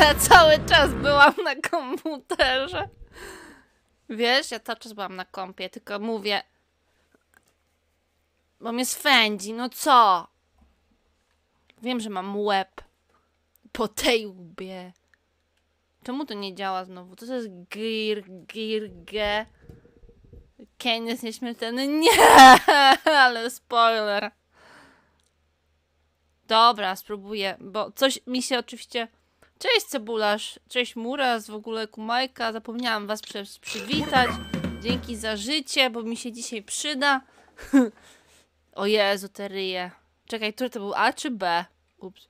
Ja cały czas byłam na komputerze. Wiesz, ja cały czas byłam na kompie, tylko mówię... Bo mnie swędzi, no co? Wiem, że mam łeb. Po tej łbie. Czemu to nie działa znowu? To jest gir, gir, ge. Ken jest nieśmiertelny. Nie! Ale spoiler. Dobra, spróbuję, bo coś mi się oczywiście... Cześć Cebularz, cześć Muras, w ogóle Kumajka, zapomniałam was przy, przywitać. Dzięki za życie, bo mi się dzisiaj przyda. o Jezu, te ryje. Czekaj, który to był A czy B? Ups.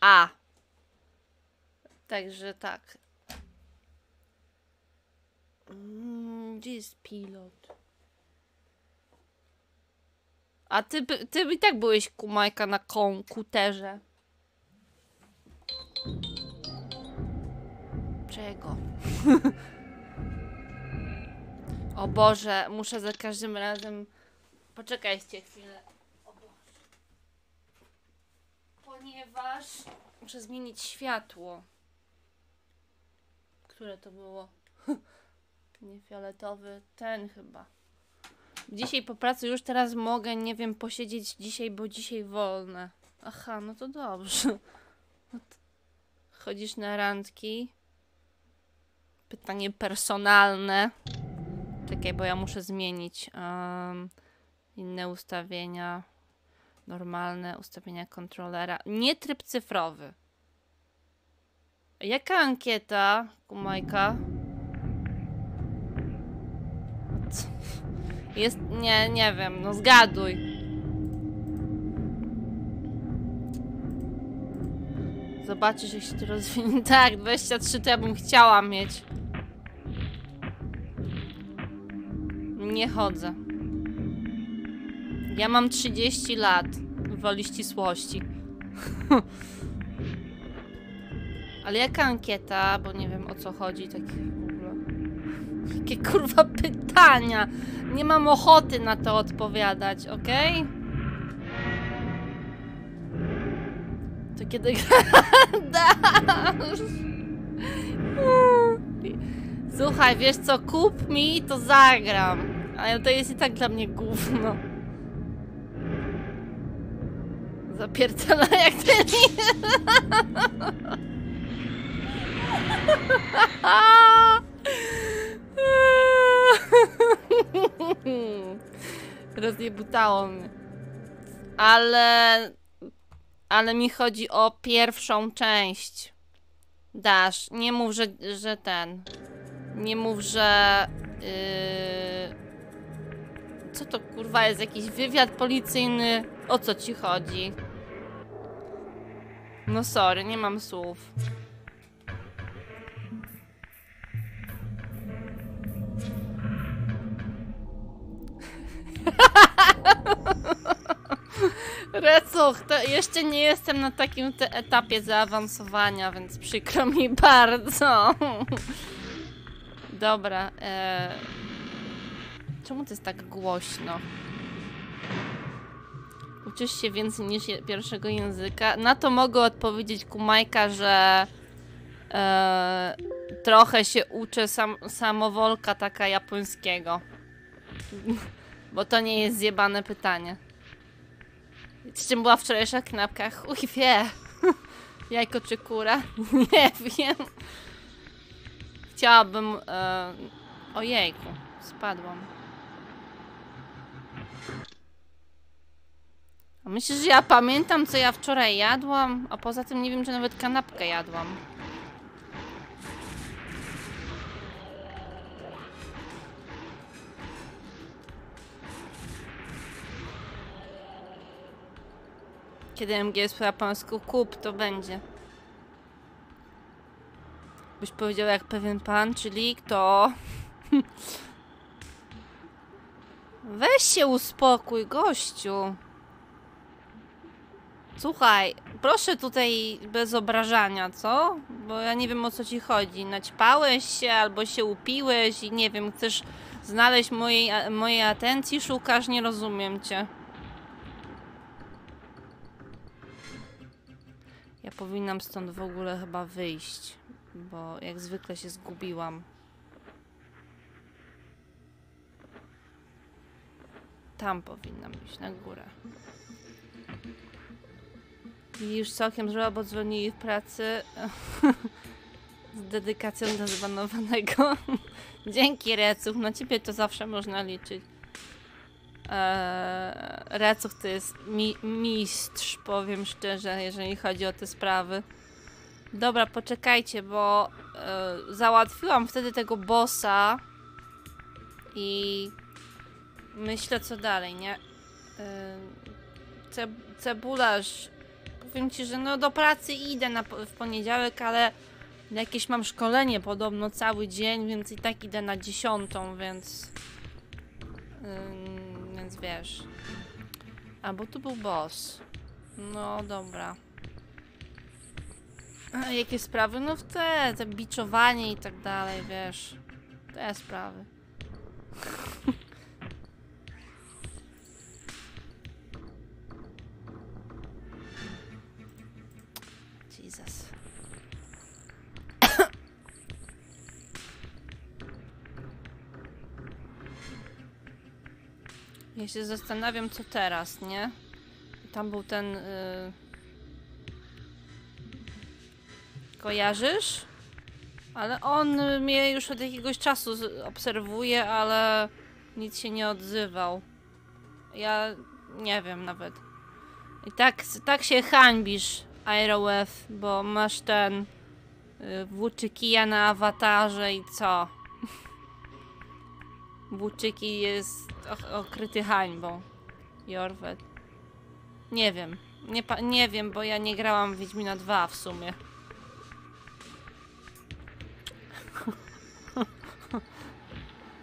A. Także tak. Mm, Gdzie jest pilot? A ty, ty i tak byłeś kumajka na komputerze. Czego? o Boże, muszę za każdym razem... Poczekajcie chwilę. O Boże. Ponieważ muszę zmienić światło. Które to było? Nie fioletowy, ten chyba. Dzisiaj po pracy już teraz mogę, nie wiem, posiedzieć dzisiaj, bo dzisiaj wolne. Aha, no to dobrze. No. Chodzisz na randki? Pytanie personalne. Czekaj, bo ja muszę zmienić em, inne ustawienia. Normalne ustawienia kontrolera. Nie tryb cyfrowy. Jaka ankieta, Kumajka? Jest, nie, nie wiem, no zgaduj. Zobaczysz, się to rozwinie. Tak, 23 to ja bym chciała mieć. Nie chodzę. Ja mam 30 lat. Woli ścisłości. Ale jaka ankieta? Bo nie wiem o co chodzi tak w ogóle. Jakie kurwa pytania? Nie mam ochoty na to odpowiadać, okej? To kiedy gadasz? Słuchaj, wiesz co, kup mi, to zagram. Ale to jest i tak dla mnie gówno. Zapierdala jak ten... Rozjebutało mnie. Ale... Ale mi chodzi o pierwszą część. Dasz, nie mów, że, że ten... Nie mów, że... Yy... Co to kurwa jest? Jakiś wywiad policyjny? O co ci chodzi? No sorry, nie mam słów. Recuch, to jeszcze nie jestem na takim etapie zaawansowania, więc przykro mi bardzo. Dobra, e... Czemu to jest tak głośno? Uczysz się więcej niż pierwszego języka? Na to mogę odpowiedzieć Kumajka, że e... trochę się uczę sam samowolka taka japońskiego. Bo to nie jest zjebane pytanie. Z czym była wczorajsza knapka? Chuj wie. Jajko czy kura? Nie wiem. Chciałabym... E... Ojejku, spadłam. A myślisz, że ja pamiętam, co ja wczoraj jadłam? A poza tym nie wiem, czy nawet kanapkę jadłam. Kiedy MG jest po japońsku kup, to będzie. Byś powiedział jak pewien pan, czyli kto? Weź się uspokój, gościu. Słuchaj, proszę tutaj bez obrażania, co? Bo ja nie wiem o co ci chodzi. Naćpałeś się albo się upiłeś i nie wiem, chcesz znaleźć mojej, mojej atencji, szukasz, nie rozumiem cię. Ja powinnam stąd w ogóle chyba wyjść, bo jak zwykle się zgubiłam. Tam powinnam iść, na górę. I już całkiem zła, bo dzwonili w pracy z dedykacją do zbanowanego. Dzięki Recuch, na ciebie to zawsze można liczyć. Eee, Recuch to jest mi mistrz, powiem szczerze, jeżeli chodzi o te sprawy. Dobra, poczekajcie, bo e, załatwiłam wtedy tego bossa i myślę co dalej, nie? E, ce cebularz, powiem ci, że no do pracy idę na, w poniedziałek, ale jakieś mam szkolenie podobno cały dzień, więc i tak idę na dziesiątą, więc... Więc wiesz. A, bo tu był boss. No dobra. A jakie sprawy? No w te, te biczowanie i tak dalej, wiesz. Te sprawy. Ja się zastanawiam, co teraz, nie? Tam był ten. Y... Kojarzysz? Ale on mnie już od jakiegoś czasu obserwuje, ale nic się nie odzywał. Ja nie wiem nawet. I tak, tak się hańbisz, Aerowef, bo masz ten y, włóczy kija na awatarze i co? Włóczyki jest okryty hańbą. Jorwet. Nie wiem. Nie, nie wiem, bo ja nie grałam w Wiedźmina 2 w sumie.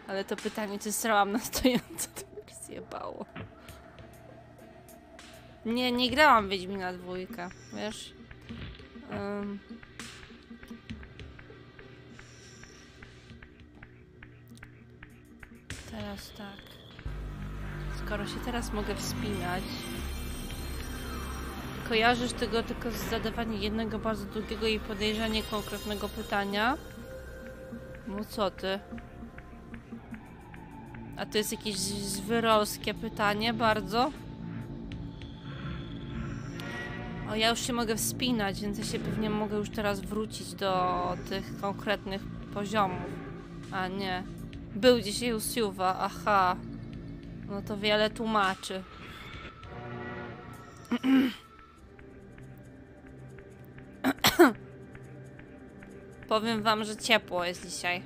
Ale to pytanie, czy strałam na stojąco, to mi zjebało. Nie, nie grałam Wiedźmina dwójkę, wiesz? Ym. Teraz tak. Skoro się teraz mogę wspinać. Kojarzysz tego tylko z zadawaniem jednego bardzo długiego i podejrzanie konkretnego pytania? No co ty? A to jest jakieś zwyrolskie pytanie bardzo? O, ja już się mogę wspinać, więc ja się pewnie mogę już teraz wrócić do tych konkretnych poziomów. A nie. Był dzisiaj u Siuwa, aha. No to wiele tłumaczy. Powiem wam, że ciepło jest dzisiaj.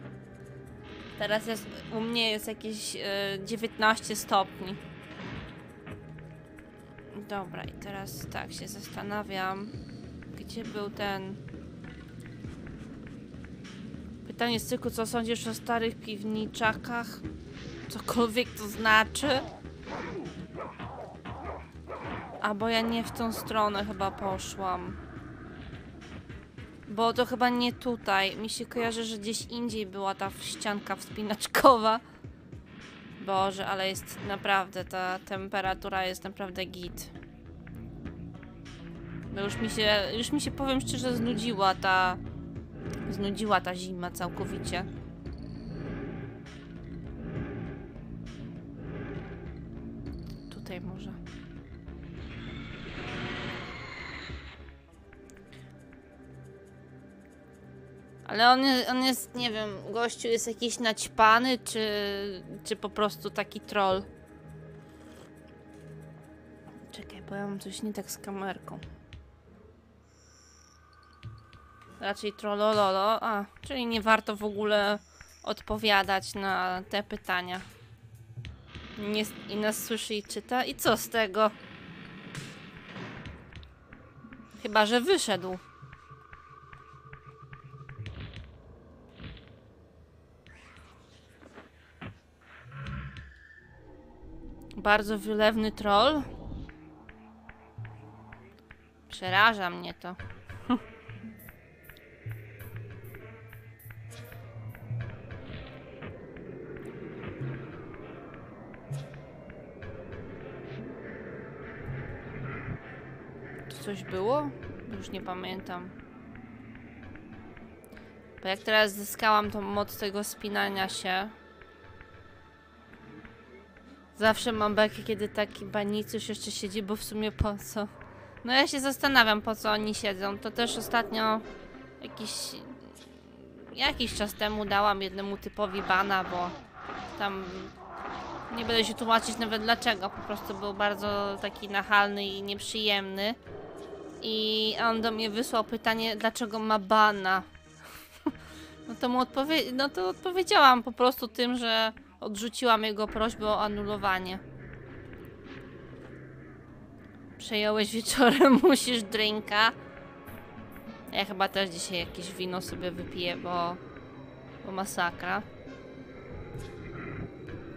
Teraz jest, u mnie jest jakieś e, 19 stopni. Dobra, i teraz tak się zastanawiam, gdzie był ten. Pytanie z cyklu, co sądzisz o starych piwniczakach? Cokolwiek to znaczy? A bo ja nie w tą stronę chyba poszłam. Bo to chyba nie tutaj. Mi się kojarzy, że gdzieś indziej była ta ścianka wspinaczkowa. Boże, ale jest naprawdę, ta temperatura jest naprawdę git. Bo już mi się, już mi się powiem szczerze, znudziła ta, znudziła ta zima całkowicie. Tutaj może. Ale on, on jest, nie wiem, gościu jest jakiś naćpany, czy, czy po prostu taki troll? Czekaj, bo ja mam coś nie tak z kamerką. Raczej trollololo. A, czyli nie warto w ogóle odpowiadać na te pytania. Nie, I nas słyszy i czyta. I co z tego? Chyba, że wyszedł. Bardzo wylewny troll. Przeraża mnie to. Coś było? Już nie pamiętam. Bo jak teraz zyskałam tą moc tego spinania się. Zawsze mam beki, kiedy taki banicusz jeszcze siedzi, bo w sumie po co? No ja się zastanawiam, po co oni siedzą. To też ostatnio jakiś... Jakiś czas temu dałam jednemu typowi bana, bo tam... Nie będę się tłumaczyć nawet dlaczego, po prostu był bardzo taki nachalny i nieprzyjemny. I on do mnie wysłał pytanie, dlaczego ma bana. No to mu odpowie no to odpowiedziałam po prostu tym, że odrzuciłam jego prośbę o anulowanie. Przejąłeś wieczorem, musisz drinka. Ja chyba też dzisiaj jakieś wino sobie wypiję, bo, bo masakra.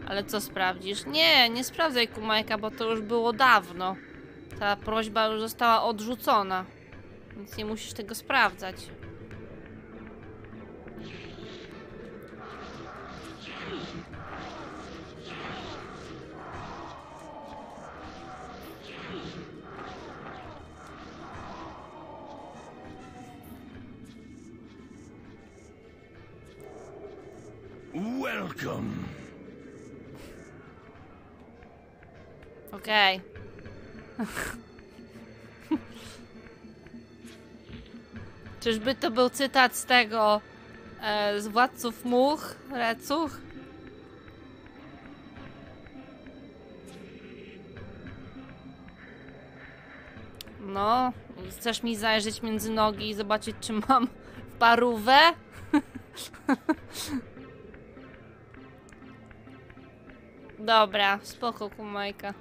Ale co sprawdzisz? Nie, nie sprawdzaj kumajka, bo to już było dawno. Ta prośba już została odrzucona. Więc nie musisz tego sprawdzać. Welcome. Okej. Czyżby to był cytat z tego e, z Władców Much, Recuch? No, chcesz mi zajrzeć między nogi i zobaczyć, czy mam parówę? Dobra, spoko, kumajka.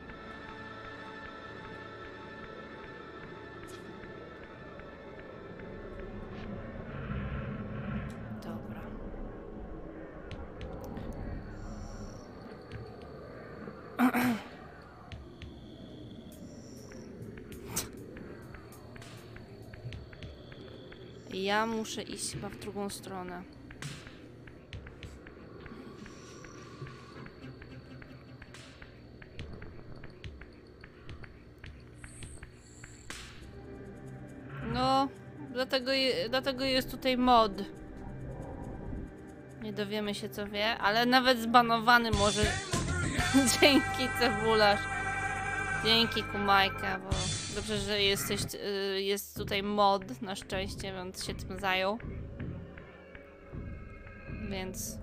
Ja muszę iść chyba w drugą stronę. No, dlatego, dlatego jest tutaj mod. Nie dowiemy się co wie, ale nawet zbanowany może. Dzięki cebularz. Dzięki kumajka, bo dobrze, że jesteś, y, jest tutaj mod na szczęście, więc się tym zajął. Więc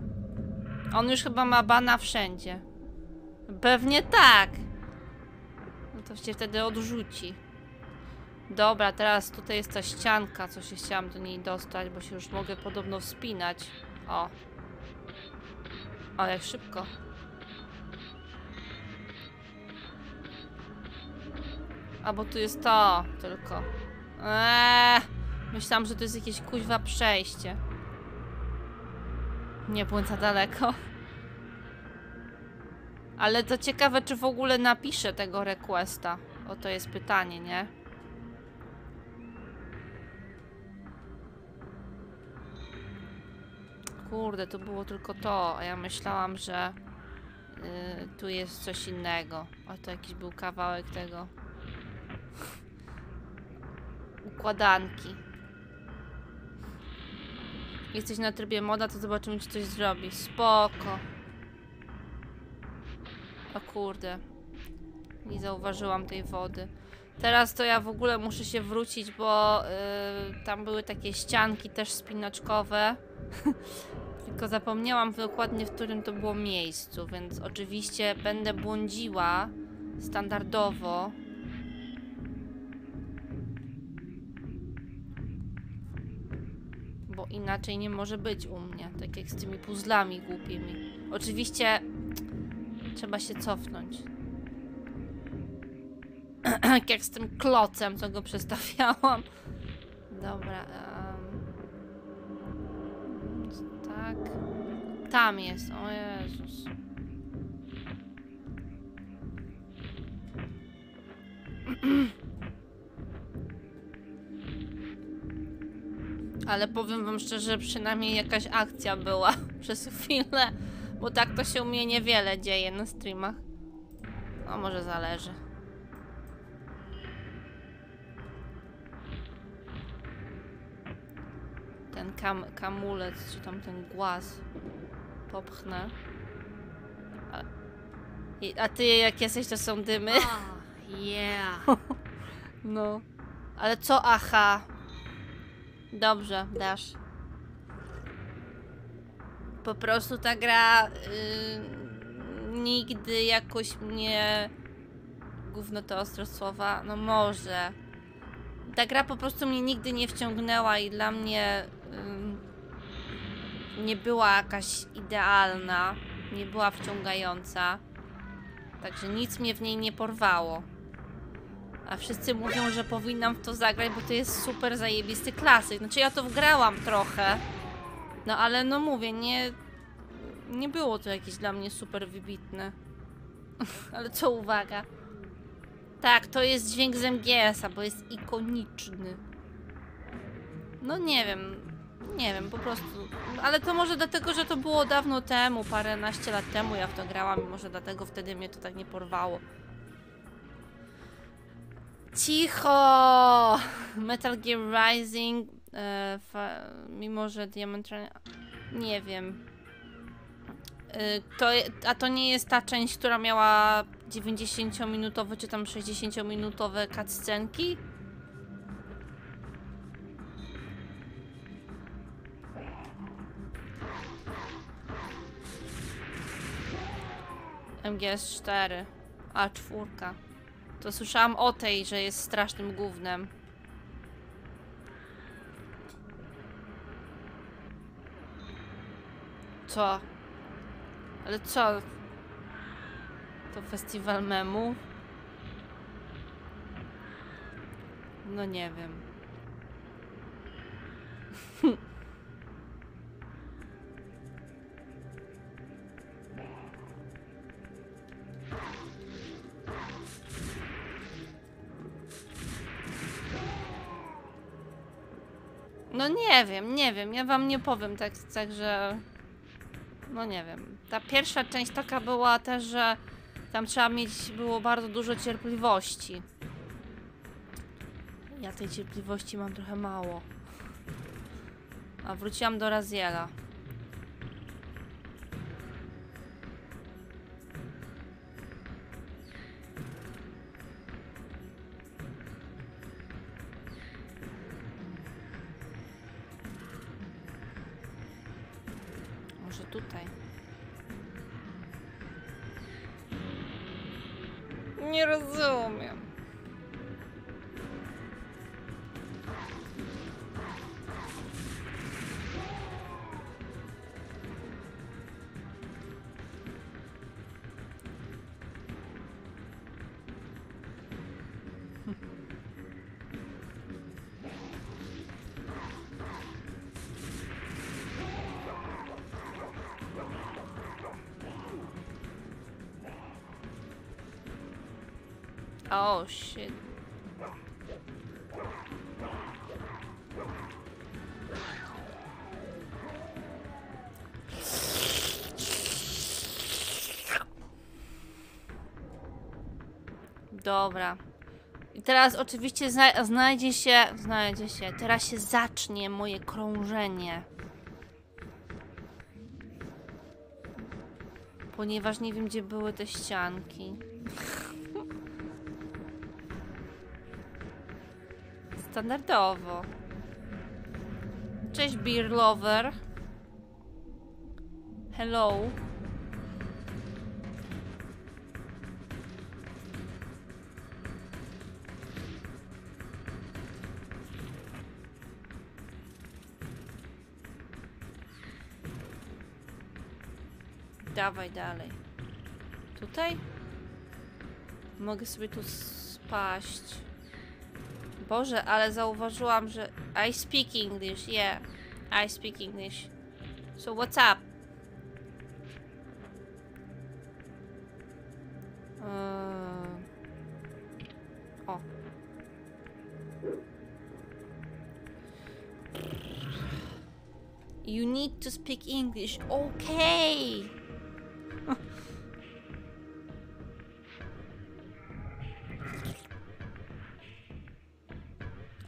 on już chyba ma bana wszędzie. Pewnie tak. No to się wtedy odrzuci. Dobra, teraz tutaj jest ta ścianka, co się chciałam do niej dostać, bo się już mogę podobno wspinać. O. Jak szybko. A, bo tu jest to tylko. Eee, myślałam, że to jest jakieś kuźwa przejście. Nie bądź za daleko. Ale to ciekawe, czy w ogóle napiszę tego requesta. O, to jest pytanie, nie? Kurde, to było tylko to, a ja myślałam, że yy, tu jest coś innego. A to jakiś był kawałek tego. Układanki. Jesteś na trybie moda, to zobaczymy, czy coś zrobi. Spoko. O kurde. Nie zauważyłam tej wody. Teraz to ja w ogóle muszę się wrócić, bo yy, tam były takie ścianki też spinaczkowe. Tylko zapomniałam dokładnie, w którym to było miejscu, więc oczywiście będę błądziła standardowo. Bo inaczej nie może być u mnie, tak jak z tymi puzzlami głupimi. Oczywiście trzeba się cofnąć. Tak jak z tym klocem, co go przestawiałam. Dobra. em. Tak. Tam jest. O Jezus. Ale powiem wam szczerze, przynajmniej jakaś akcja była przez chwilę, bo tak to się u mnie niewiele dzieje na streamach. No może zależy. ten kam kamulec, czy tam ten głaz popchnę. A, i- a ty jak jesteś, to są dymy? Oh, yeah. No. Ale co aha? Dobrze, dasz. Po prostu ta gra y, nigdy jakoś mnie gówno to ostre słowa, no może. Ta gra po prostu mnie nigdy nie wciągnęła i dla mnie ym, nie była jakaś idealna, nie była wciągająca. Także nic mnie w niej nie porwało. A wszyscy mówią, że powinnam w to zagrać, bo to jest super zajebisty klasyk. Znaczy ja to wgrałam trochę. No ale no mówię, nie... Nie było to jakieś dla mnie super wybitne. ale co uwaga. Tak, to jest dźwięk z MGS-a, bo jest ikoniczny. No nie wiem. Nie wiem, po prostu. Ale to może dlatego, że to było dawno temu, paręnaście lat temu ja w to grałam i może dlatego wtedy mnie to tak nie porwało. Cicho! Metal Gear Rising, e, fa, mimo że Diamond. Nie wiem. E, to, a to nie jest ta część, która miała 90-minutowe czy tam 60-minutowe cutscenki? MGS 4, a czwórka. To słyszałam o tej, że jest strasznym gównem. Co? Ale co? To festiwal memu? No nie wiem. No nie wiem, nie wiem, ja wam nie powiem tak, tak że... No nie wiem. Ta pierwsza część taka była też, że tam trzeba mieć, było bardzo dużo cierpliwości. Ja tej cierpliwości mam trochę mało. A wróciłam do Raziela. Tutaj. Nie rozumiem. Shit. Dobra. I teraz oczywiście zna znajdzie się, znajdzie się, teraz się zacznie moje krążenie. Ponieważ nie wiem, gdzie były te ścianki. Standardowo. Cześć, beer lover. Hello. Dawaj dalej. Tutaj? Mogę sobie tu spaść. Boże, ale zauważyłam, że I speak English, yeah. I speak English. So what's up? Eee, O. You need to speak English. Okay.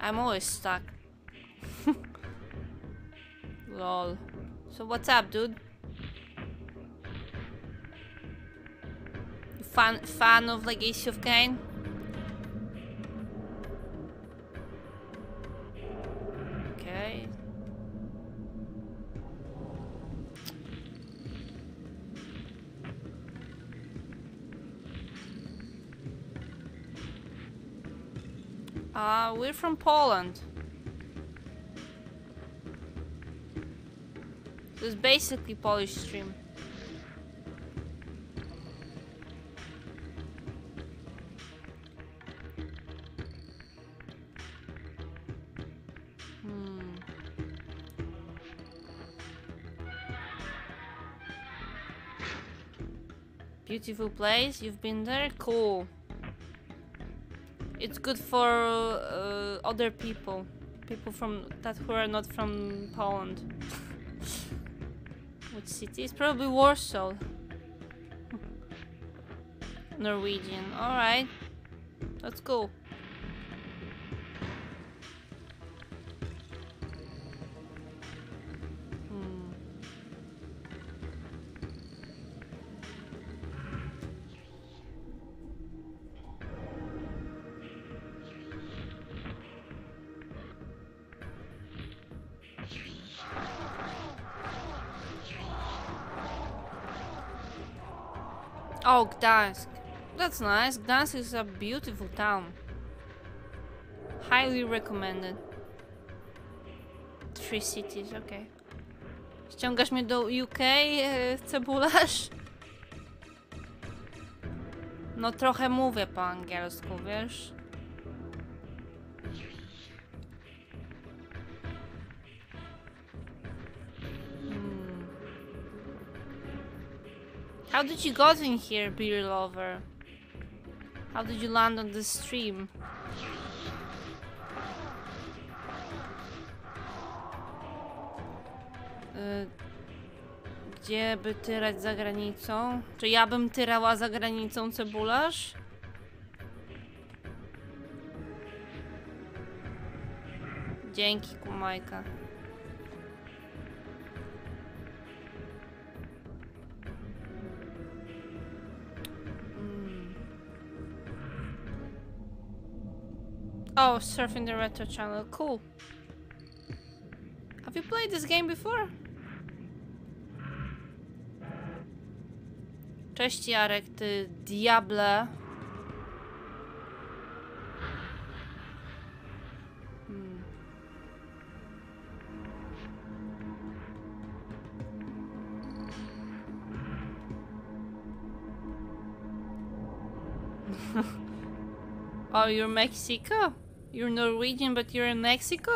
I'm always stuck. Lol. So what's up, dude? Fan fan of Legacy of Kain? Uh, we're from Poland. It's basically Polish stream. Hmm. Beautiful place. You've been there? Cool. It's good for uh, other people. People from that who are not from Poland. Which city? It's probably Warsaw. Norwegian. Alright. Let's go. Gdańsk. That's nice. Gdańsk is a beautiful town. Highly recommended. Three cities, okay. Ściągasz mnie do UK, e, cebularz? No trochę mówię po angielsku, wiesz? How did you got in here, beer lover? How did you land on the stream? Y, Gdzie by tyrać za granicą? Czy ja bym tyrała za granicą cebularz? Dzięki, kumajka. Oh, surfing the retro channel. Cool. Have you played this game before? Cześć Jarek, ty diable. Hmm. oh, you're Mexico? You're Norwegian, but you're in Mexico?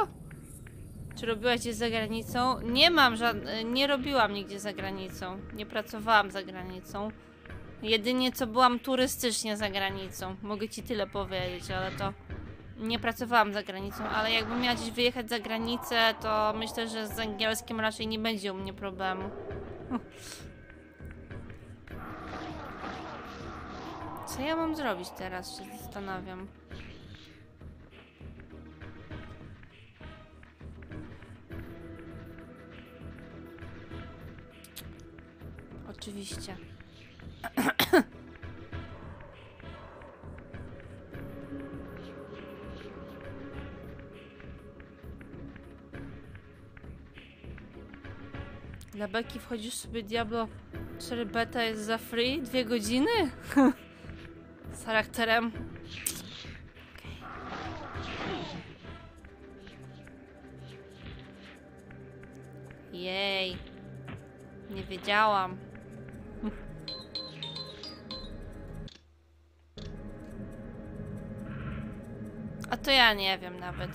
Czy robiłaś gdzieś za granicą? Nie mam żadnej, nie robiłam nigdzie za granicą. Nie pracowałam za granicą. Jedynie co byłam turystycznie za granicą. Mogę ci tyle powiedzieć, ale to nie pracowałam za granicą, ale jakbym miała gdzieś wyjechać za granicę, to myślę, że z angielskim raczej nie będzie u mnie problemu. Co ja mam zrobić teraz, się zastanawiam. Oczywiście. Dla beki wchodzisz sobie Diablo 4 beta jest za free? Dwie godziny? Z charakterem. Jej. Nie wiedziałam. To ja nie wiem nawet.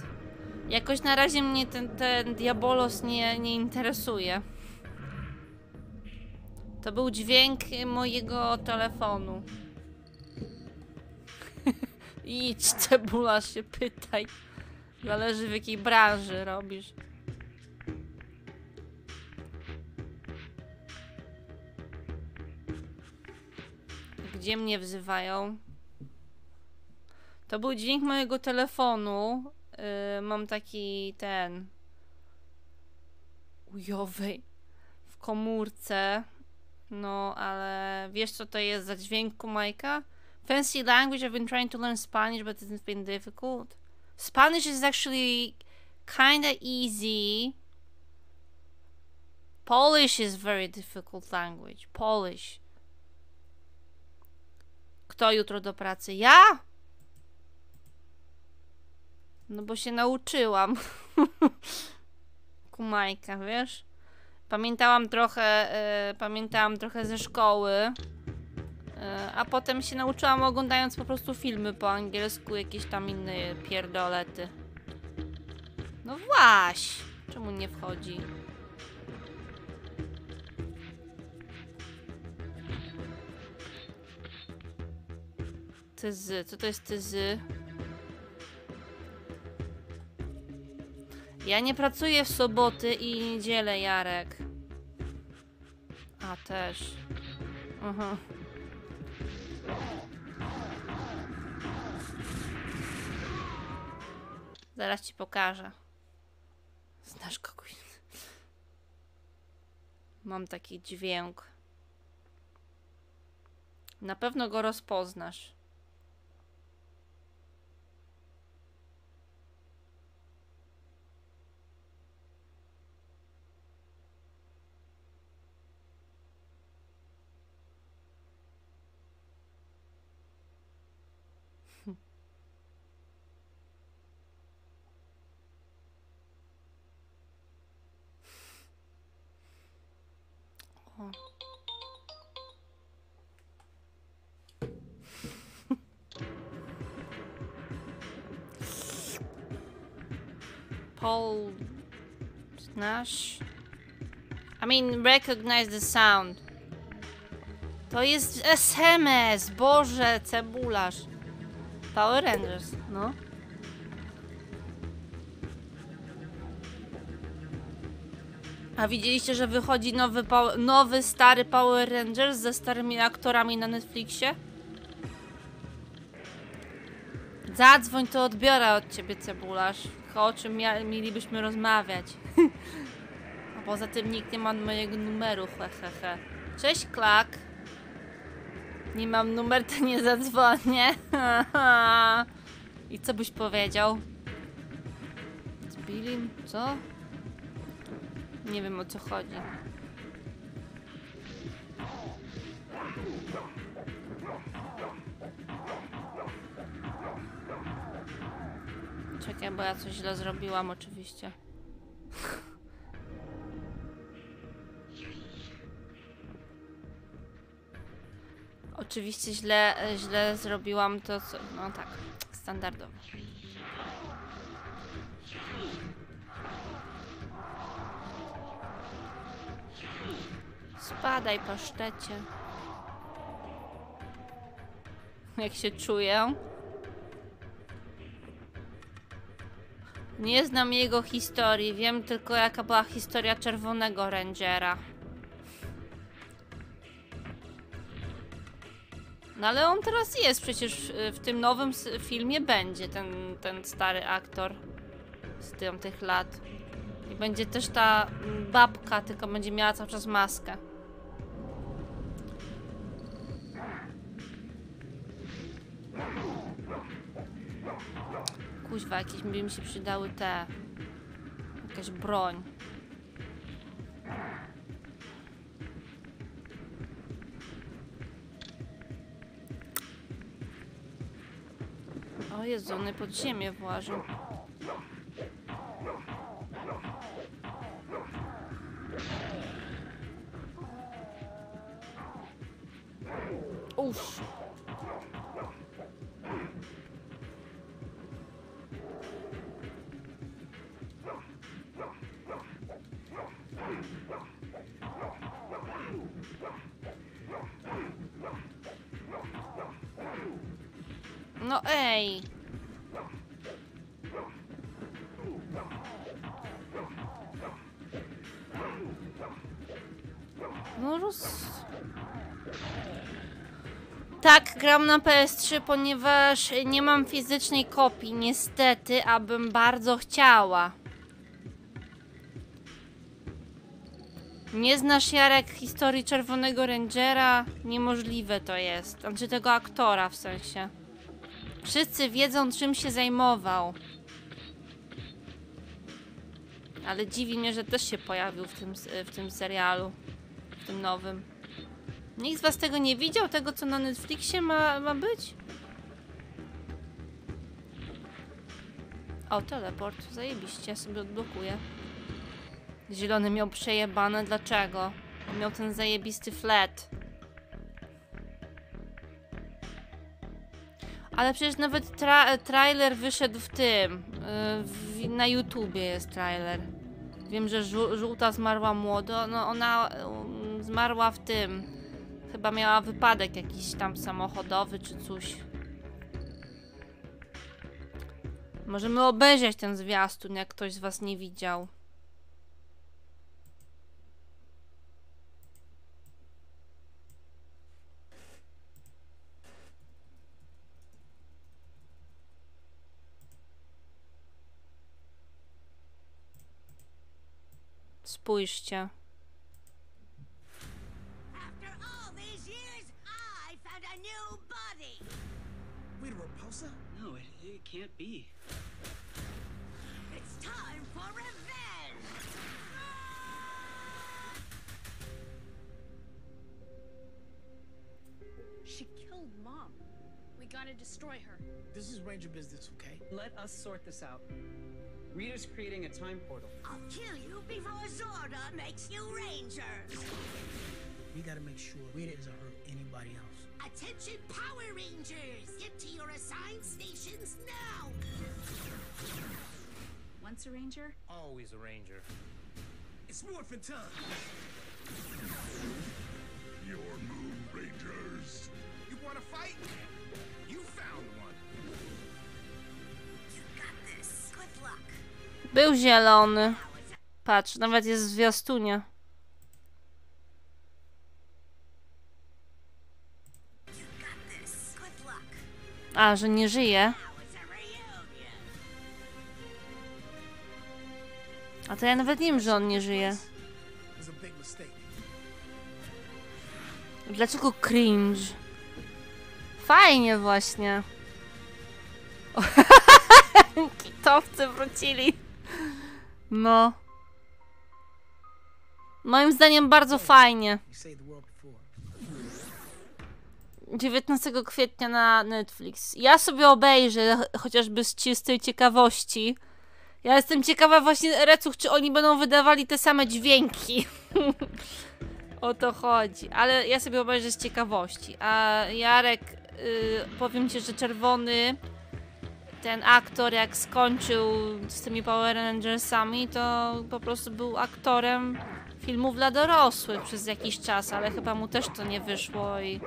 Jakoś na razie mnie ten, ten Diabolos nie, nie interesuje. To był dźwięk mojego telefonu. Idź, cebularz się pytaj. Zależy w jakiej branży robisz. Gdzie mnie wzywają? To był dźwięk mojego telefonu. Yy, mam taki ten. chujowej w komórce. No, ale wiesz co to jest za dźwięk Kumajka? Fancy language, I've been trying to learn Spanish, but it's been difficult. Spanish is actually kinda easy. Polish is very difficult language. Polish. Kto jutro do pracy? Ja? No bo się nauczyłam. Kumajka, wiesz? Pamiętałam trochę, e, pamiętałam trochę ze szkoły. E, a potem się nauczyłam oglądając po prostu filmy po angielsku, jakieś tam inne pierdolety. No właś! Czemu nie wchodzi? Tyzy, co to jest tyzy? Ja nie pracuję w soboty i niedzielę, Jarek. A też. Aha. Zaraz ci pokażę. Znasz kogoś? Mam taki dźwięk. Na pewno go rozpoznasz. Paul znasz? I mean, recognize the sound. To jest SMS, Boże, cebularz. Power Rangers, no. A widzieliście, że wychodzi nowy, nowy stary Power Rangers ze starymi aktorami na Netflixie? Zadzwoń, to odbiorę od ciebie, cebularz. O czym mielibyśmy rozmawiać. A poza tym nikt nie ma mojego numeru, he, he, he. Cześć, Klak. Nie mam numer, to nie zadzwonię. I co byś powiedział? Z Billim? Co? Nie wiem o co chodzi. Czekaj, bo ja coś źle zrobiłam oczywiście. Oczywiście źle, źle zrobiłam to, co... No tak, standardowo. Spadaj, pasztecie. Jak się czuję? Nie znam jego historii, wiem tylko jaka była historia Czerwonego Rangera. No ale on teraz jest, przecież w- w tym nowym filmie będzie ten, ten stary aktor z tych lat. I będzie też ta mm, babka, tylko będzie miała cały czas maskę. Kuźwa, jakieś by mi się przydały te... Jakaś broń. O Jezu, one pod ziemię włażą. Uff. No ej. No roz... Tak, gram na PS3, ponieważ nie mam fizycznej kopii, niestety, abym bardzo chciała. Nie znasz Jarek historii Czerwonego Rangera? Niemożliwe to jest. Znaczy tego aktora w sensie. Wszyscy wiedzą czym się zajmował. Ale dziwi mnie, że też się pojawił w tym, w tym serialu. W tym nowym. Nikt z was tego nie widział? Tego co na Netflixie ma, ma być? O, teleport. Zajebiście, ja sobie odblokuję. Zielony miał przejebane. Dlaczego? Miał ten zajebisty flat. Ale przecież nawet tra trailer wyszedł w tym. Yy, w, na YouTubie jest trailer. Wiem, że żół żółta zmarła młodo. No ona um, zmarła w tym. Chyba miała wypadek jakiś tam samochodowy czy coś. Możemy obejrzeć ten zwiastun, jak ktoś z was nie widział. Body. Wait, Raposa? No, it, it can't be. It's time for revenge. Ah! She killed Mom. We gotta destroy her. This is Ranger business, okay? Let us sort this out. Rita's creating a time portal. I'll kill you before Zorda makes you Rangers. We gotta make sure Rita doesn't hurt anybody else. Attention, Power Rangers! Get to your assigned stations now! Once a ranger, Always a ranger. It's morphin' time! Your move, Rangers. You wanna fight? Był zielony. Patrz, nawet jest w zwiastunie. A, że nie żyje. A to ja nawet nie wiem, że on nie żyje. Dlaczego cringe? Fajnie właśnie. Kitowcy wrócili. No. Moim zdaniem bardzo fajnie. You saved the world before. 19 kwietnia na Netflix. Ja sobie obejrzę, ch- chociażby z czystej ciekawości. Ja jestem ciekawa właśnie, Recuch, czy oni będą wydawali te same dźwięki. o to chodzi. Ale ja sobie obejrzę z ciekawości. A Jarek, y, powiem ci, że czerwony, ten aktor, jak skończył z tymi Power Rangersami, to po prostu był aktorem filmów dla dorosłych przez jakiś czas, ale chyba mu też to nie wyszło i.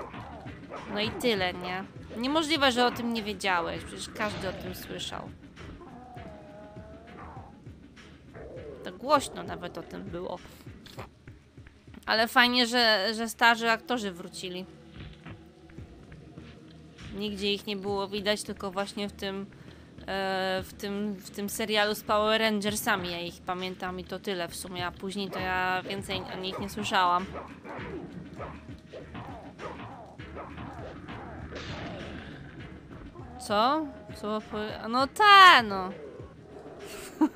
No i tyle, nie? Niemożliwe, że o tym nie wiedziałeś, przecież każdy o tym słyszał. Tak głośno nawet o tym było. Ale fajnie, że, że starzy aktorzy wrócili. Nigdzie ich nie było widać, tylko właśnie w tym, w tym, w tym serialu z Power Rangersami. Ja ich pamiętam i to tyle w sumie, a później to ja więcej o nich nie słyszałam. Co? Co No ta, no.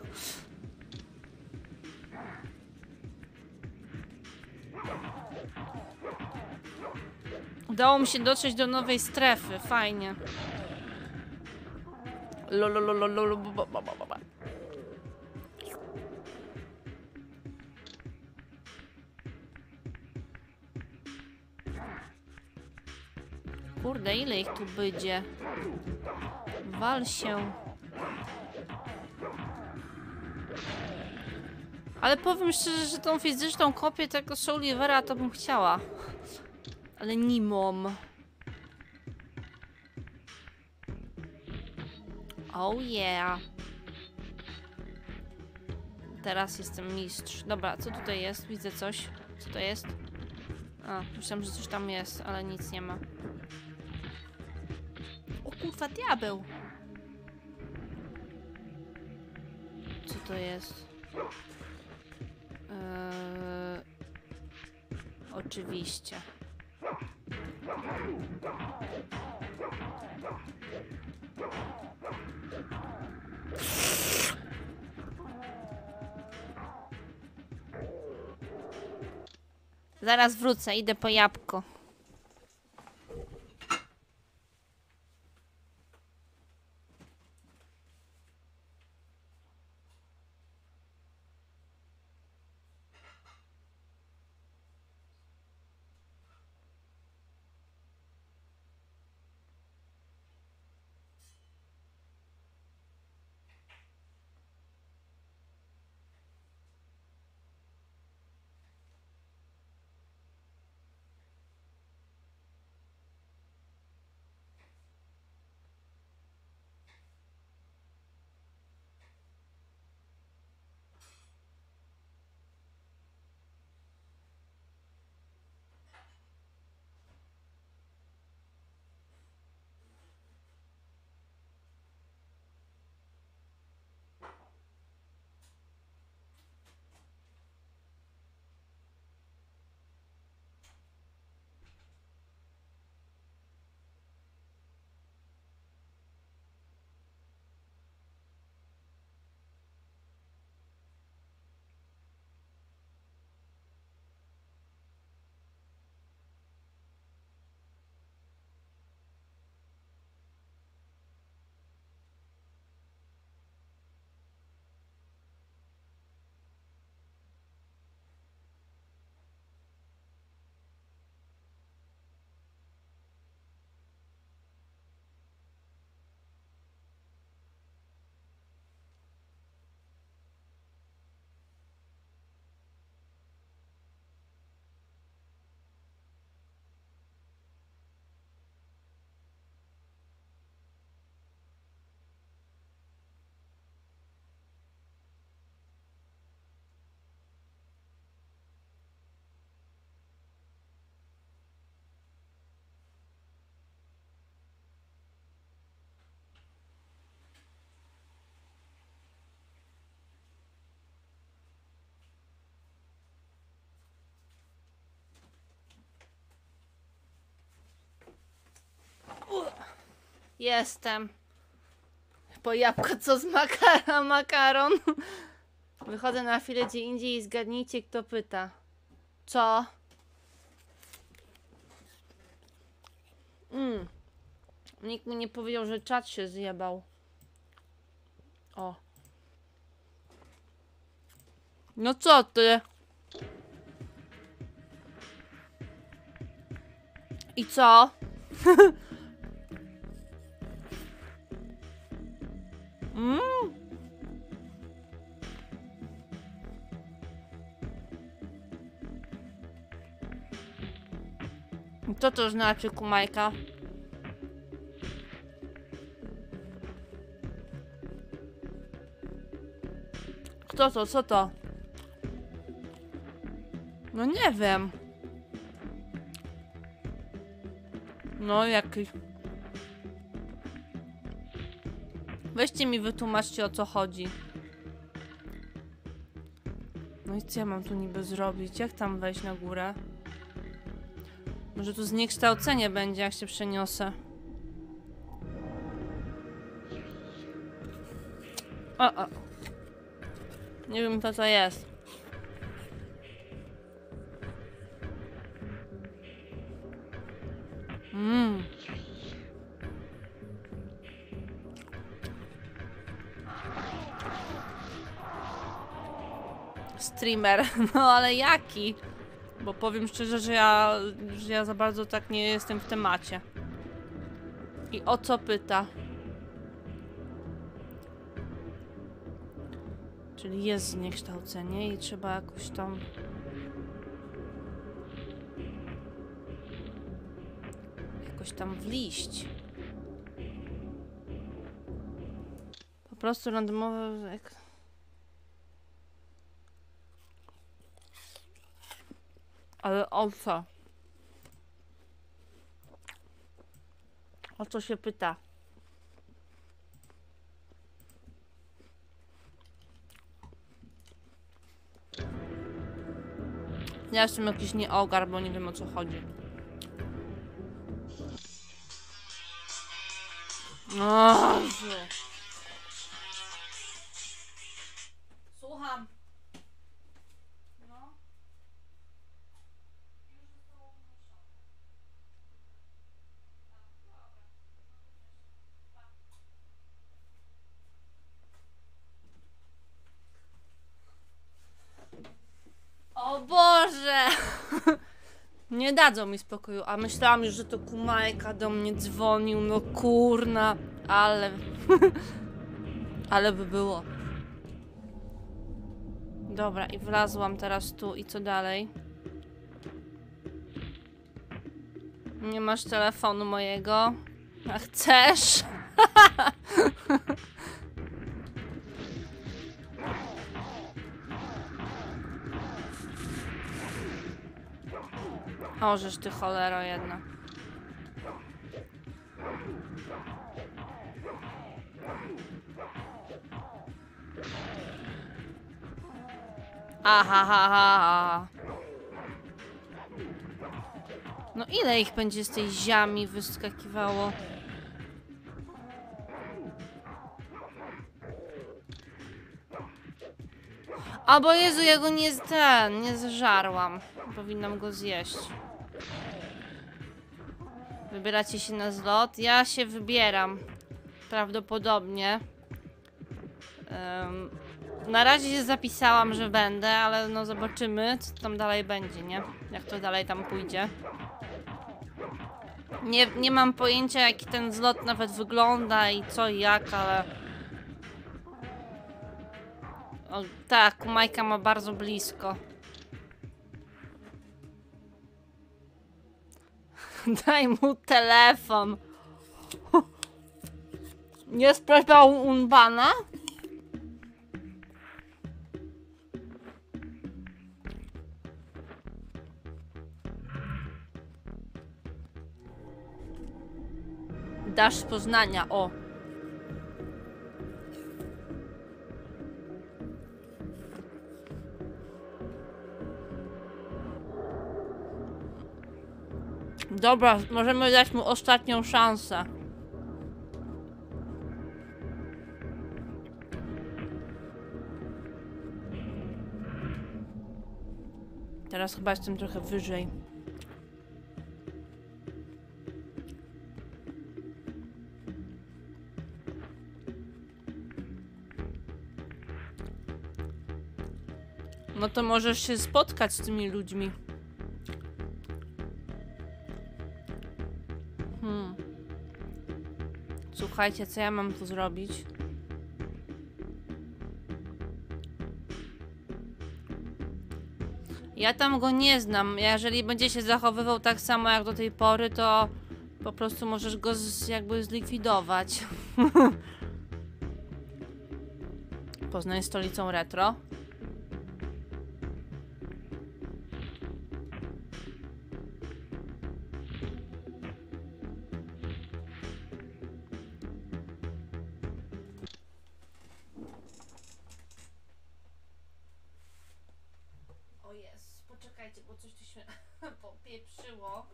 Udało mi się dotrzeć do nowej strefy, fajnie. Kurde, ile ich tu będzie? Wal się. Ale powiem szczerze, że tą fizyczną kopię tego Soulivera to bym chciała. Ale nie mam. Oh yeah. Teraz jestem mistrz. Dobra, co tutaj jest? Widzę coś. Co to jest? A, myślałam, że coś tam jest, ale nic nie ma. O kurwa, diabeł! Co to jest? Eee, Oczywiście. Zaraz wrócę, idę po jabłko. Jestem. Po jabłko co z makara, makaron. Wychodzę na chwilę gdzie indziej i zgadnijcie kto pyta. Co? Mm. Nikt mi nie powiedział, że czat się zjebał. O. No co ty? I co? Mm. Co to znaczy, kumajka? Kto to? Co to? No nie wiem. No jakiś... Weźcie mi wytłumaczcie o co chodzi. No i co ja mam tu niby zrobić? Jak tam wejść na górę? Może tu zniekształcenie będzie, jak się przeniosę. O, o. Nie wiem co to jest. Streamer. No ale jaki? Bo powiem szczerze, że ja, że ja za bardzo tak nie jestem w temacie. I o co pyta? Czyli jest zniekształcenie i trzeba jakoś tam... Jakoś tam wliść. Po prostu randomowe... jak- Ale o co? O co się pyta? Ja jestem jakiś nieogar, bo nie wiem o co chodzi. O, Nie dadzą mi spokoju, a myślałam już, że to Kumajka do mnie dzwonił, no kurna, ale... ale by było. Dobra, i wlazłam teraz tu i co dalej? Nie masz telefonu mojego? A chcesz? O, żeż ty cholero jedna. Aha, ha, ha, ha. No ile ich będzie z tej ziami wyskakiwało? A bo Jezu, ja go nie ten, nie zżarłam. Powinnam go zjeść. Wybieracie się na zlot? Ja się wybieram. Prawdopodobnie. Em, na razie się zapisałam, że będę, ale no zobaczymy, co tam dalej będzie, nie? Jak to dalej tam pójdzie. Nie, nie mam pojęcia, jaki ten zlot nawet wygląda i co i jak, ale... O, tak, Majka ma bardzo blisko. Daj mu telefon. Nie sprawiał unbana? Dasz z Poznania, o. Dobra, możemy dać mu ostatnią szansę. Teraz chyba jestem trochę wyżej. No to możesz się spotkać z tymi ludźmi. Słuchajcie, co ja mam tu zrobić? Ja tam go nie znam. Jeżeli będzie się zachowywał tak samo jak do tej pory, to po prostu możesz go z, jakby zlikwidować. Poznań stolicą retro. Poczekajcie, bo coś tu się popieprzyło.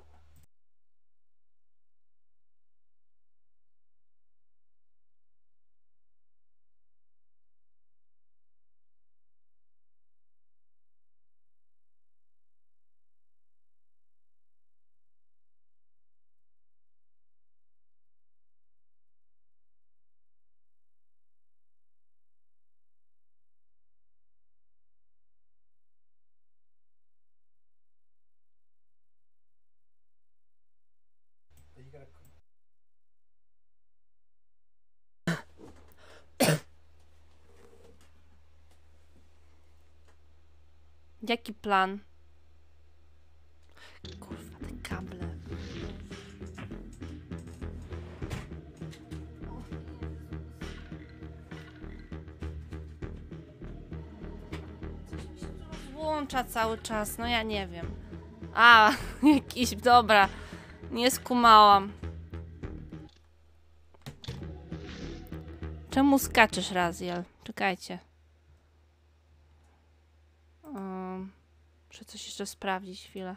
Jaki plan? Kurwa, te kable. Włącza cały czas, no ja nie wiem. A, jakiś, dobra. Nie skumałam. Czemu skaczesz, Raziel? Czekajcie. Um, Muszę coś jeszcze sprawdzić chwilę.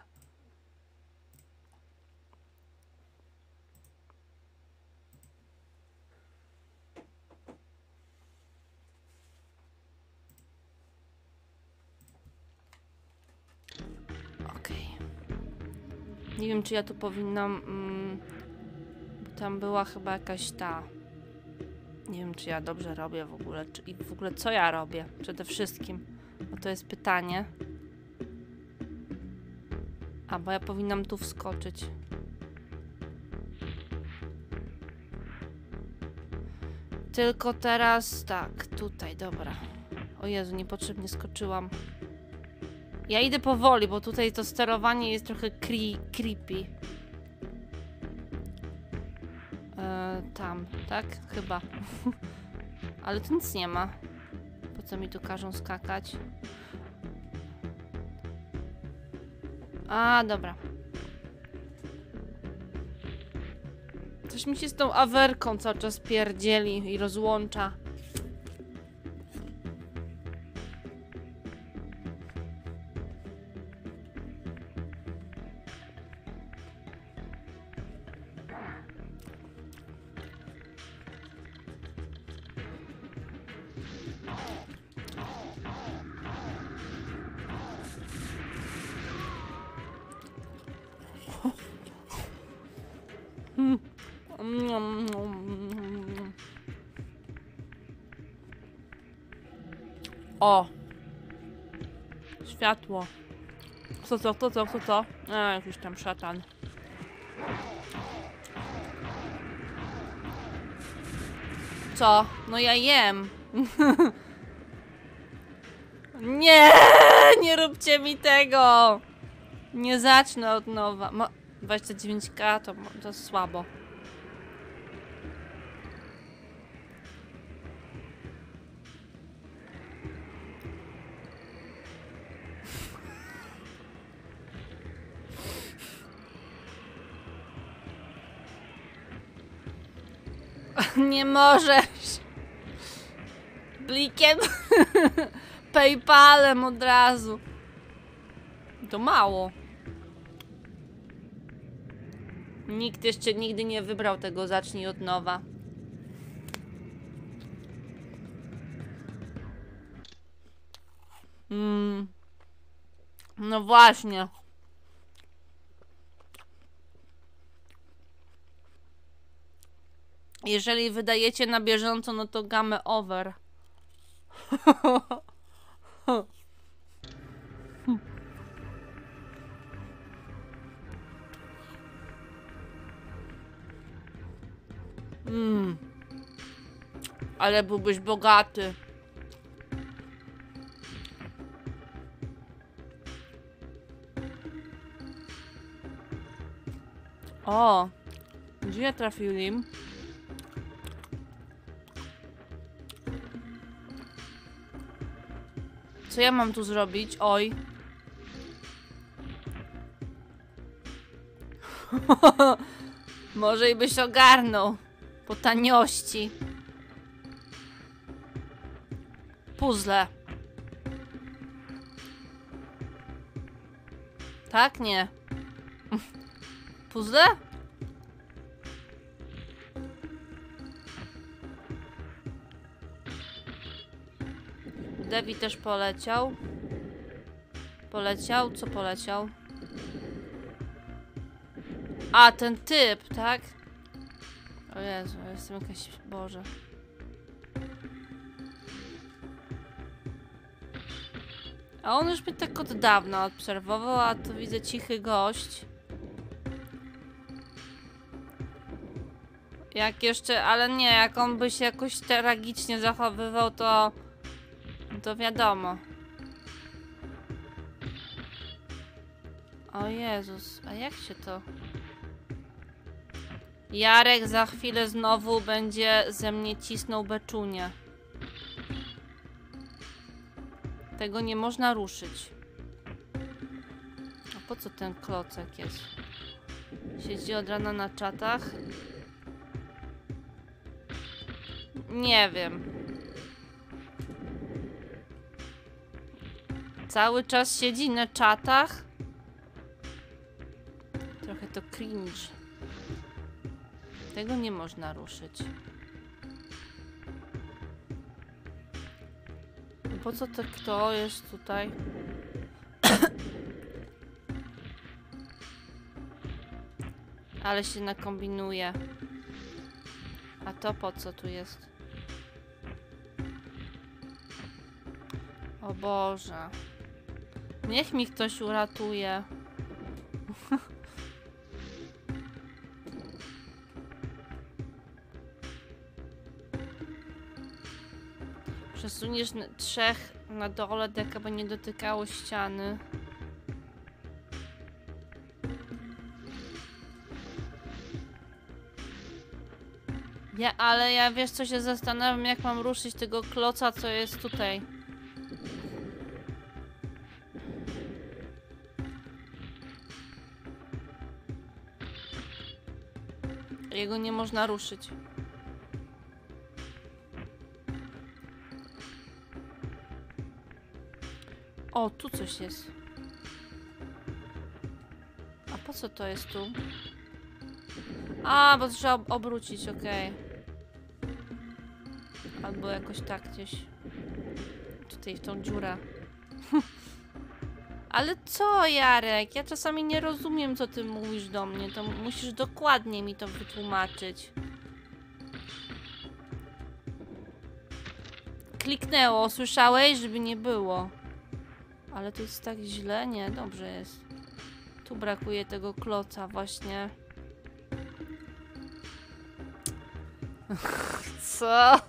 Nie wiem, czy ja tu powinnam. Mm, tam była chyba jakaś ta. Nie wiem, czy ja dobrze robię w ogóle. Czy, I w ogóle co ja robię przede wszystkim. Bo to jest pytanie. A, bo ja powinnam tu wskoczyć. Tylko teraz tak, tutaj, dobra. O Jezu, niepotrzebnie skoczyłam. Ja idę powoli, bo tutaj to sterowanie jest trochę cre creepy. E, tam, tak? Chyba. Ale tu nic nie ma. Po co mi tu każą skakać? A, dobra. Coś mi się z tą awerką cały czas pierdzieli i rozłącza. Światło. Co co, to co, co co? A, jakiś tam szatan. Co? No ja jem. nie, nie róbcie mi tego. Nie zacznę od nowa. Mo 29k to, to słabo. Nie możesz. Blikiem. Paypalem od razu. To mało. Nikt jeszcze nigdy nie wybrał tego zacznij od nowa. Mm. No właśnie. Jeżeli wydajecie na bieżąco, no to gamę over. Mm. Ale byłbyś bogaty. O, gdzie trafili? Co ja mam tu zrobić? Oj. Może i byś ogarnął. Po taniości. Puzzle. Tak? Nie. Puzzle? Devi też poleciał. Poleciał? Co poleciał? A, ten typ, tak? O Jezu, jestem jakaś... Boże. A on już mnie tak od dawna obserwował, a tu widzę cichy gość. Jak jeszcze, ale nie, jak on by się jakoś tragicznie zachowywał, to... To wiadomo. O Jezus, a jak się to... Jarek za chwilę znowu będzie ze mnie cisnął beczunie. Tego nie można ruszyć. A po co ten klocek jest? Siedzi od rana na czatach? Nie wiem. Cały czas siedzi na czatach. Trochę to cringe. Tego nie można ruszyć. No Po co to kto jest tutaj? Ale się nakombinuje. A to po co tu jest? O Boże. Niech mi ktoś uratuje. Przesuniesz trzech na dole, tak aby nie dotykało ściany. Ja, ale ja wiesz co się zastanawiam, jak mam ruszyć tego kloca, co jest tutaj. Jego nie można ruszyć. O, tu coś jest. A po co to jest tu? A, bo trzeba ob- obrócić, okej. Albo jakoś tak gdzieś. Tutaj w tą dziurę. Ale co, Jarek? Ja czasami nie rozumiem, co ty mówisz do mnie. To musisz dokładnie mi to wytłumaczyć. Kliknęło, słyszałeś, żeby nie było. Ale to jest tak źle? Nie, dobrze jest. Tu brakuje tego kloca właśnie. Co?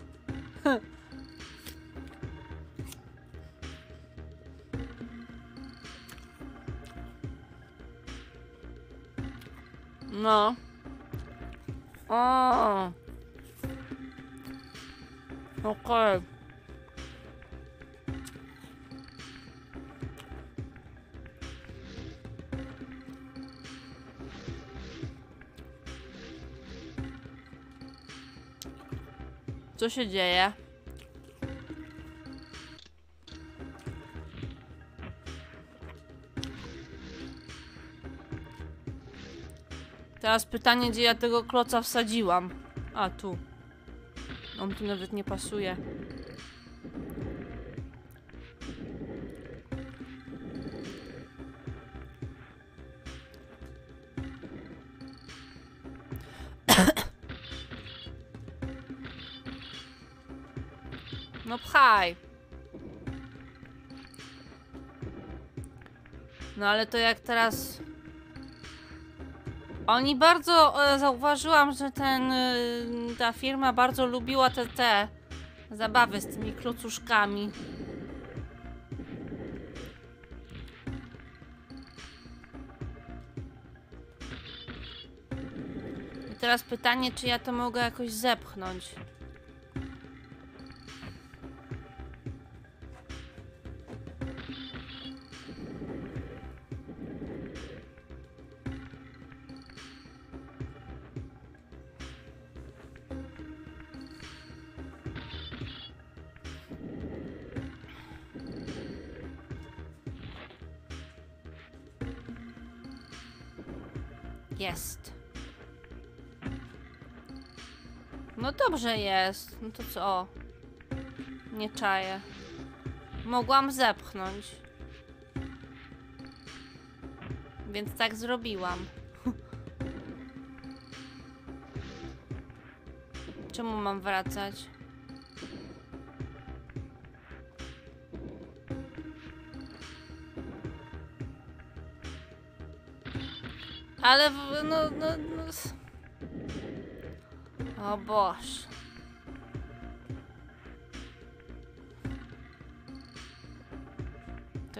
No. O. Okej. Co się dzieje? Teraz pytanie, gdzie ja tego kloca wsadziłam. A, tu. On tu nawet nie pasuje. No pchaj. No ale to jak teraz... Oni bardzo... E, zauważyłam, że ten... E, ta firma bardzo lubiła te, te zabawy z tymi klocuszkami. I teraz pytanie, czy ja to mogę jakoś zepchnąć. Dobrze jest. No to co? Nie czaję. Mogłam zepchnąć. Więc tak zrobiłam. Czemu mam wracać? Ale no, no, no. O Boż.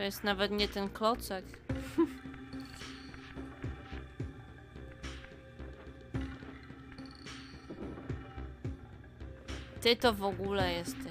To jest nawet nie ten klocek. Ty to w ogóle jesteś.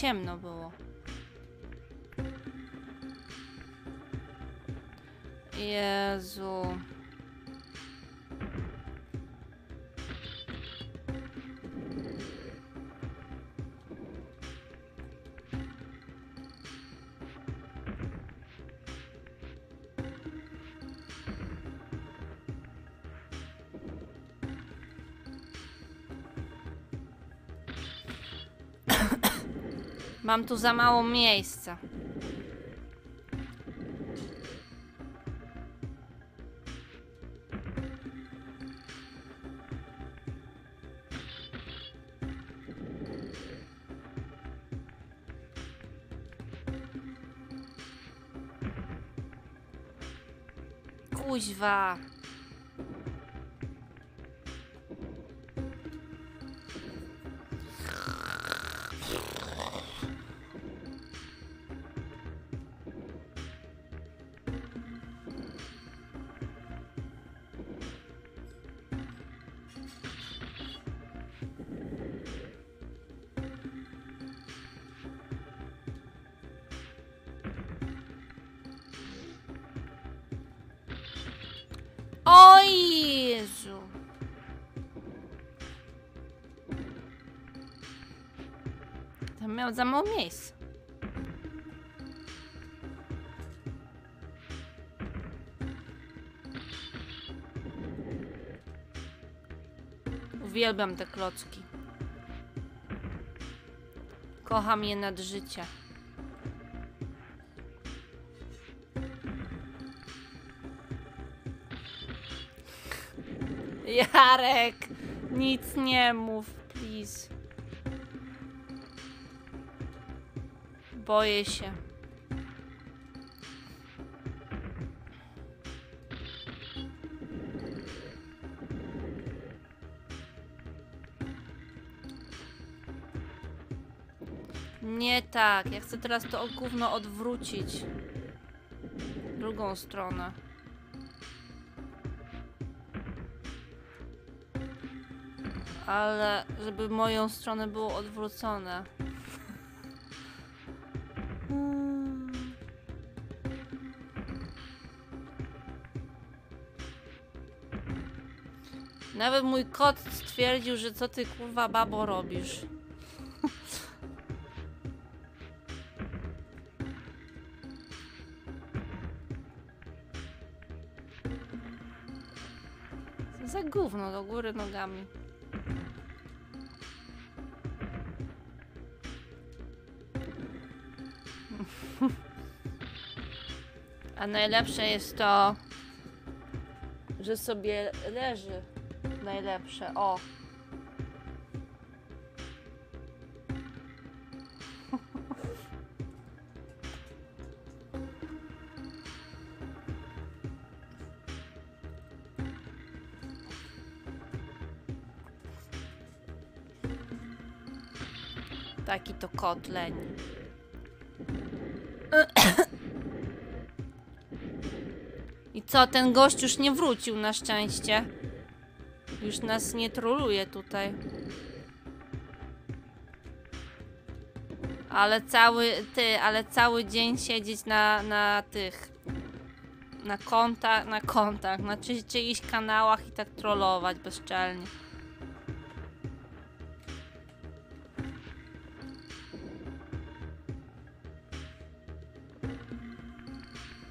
Ciemno było? Jezu. Mam tu za mało miejsca. Kuźwa. Tam miał za mało miejsca. Uwielbiam te klocki. Kocham je nad życie. Jarek, nic nie mów, Boję się. Nie tak, ja chcę teraz to gówno odwrócić. Drugą stronę. Ale żeby moją stronę było odwrócone. Nawet mój kot stwierdził, że co ty kurwa babo robisz. Za gówno do góry nogami. A najlepsze jest to, że sobie leży. Najlepsze, o. Taki to kot leń. I co, ten gość już nie wrócił na szczęście. Już nas nie troluje tutaj. Ale cały, ty, ale cały dzień siedzieć na, na tych, na kontach, na kontach, na czy, czyichś kanałach i tak trollować bezczelnie.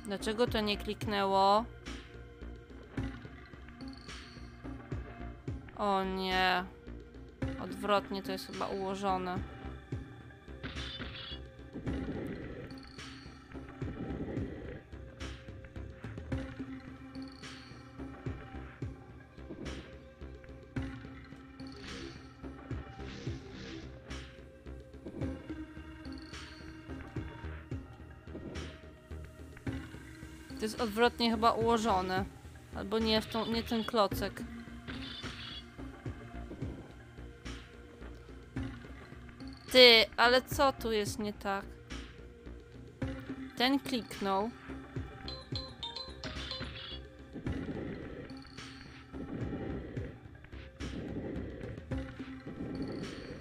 Dlaczego to nie kliknęło? O nie. Odwrotnie to jest chyba ułożone. To jest odwrotnie chyba ułożone. Albo nie, w tą, nie ten klocek. Ty, ale co tu jest nie tak? Ten kliknął.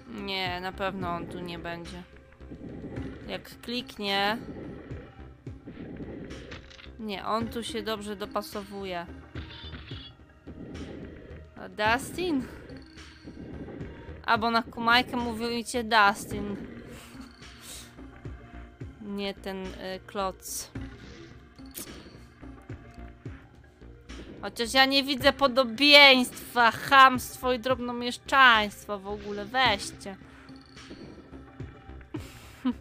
Nie, na pewno on tu nie będzie. Jak kliknie... Nie, on tu się dobrze dopasowuje. A Dustin? Albo na Kumajkę mówicie Dustin. Nie ten y, kloc. Chociaż ja nie widzę podobieństwa, chamstwo i drobnomieszczaństwo w ogóle, weźcie.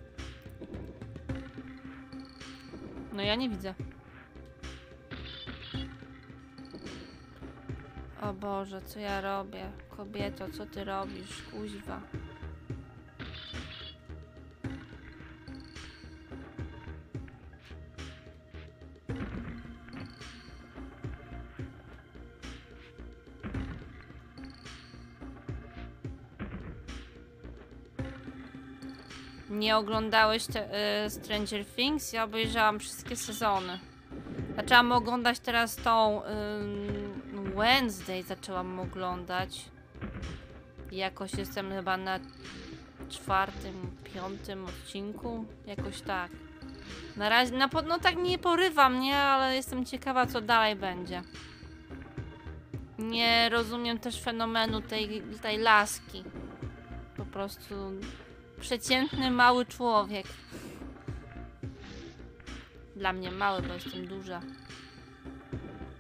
No ja nie widzę. O Boże, co ja robię? Kobieto, co ty robisz? Kuźwa. Nie oglądałeś te, y, Stranger Things? Ja obejrzałam wszystkie sezony. Zaczęłam oglądać teraz tą ym, Wednesday zaczęłam oglądać. Jakoś jestem chyba na czwartym, piątym odcinku. Jakoś tak. Na razie, na, no tak nie porywa mnie, ale jestem ciekawa co dalej będzie. Nie rozumiem też fenomenu tej, tej laski. Po prostu przeciętny mały człowiek. Dla mnie mały, bo jestem duża.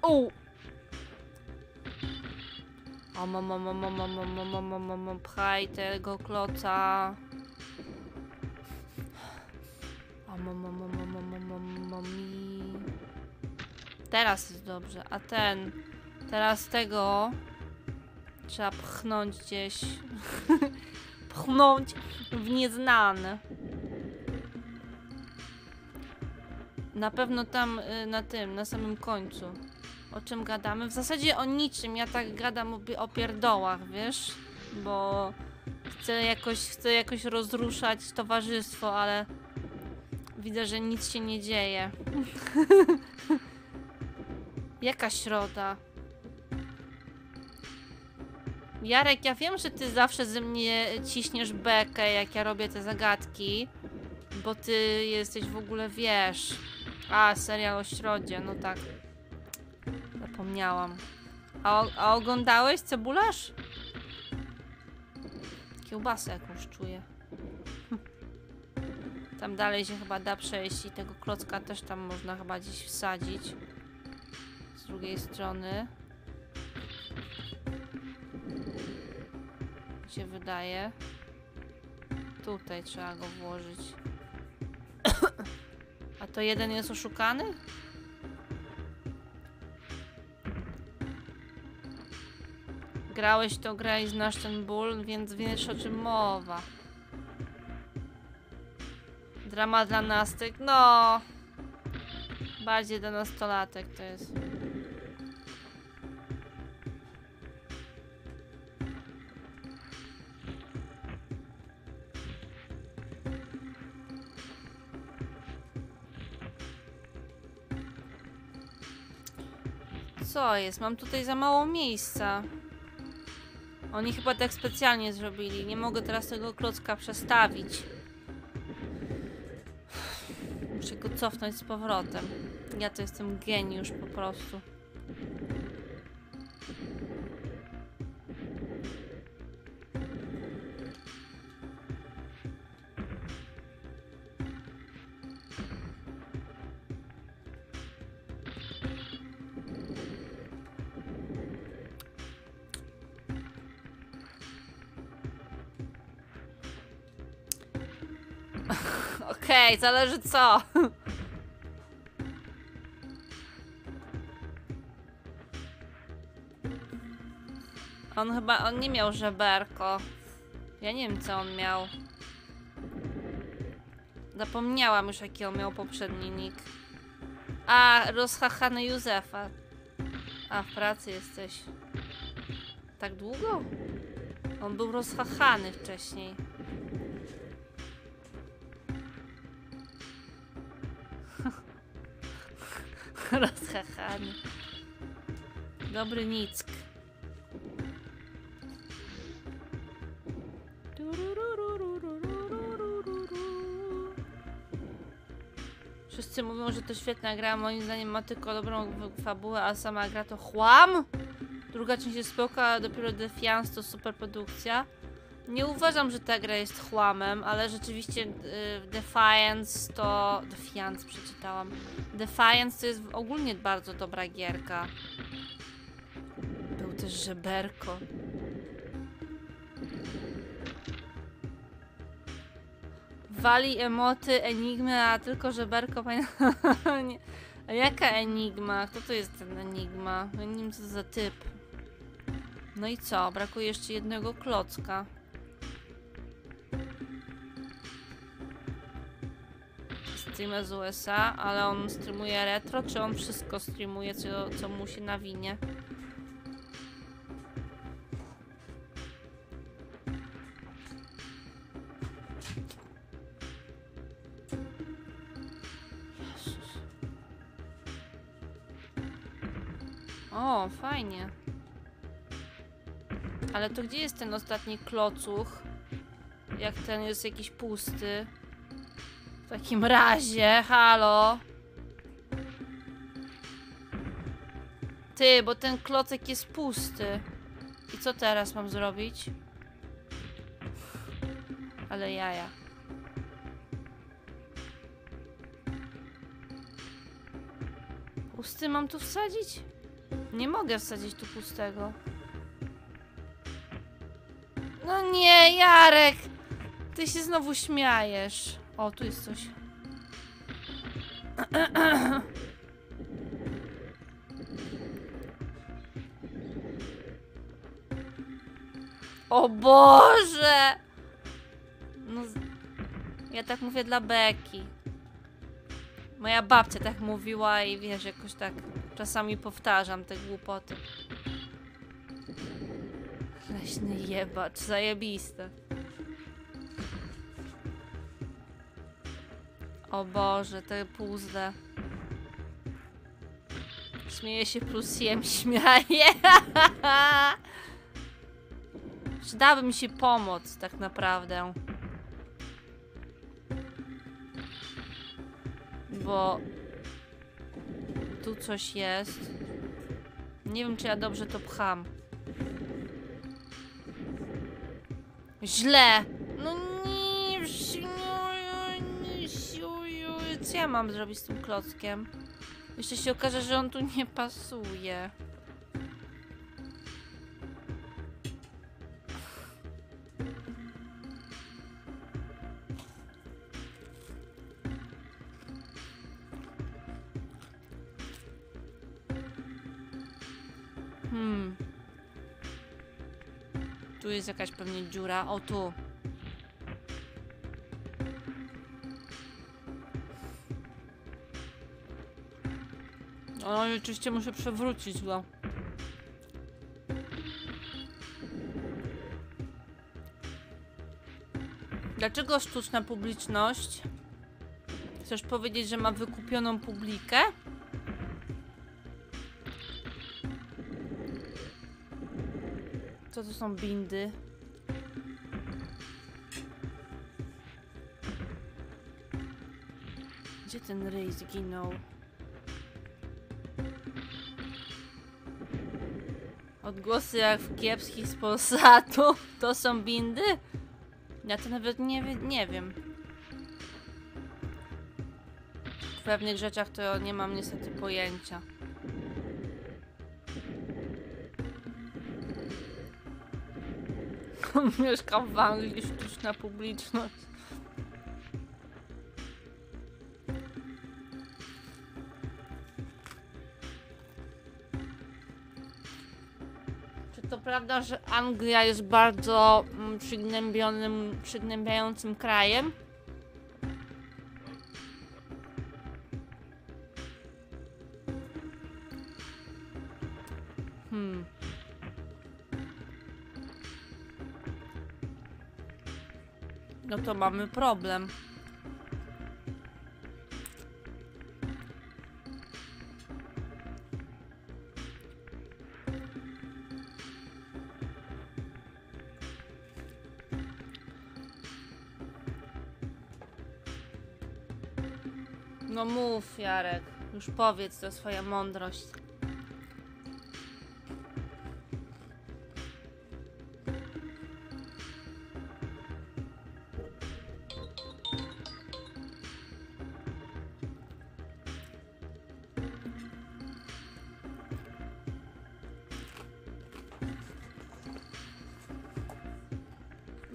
U! O, mo, mo, mo, mo, mo, mo, mo, mo, mo, pchaj tego kloca. O, mo, mo, mo, mo, mo, mo, mi. Teraz jest dobrze, a ten... Teraz tego... Trzeba pchnąć gdzieś. pchnąć w nieznane. Na pewno tam y, na tym, na samym końcu. O czym gadamy? W zasadzie o niczym. Ja tak gadam o, o pierdołach, wiesz? Bo chcę jakoś, chcę jakoś rozruszać towarzystwo, ale widzę, że nic się nie dzieje. Jaka środa? Jarek, ja wiem, że ty zawsze ze mnie ciśniesz bekę, jak ja robię te zagadki, bo ty jesteś w ogóle, wiesz... A, serial o środzie, no tak. Zapomniałam. A, a oglądałeś cebularz? Kiełbasę jakąś czuję. Tam dalej się chyba da przejść i tego klocka też tam można chyba gdzieś wsadzić. Z drugiej strony. Się wydaje. Tutaj trzeba go włożyć. A to jeden jest oszukany? Grałeś to grę i znasz ten ból, więc wiesz o czym mowa. Drama dla nastyk? No. Bardziej dla nastolatek to jest. Co jest? Mam tutaj za mało miejsca. Oni chyba tak specjalnie zrobili. Nie mogę teraz tego klocka przestawić. Muszę go cofnąć z powrotem. Ja to jestem geniusz po prostu. Okej, zależy co. On chyba, on nie miał żeberko. Ja nie wiem co on miał. Zapomniałam już jaki on miał poprzedni nick. A, rozchachany Józefa. A, w pracy jesteś. Tak długo? On był rozchachany wcześniej. Rozchachany. Dobry nick. Wszyscy mówią, że to świetna gra, moim zdaniem ma tylko dobrą fabułę, a sama gra to chłam? Druga część jest spoko, a dopiero Defiance to super produkcja. Nie uważam, że ta gra jest chłamem, ale rzeczywiście y, Defiance to... Defiance przeczytałam. Defiance to jest ogólnie bardzo dobra gierka. Był też żeberko. Wali emoty, enigmy, a tylko żeberko pamiętam. Jaka enigma? Kto to jest ten enigma? Ja nie wiem co to za typ. No i co? Brakuje jeszcze jednego klocka. Streamer z USA, ale on streamuje retro, czy on wszystko streamuje, co, co mu się nawinie? Jezus. O, fajnie. Ale to gdzie jest ten ostatni klocuch? Jak ten jest jakiś pusty? W takim razie, halo. Ty, bo ten klocek jest pusty. I co teraz mam zrobić? Ale jaja. Pusty mam tu wsadzić? Nie mogę wsadzić tu pustego. No nie, Jarek! Ty się znowu śmiajesz. O, tu jest coś. O Boże! No, ja tak mówię dla Beki. Moja babcia tak mówiła i wiesz, jakoś tak czasami powtarzam te głupoty. Leśny jebacz, zajebiste. O Boże, te puzzle. Śmieje się plus jem, śmiaje. Przydałaby mi się pomoc, tak naprawdę. Bo tu coś jest. Nie wiem, czy ja dobrze to pcham. Źle! No nie, Co ja mam zrobić z tym klockiem? Jeszcze się okaże, że on tu nie pasuje. Hmm. Tu jest jakaś pewnie dziura. O, tu. O, rzeczywiście muszę przewrócić go. Dlaczego sztuczna publiczność? Chcesz powiedzieć, że ma wykupioną publikę? Co to są bindy? Gdzie ten ryj zginął? Odgłosy jak w kiepskich z Polsatu. To są bindy? Ja to nawet nie, nie wiem. W pewnych rzeczach to nie mam niestety pojęcia. Mieszkam w Anglii, sztuczna publiczność. Prawda, że Anglia jest bardzo mm, przygnębionym, przygnębiającym krajem? Hmm. No to mamy problem. No mów, Jarek. Już powiedz to swoja mądrość.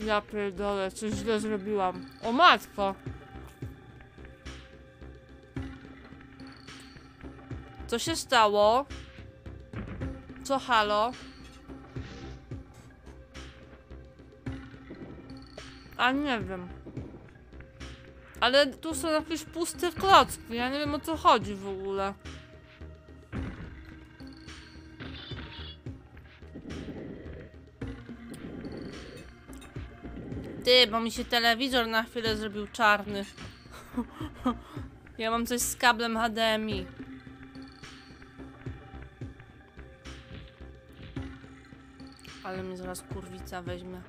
Ja pierdolę, coś źle zrobiłam. O matko! Co się stało? Co halo? A nie wiem. Ale tu są jakieś puste klocki. Ja nie wiem o co chodzi w ogóle. Ty, bo mi się telewizor na chwilę zrobił czarny. Ja mam coś z kablem HDMI. Ale mnie zaraz kurwica weźmie.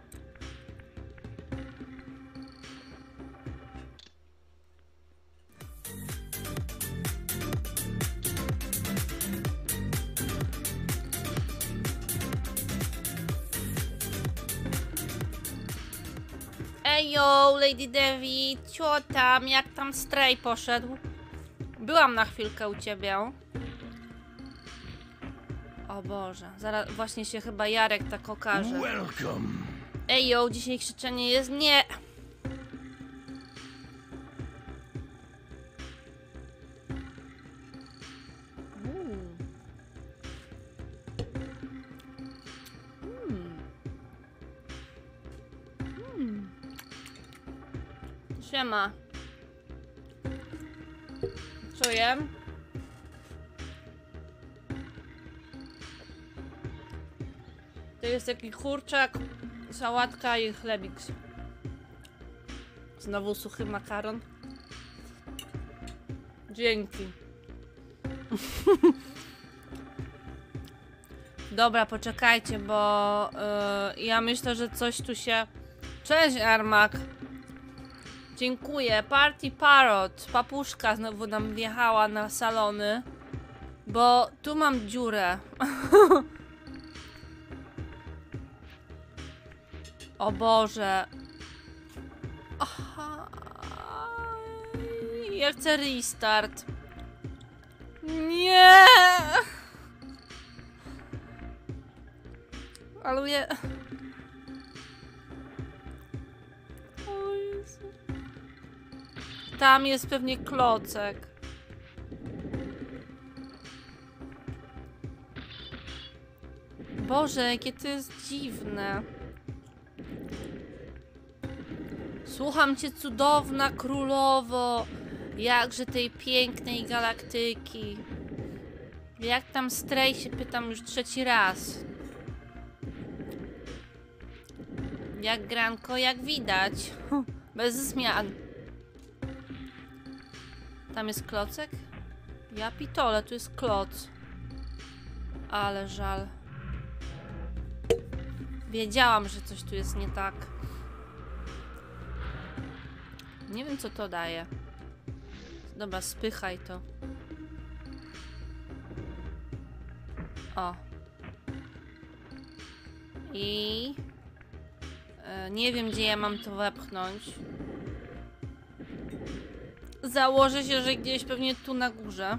Ejo, Lady Devi, co tam? Jak tam Stray poszedł? Byłam na chwilkę u ciebie. O Boże, zaraz właśnie się chyba Jarek tak okaże. Welcome. Ejo, dzisiaj krzyczenie jest nie. Siema. Co To jest taki kurczak, sałatka i chlebik. Znowu suchy makaron. Dzięki. Dobra, poczekajcie, bo yy, ja myślę, że coś tu się... Cześć, Ermak. Dziękuję. Party Parrot. Papuszka znowu nam wjechała na salony. Bo tu mam dziurę. O Boże. Aha. Ja chcę restart. Nie. Ale. Tam jest pewnie klocek. Boże, jakie to jest dziwne. Słucham cię, cudowna królowo, jakże tej pięknej galaktyki. Jak tam Stray się pytam już trzeci raz. Jak granko, jak widać. Bez zmian. Tam jest klocek? Ja pitole, tu jest kloc. Ale żal. Wiedziałam, że coś tu jest nie tak. Nie wiem, co to daje. Dobra, spychaj to. O. I... E, nie wiem, gdzie ja mam to wepchnąć. Założę się, że gdzieś pewnie tu na górze.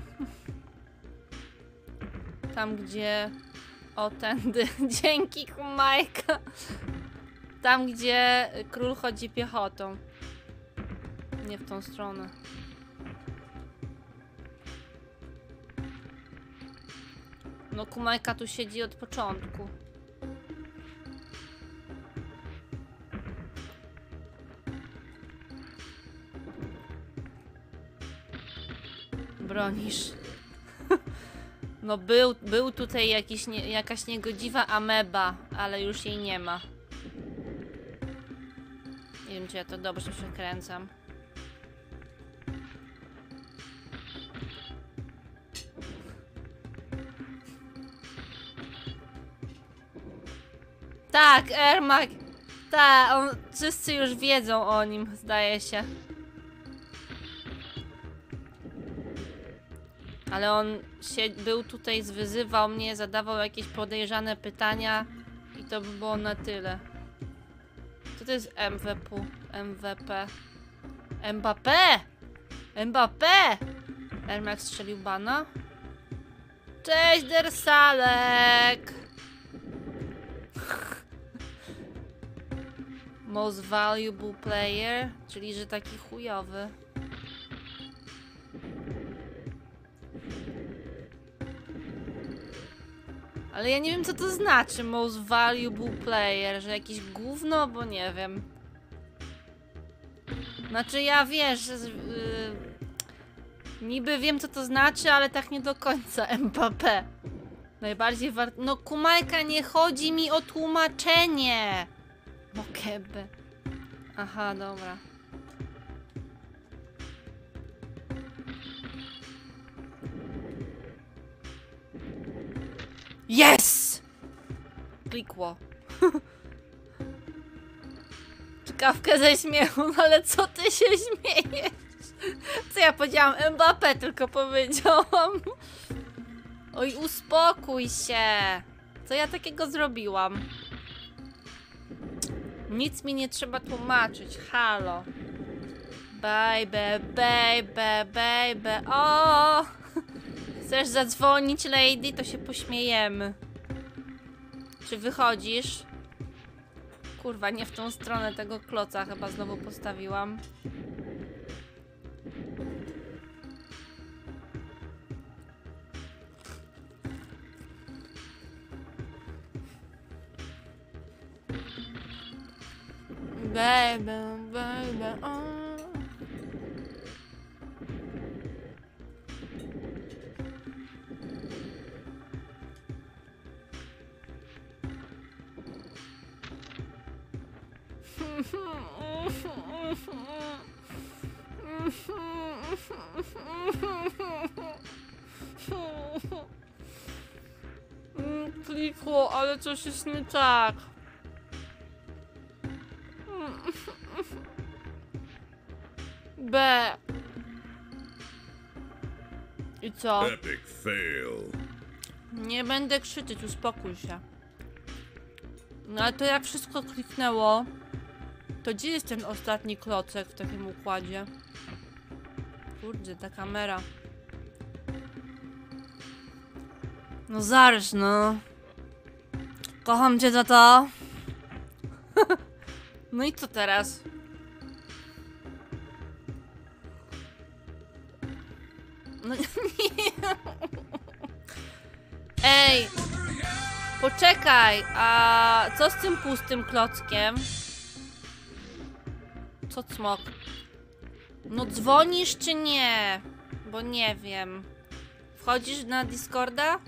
Tam, gdzie... O, tędy. Dzięki, Kumajka. Tam, gdzie król chodzi piechotą. Nie w tą stronę. No Kumajka tu siedzi od początku. Bronisz. No był, był tutaj jakiś nie, jakaś niegodziwa ameba, ale już jej nie ma. Nie wiem, czy ja to dobrze przekręcam. Tak, Ermak. Tak, on, wszyscy już wiedzą o nim, zdaje się. Ale on się był tutaj, zwyzywał mnie, zadawał jakieś podejrzane pytania i to by było na tyle. Co to jest MVP? MVP? Mbappé! Mbappé! Ermax strzelił bana. Cześć, Dersalek! Most valuable player, czyli że taki chujowy. Ale ja nie wiem co to znaczy most valuable player, że jakiś gówno, bo nie wiem. Znaczy ja wiesz, yy, niby wiem co to znaczy, ale tak nie do końca Mbappé. Najbardziej wart... No kumajka, nie chodzi mi o tłumaczenie! Mokebe. Aha, dobra. Yes! Klikło. Czkawkę ze śmiechu, no ale co ty się śmiejesz? Co ja powiedziałam? Mbappé tylko powiedziałam. Oj, uspokój się. Co ja takiego zrobiłam? Nic mi nie trzeba tłumaczyć. Halo. Baby, baby, baby. O! Chcesz zadzwonić, lady? To się pośmiejemy. Czy wychodzisz? Kurwa, nie w tą stronę tego kloca chyba znowu postawiłam. Baby, baby, oh. Klikło, ale coś jest nie tak. B. I co? Epic fail. Nie będę krzyczeć, uspokój się. No ale to jak wszystko kliknęło, to gdzie jest ten ostatni klocek w takim układzie? Kurde, ta kamera. No zaraz, no. Kocham cię za to. no i co teraz? No nie. Ej! Poczekaj, a co z tym pustym klockiem? Co cmok? No dzwonisz czy nie? Bo nie wiem. Wchodzisz na Discorda?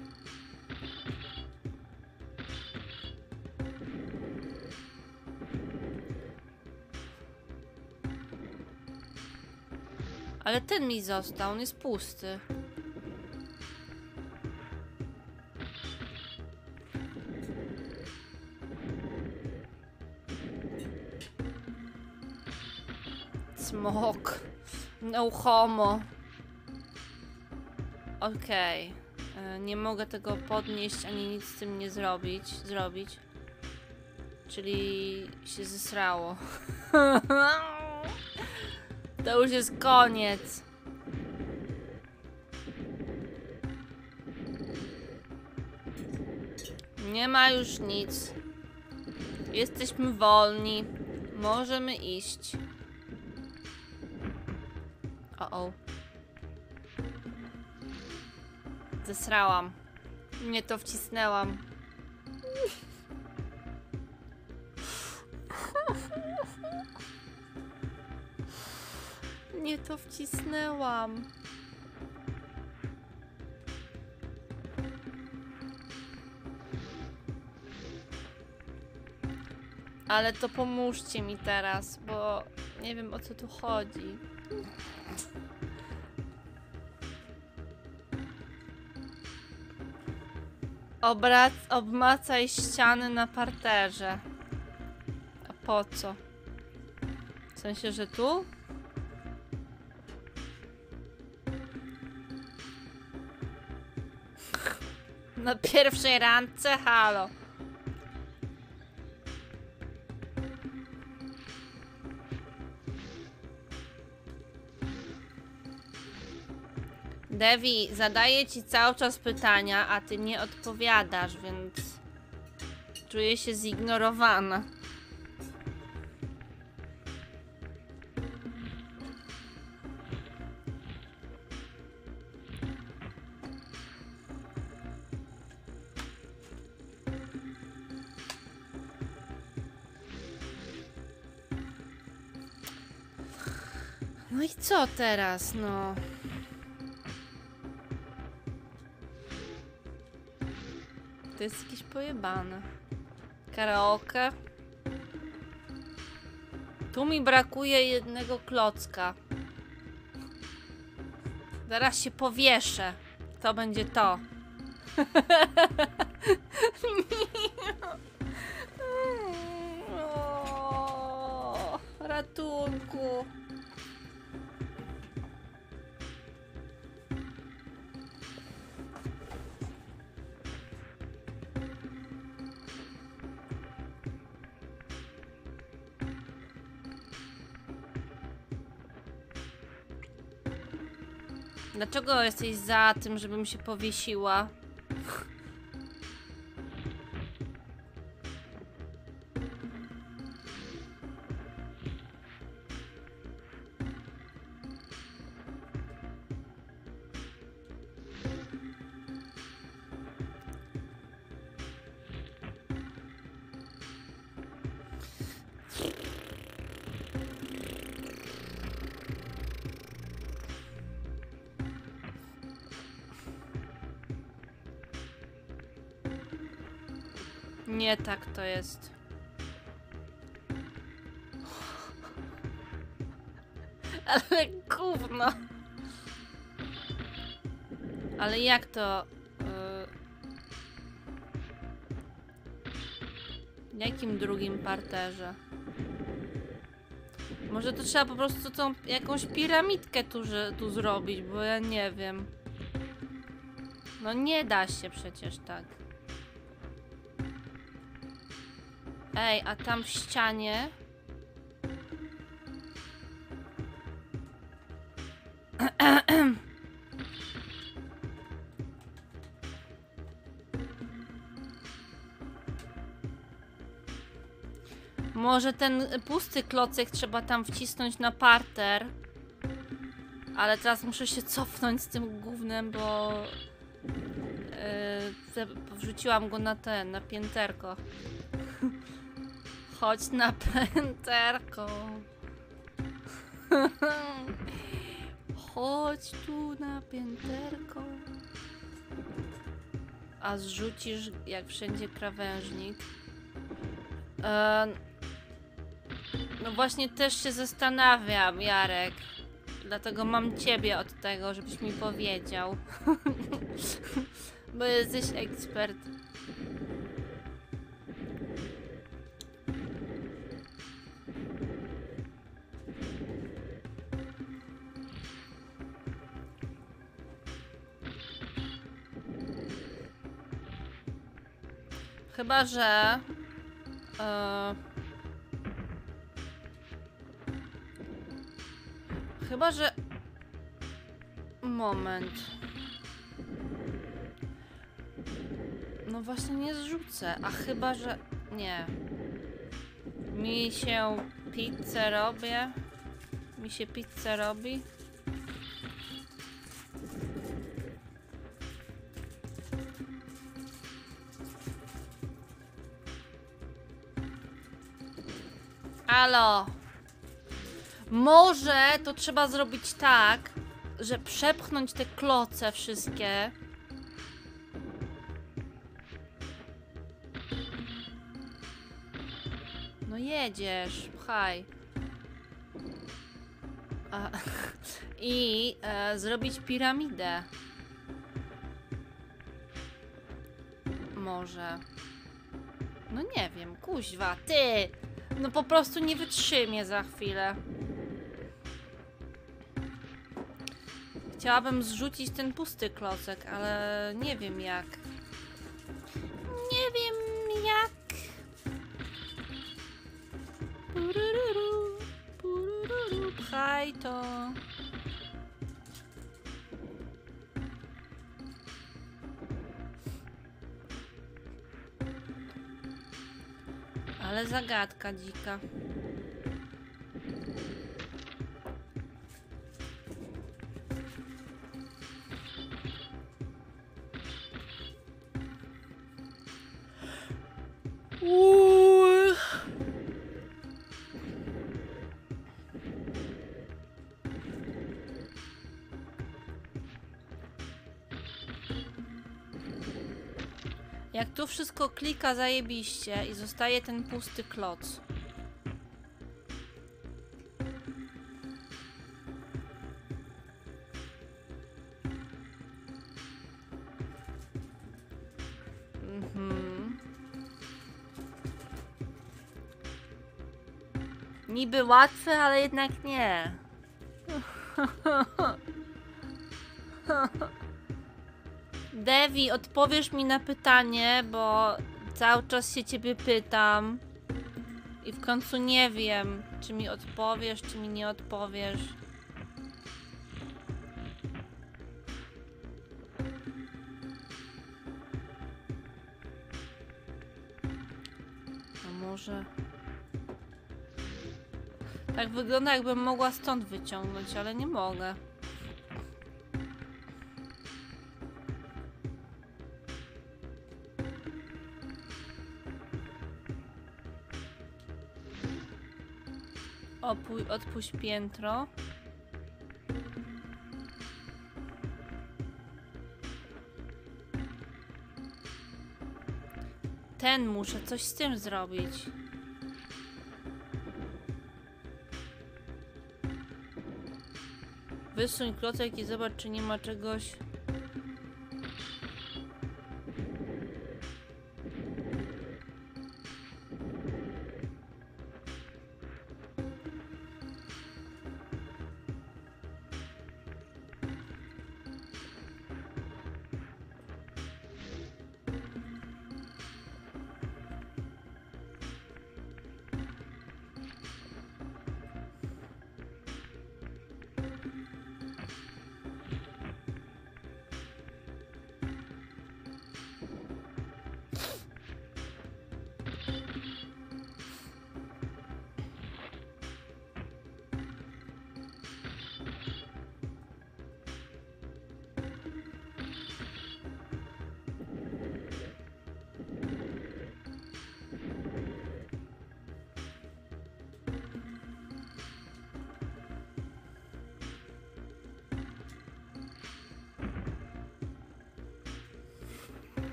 Ale ten mi został, on jest pusty. Smok. No homo. Okej. E, Nie mogę tego podnieść ani nic z tym nie zrobić. Zrobić. Czyli się zesrało. to już jest koniec. Nie ma już nic. Jesteśmy wolni. Możemy iść. O, o. Zesrałam. Nie to wcisnęłam. Nie to wcisnęłam. Ale to pomóżcie mi teraz, bo nie wiem o co tu chodzi. Obrac, obmacaj ściany na parterze. A po co? W sensie, że tu? Na pierwszej randce? Halo. Devi, zadaję ci cały czas pytania, a ty nie odpowiadasz, więc czuję się zignorowana. Co teraz, no? To jest jakieś pojebane. Karaoke. Tu mi brakuje jednego klocka. Zaraz się powieszę. To będzie to. Ratunku. Dlaczego jesteś za tym, żebym się powiesiła? Nie tak to jest. Ale gówno. Ale jak to? y, W jakim drugim parterze? Może to trzeba po prostu tą jakąś piramidkę tu, że, tu zrobić, bo ja nie wiem. No nie da się przecież tak. Ej, a tam w ścianie. Może ten pusty klocek trzeba tam wcisnąć na parter. Ale teraz muszę się cofnąć z tym gównem, bo yy, wrzuciłam go na ten, na pięterko. Chodź na pęterko. Chodź tu na pięterko. A zrzucisz jak wszędzie krawężnik. E, no właśnie też się zastanawiam, Jarek. Dlatego mam ciebie od tego, żebyś mi powiedział. Bo jesteś ekspert. Chyba, że. E, chyba, że. Moment. No właśnie nie zrzucę, a chyba, że. Nie. Mi się pizzę robię. Mi się pizzę robi. Alo. Może to trzeba zrobić tak, że przepchnąć te kloce wszystkie. No jedziesz, pchaj. A, I e, zrobić piramidę. Może. No nie wiem, kuźwa, ty! No po prostu nie wytrzymie za chwilę. Chciałabym zrzucić ten pusty klocek, ale nie wiem jak. Nie wiem jak. Pchaj to. Zagadka dzika. Wszystko klika zajebiście i zostaje ten pusty kloc. Mhm. Niby łatwe, ale jednak nie. Devi, odpowiesz mi na pytanie, bo cały czas się ciebie pytam. I w końcu nie wiem, czy mi odpowiesz, czy mi nie odpowiesz. A może. Tak wygląda, jakbym mogła stąd wyciągnąć, ale nie mogę. Opuj, odpuść piętro. Ten muszę coś z tym zrobić. Wysuń klocek i zobacz, czy nie ma czegoś.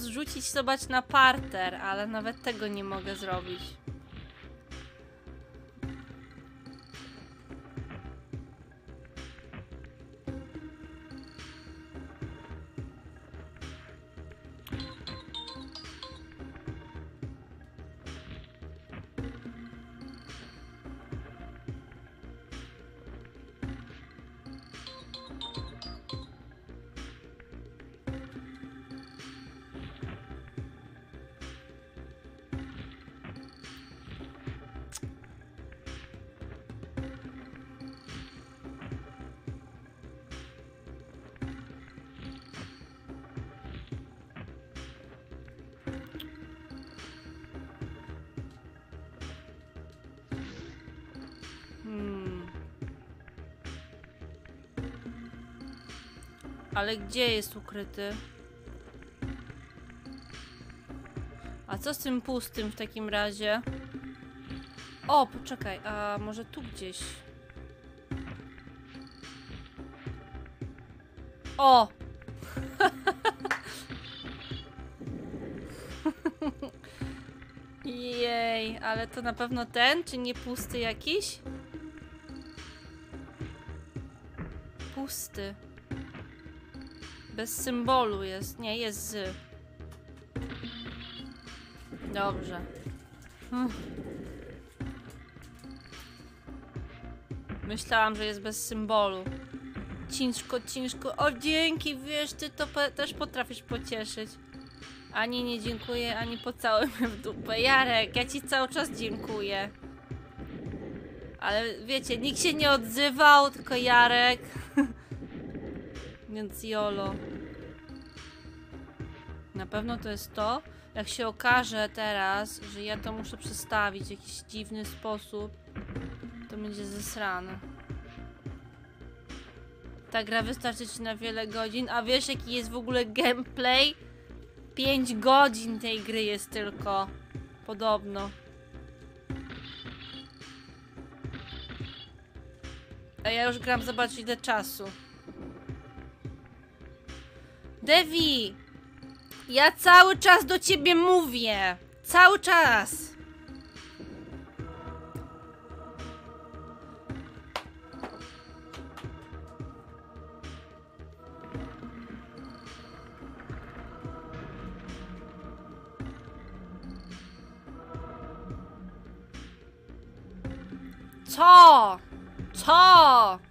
Zrzucić, zobacz, na parter, ale nawet tego nie mogę zrobić. Ale gdzie jest ukryty? A co z tym pustym w takim razie? O, poczekaj, a może tu gdzieś? O! Jej, ale to na pewno ten, czy nie pusty jakiś? Pusty. Bez symbolu jest. Nie, jest z. Dobrze. Uff. Myślałam, że jest bez symbolu. ciężko, ciężko. O, dzięki, wiesz, ty to też potrafisz pocieszyć. Ani nie dziękuję, ani pocałuj mnie w dupę. Jarek, ja ci cały czas dziękuję. Ale wiecie, nikt się nie odzywał, tylko Jarek. Więc jolo. Na pewno to jest to. Jak się okaże teraz, że ja to muszę przestawić w jakiś dziwny sposób, to będzie zesrane. Ta gra wystarczy ci na wiele godzin, a wiesz jaki jest w ogóle gameplay? 5 godzin tej gry jest tylko. Podobno. A ja już gram, zobacz ile czasu. Devi! Ja cały czas do ciebie mówię! Cały czas! Co? Co?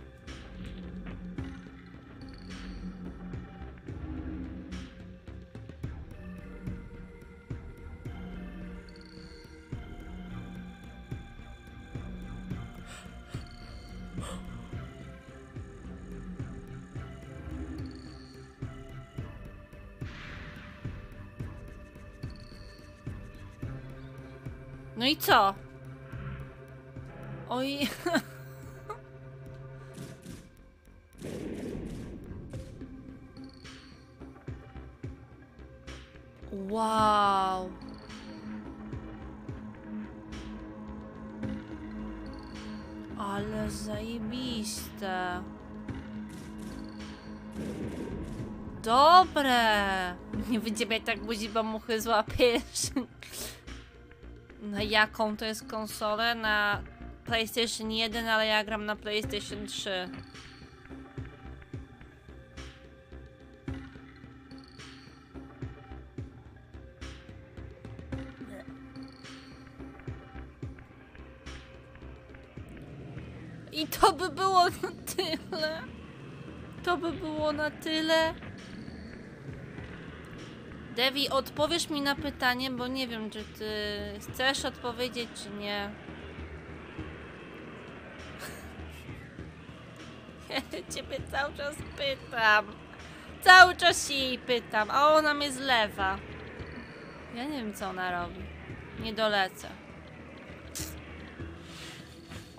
No i co? Oj. Wow. Ale zajebiste. Dobre. Nie wydziebiaj tak buzi, bo muchy złapiesz. Na jaką to jest konsolę? Na PlayStation 1, ale ja gram na PlayStation 3. I to by było na tyle. To by było na tyle. Devi, odpowiesz mi na pytanie, bo nie wiem, czy ty chcesz odpowiedzieć, czy nie. Ciebie cały czas pytam. Cały czas jej pytam, a ona mnie zlewa. Ja nie wiem, co ona robi. Nie dolecę.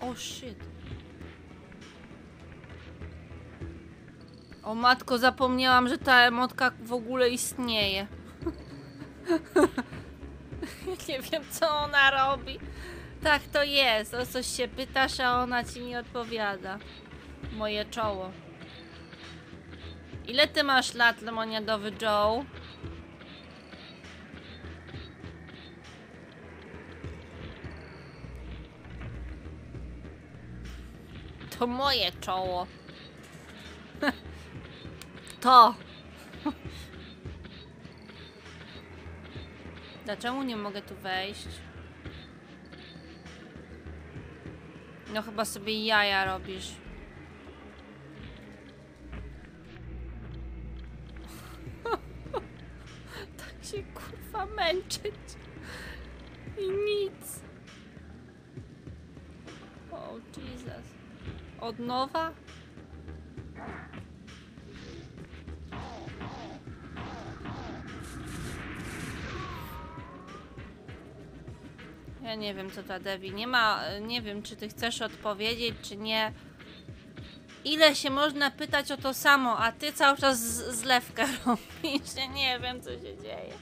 O shit. O matko, zapomniałam, że ta emotka w ogóle istnieje. nie wiem, co ona robi. Tak to jest. O coś się pytasz, a ona ci nie odpowiada. Moje czoło. Ile ty masz lat, lemoniadowy Joe? To moje czoło. To. Dlaczego nie mogę tu wejść? No chyba sobie jaja robisz. tak się kurwa męczyć. I nic. O Jesus. Od nowa? Ja nie wiem, co ta Devi. Nie ma, nie wiem, czy ty chcesz odpowiedzieć, czy nie. Ile się można pytać o to samo, a ty cały czas zlewkę robisz. Ja nie wiem, co się dzieje.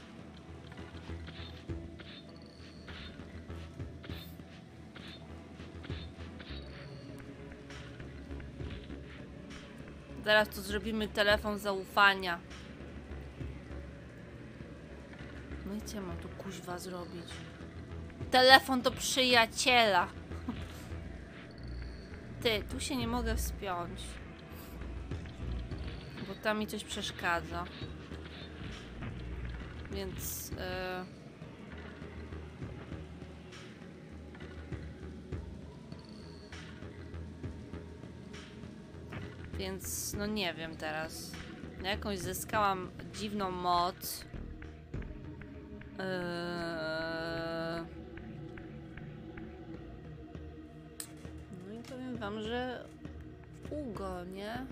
Zaraz tu zrobimy telefon zaufania. No i co mam tu kuźwa zrobić? Telefon do przyjaciela. Ty, tu się nie mogę wspiąć. Bo tam mi coś przeszkadza. Więc... Yy... Więc no nie wiem teraz. Jakąś zyskałam dziwną moc. Eee... powiem wam, że Ugo, nie?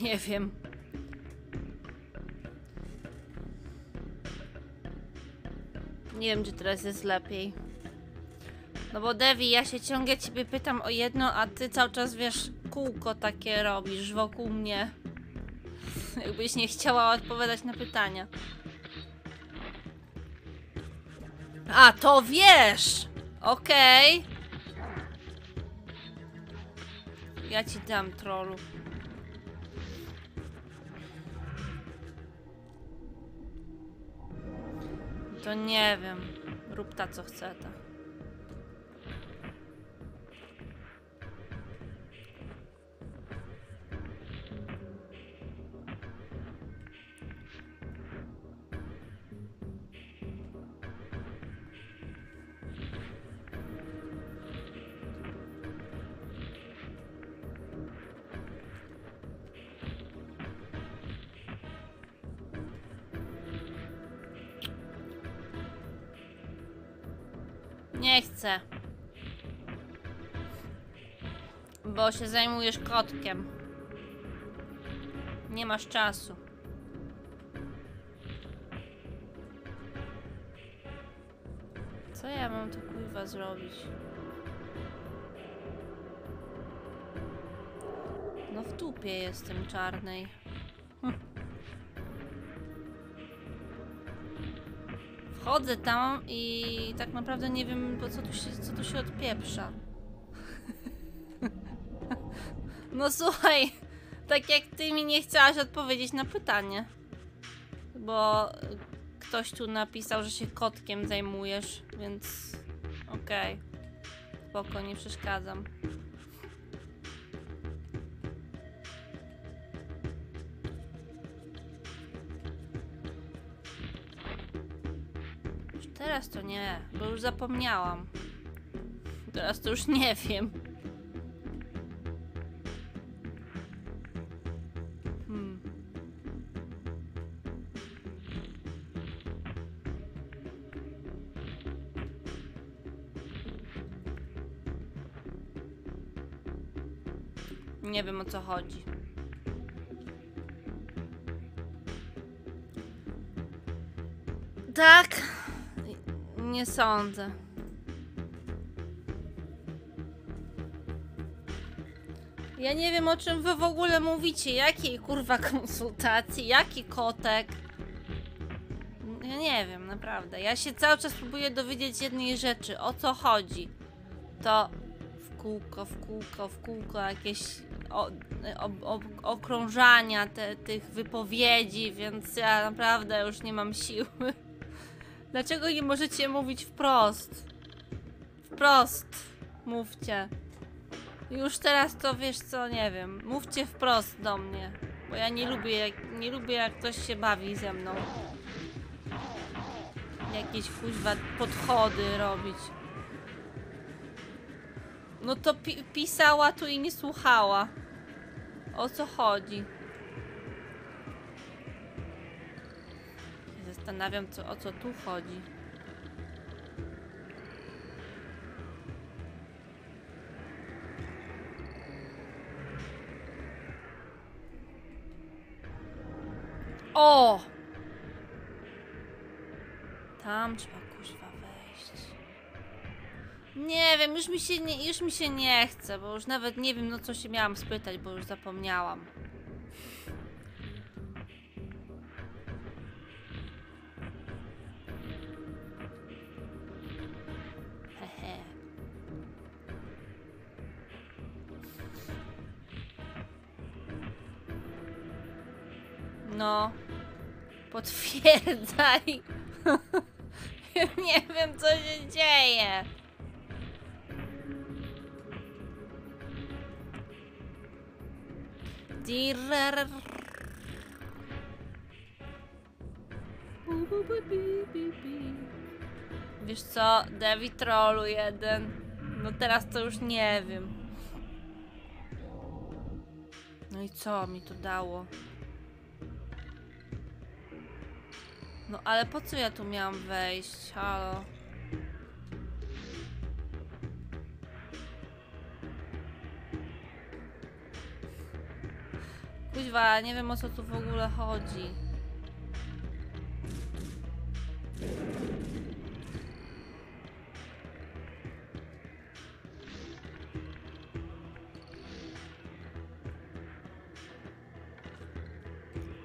Nie wiem. Nie wiem, czy teraz jest lepiej. No bo Devi, ja się ciągle ciebie pytam o jedno, a ty cały czas wiesz, kółko takie robisz wokół mnie. Jakbyś nie chciała odpowiadać na pytania. A, to wiesz! Okej. Ja ci dam trollu. To nie wiem. Rób ta co chce ta. Bo się zajmujesz kotkiem. Nie masz czasu. Co ja mam tu kuźwa zrobić? No w dupie jestem czarnej. Wchodzę tam i tak naprawdę nie wiem, po co tu się, co tu się odpieprza. No słuchaj, tak jak ty mi nie chciałaś odpowiedzieć na pytanie. Bo ktoś tu napisał, że się kotkiem zajmujesz, więc okej. Spoko, nie przeszkadzam. Teraz to nie, bo już zapomniałam. Teraz to już nie wiem. Nie wiem o co chodzi. Tak? Nie sądzę. Ja nie wiem o czym wy w ogóle mówicie. Jakiej kurwa konsultacji? Jaki kotek? Ja nie wiem, naprawdę. Ja się cały czas próbuję dowiedzieć jednej rzeczy. O co chodzi? To w kółko, w kółko, w kółko jakieś o, o, okrążania te, tych wypowiedzi, więc ja naprawdę już nie mam siły. Dlaczego nie możecie mówić wprost? Wprost. Mówcie. Już teraz to wiesz co, nie wiem. Mówcie wprost do mnie. Bo ja nie lubię, jak, nie lubię jak ktoś się bawi ze mną. Jakieś kuźwa podchody robić. No to pi pisała tu i nie słuchała. O co chodzi? Zastanawiam, co, o co tu chodzi. O! Tam trzeba. Nie wiem, już mi, się nie, już mi się nie chce, bo już nawet nie wiem, no co się miałam spytać, bo już zapomniałam. No. Potwierdzaj. nie wiem, co się dzieje. Wiesz co, Devi Trollu jeden. No teraz to już nie wiem. No i co mi to dało? No ale po co ja tu miałam wejść? Halo. Kuźwa, nie wiem o co tu w ogóle chodzi.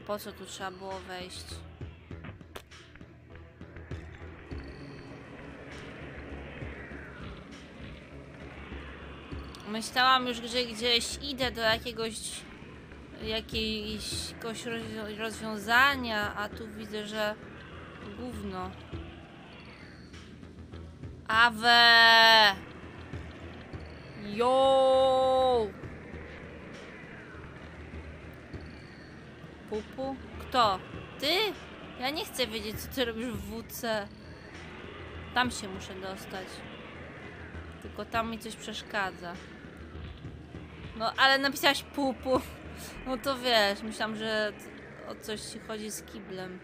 Po co tu trzeba było wejść? Myślałam już, że gdzieś idę do jakiegoś jakiegoś rozwią- rozwiązania, a tu widzę, że gówno. Awe! Jo! Pupu? Kto? Ty? Ja nie chcę wiedzieć, co ty robisz w WC. Tam się muszę dostać. Tylko tam mi coś przeszkadza. No, ale napisałaś pupu. No to wiesz, myślałam, że o coś ci chodzi z kiblem.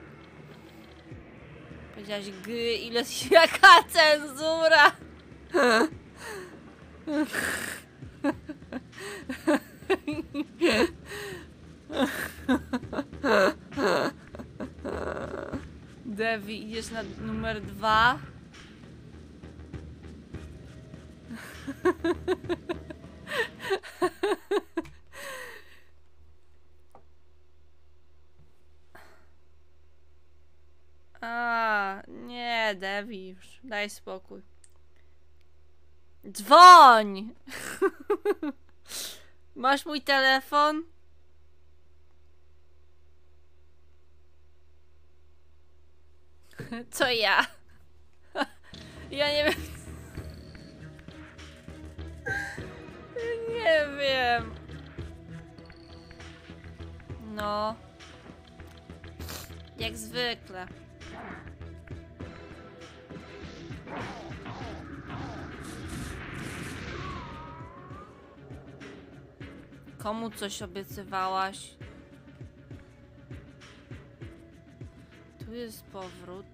Powiedziałaś g, ile jaka cenzura! Devi, idziesz na numer dwa. A, nie, Devi, daj spokój. Dzwoń! Masz mój telefon? Co ja? Ja nie wiem. Nie wiem. No. Jak zwykle. Komu coś obiecywałaś? Tu jest powrót.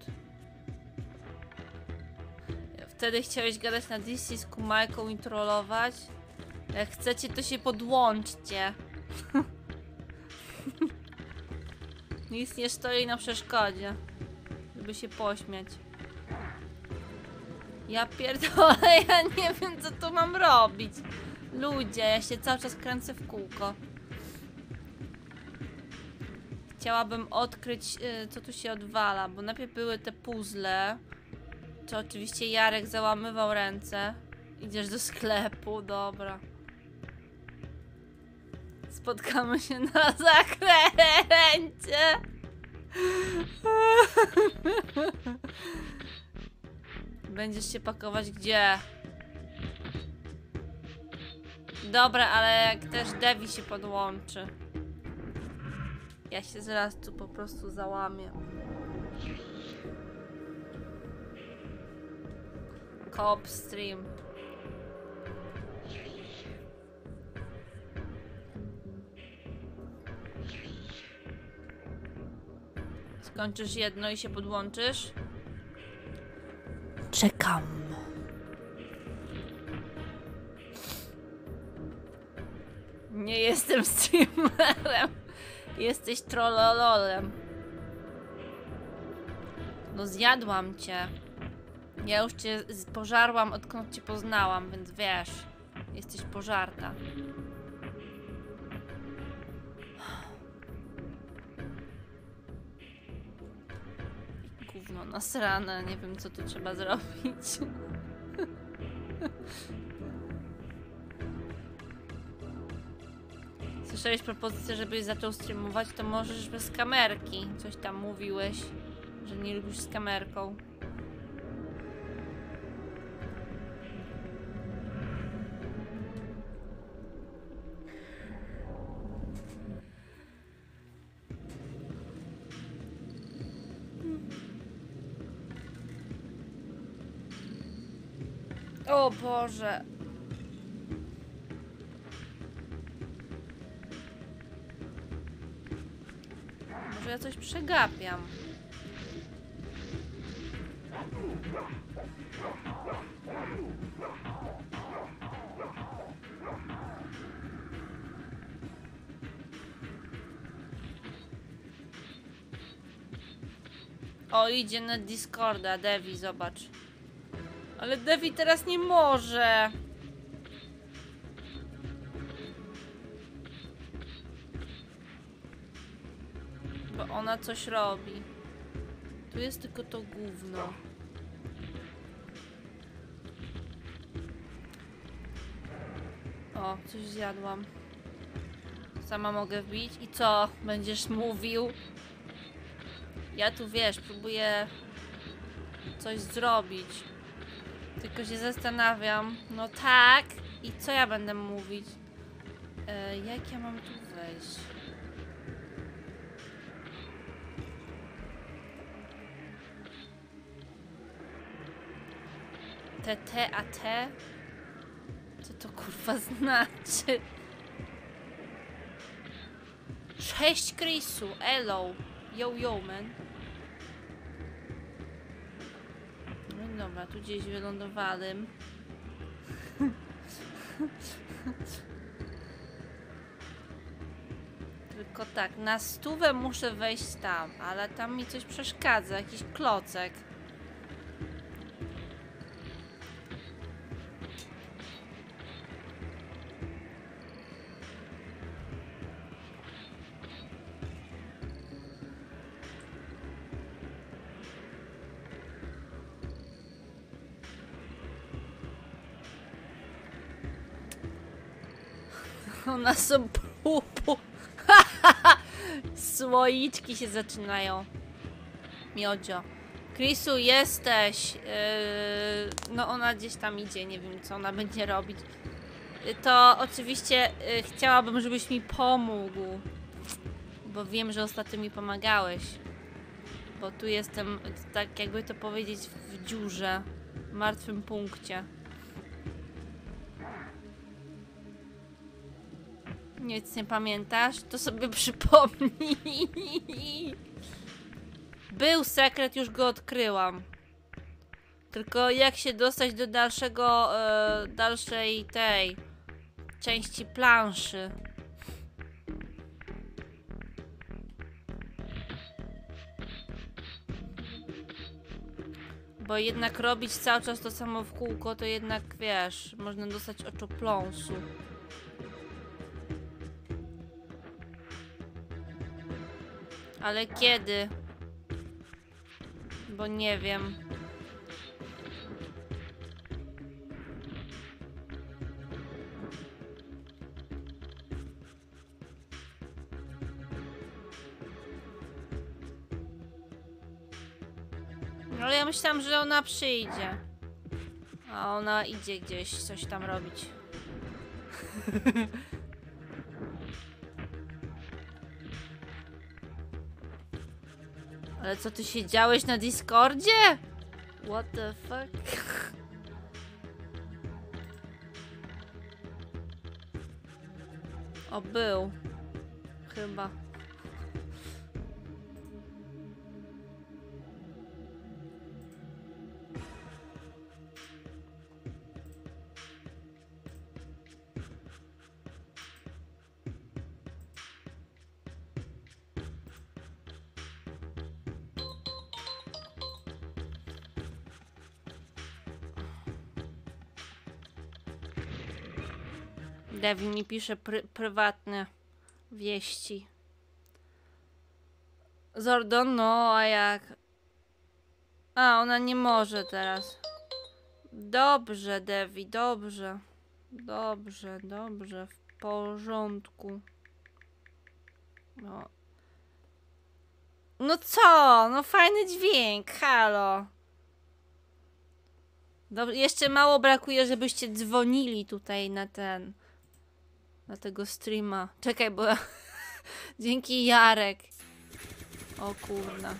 Wtedy chciałeś gadać na DC z Kumajką i trollować? Jak chcecie, to się podłączcie. Nic nie stoi na przeszkodzie, żeby się pośmiać. Ja pierdolę, ja nie wiem, co tu mam robić. Ludzie, ja się cały czas kręcę w kółko. Chciałabym odkryć, y, co tu się odwala, bo najpierw były te puzzle. To oczywiście Jarek załamywał ręce. Idziesz do sklepu, dobra. Spotkamy się na zakręcie. Będziesz się pakować gdzie? Dobra, ale jak też Devi się podłączy. Ja się zaraz tu po prostu załamię. Coop stream. Skończysz jedno i się podłączysz? Czekam. Nie jestem streamerem. Jesteś trollololem. No zjadłam cię. Ja już cię pożarłam odkąd cię poznałam, więc wiesz. Jesteś pożarta. Gówno nasrane, nie wiem co tu trzeba zrobić. Słyszałeś propozycję, żebyś zaczął streamować, to możesz bez kamerki. Coś tam mówiłeś, że nie lubisz z kamerką. O Boże. Może ja coś przegapiam. O, idzie na Discorda, Devi, zobacz. Ale Devi teraz nie może. Bo ona coś robi. Tu jest tylko to gówno. O, coś zjadłam. Sama mogę wbić. I co? Będziesz mówił? Ja tu wiesz, próbuję coś zrobić. Tylko się zastanawiam. No tak. I co ja będę mówić? E, jak ja mam tu wejść? T, T, a T? Co to kurwa znaczy? Cześć Chrisu, hello. Yo, yo, man. Dobra, tu gdzieś wylądowałem. Tylko tak, na stówę muszę wejść tam, ale tam mi coś przeszkadza, jakiś klocek. One są pupu. Słoiczki się zaczynają. Miodzio. Chrisu, jesteś. Yy, no ona gdzieś tam idzie, nie wiem co ona będzie robić. Yy, To oczywiście yy, chciałabym, żebyś mi pomógł. Bo wiem, że ostatnio mi pomagałeś. Bo tu jestem, tak jakby to powiedzieć, w dziurze. W martwym punkcie. Nic nie pamiętasz? To sobie przypomnij. Był sekret, już go odkryłam. Tylko jak się dostać do dalszego, e, dalszej tej części planszy? Bo jednak robić cały czas to samo w kółko, to jednak wiesz, można dostać oczopląsu. Ale kiedy? Bo nie wiem. No ale ja myślałam, że ona przyjdzie. A ona idzie gdzieś coś tam robić. Ale co ty siedziałeś na Discordzie? What the fuck? O, był. Chyba. Mi pisze pry prywatne wieści. Zordon, no a jak? A, ona nie może teraz. Dobrze, Devi, dobrze. Dobrze, dobrze, w porządku. No. No co? No fajny dźwięk, halo. Dob- jeszcze mało brakuje, żebyście dzwonili tutaj na ten. Na tego streama. Czekaj, bo. Dzięki Jarek. O kurna.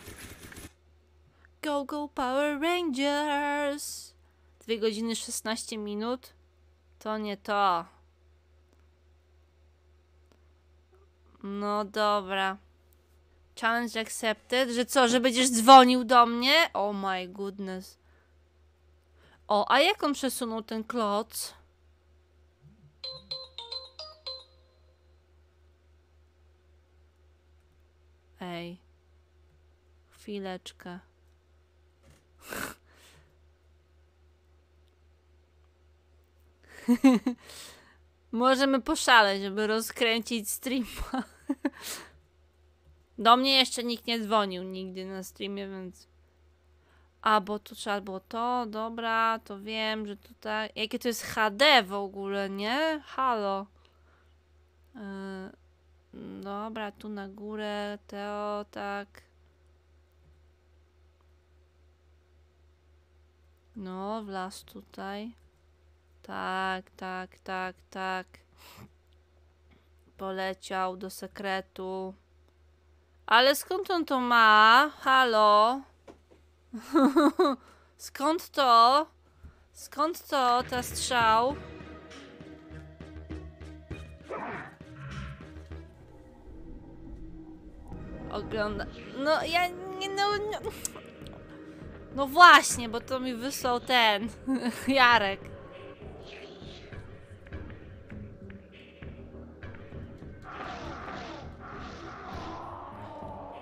Go, go, Power Rangers! 2 godziny 16 minut? To nie to. No dobra. Challenge accepted. Że co, że będziesz dzwonił do mnie? Oh my goodness. O, a jak on przesunął ten kloc? Ej. Chwileczkę. Możemy poszaleć, żeby rozkręcić streama. Do mnie jeszcze nikt nie dzwonił nigdy na streamie, więc... A, bo to trzeba było to, dobra, to wiem, że tutaj... Jakie to jest HD w ogóle, nie? Halo. Yy, dobra, tu na górę, Teo, tak. No, wlazł tutaj. Tak, tak, tak, tak. Poleciał do sekretu. Ale skąd on to ma? Halo? skąd to? Skąd to, ta strzał? Ogląda. No ja nie no, no. No właśnie, bo to mi wysłał ten Jarek.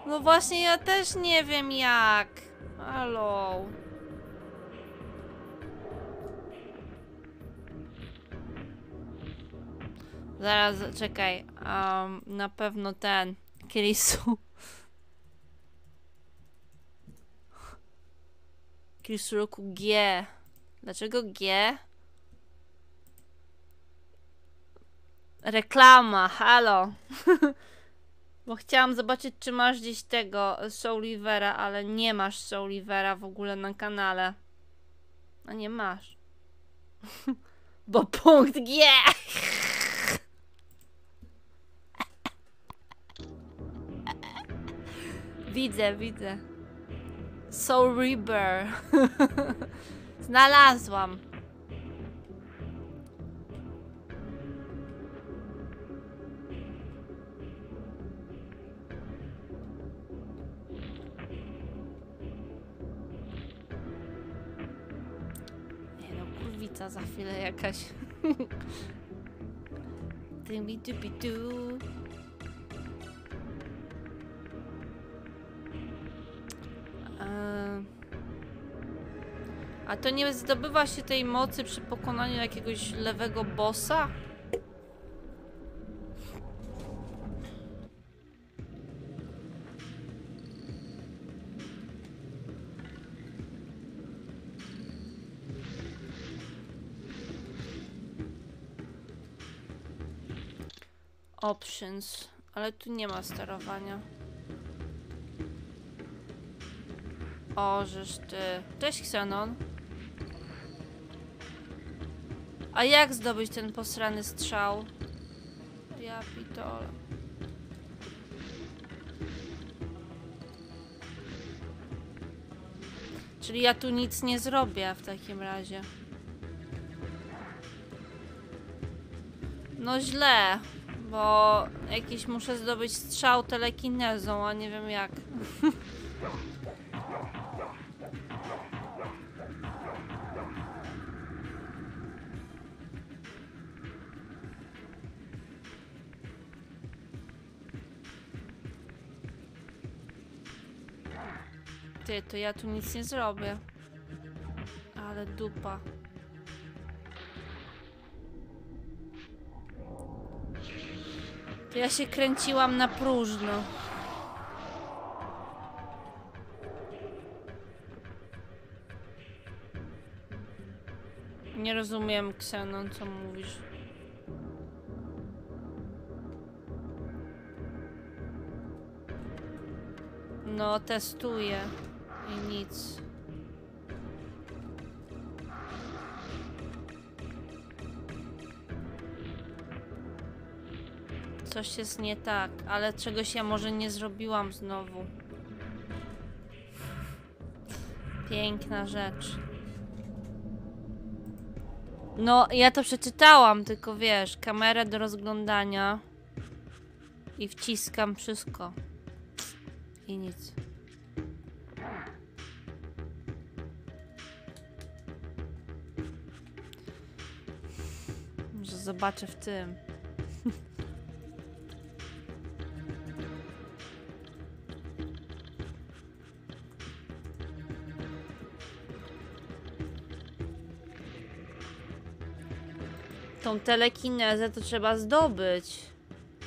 No właśnie, ja też nie wiem jak. Halo. Zaraz, czekaj. Um, na pewno ten. Kirisu. Kirisu roku G. Dlaczego G? Reklama, halo. Bo chciałam zobaczyć, czy masz gdzieś tego Soulivera, ale nie masz Soulivera w ogóle na kanale. A nie masz. Bo punkt G! Widzę, widzę. Soul Reaper. Znalazłam. Nie no, kurwica za chwilę jakaś. Dymi dubi du. A to nie zdobywa się tej mocy przy pokonaniu jakiegoś lewego bossa? Options, ale tu nie ma sterowania. O, żeż ty. Cześć, Xenon. A jak zdobyć ten posrany strzał? Ja pitole. Czyli ja tu nic nie zrobię w takim razie. No źle, bo jakiś muszę zdobyć strzał telekinezą, a nie wiem jak. Ty, to ja tu nic nie zrobię. Ale dupa. To ja się kręciłam na próżno. Nie rozumiem, Xenon, co mówisz. No, testuję. I nic. Coś jest nie tak, ale czegoś ja może nie zrobiłam znowu. Piękna rzecz. No, ja to przeczytałam, tylko wiesz, kamerę do rozglądania i wciskam wszystko. I nic. Zobaczę w tym. Tą telekinezę to trzeba zdobyć.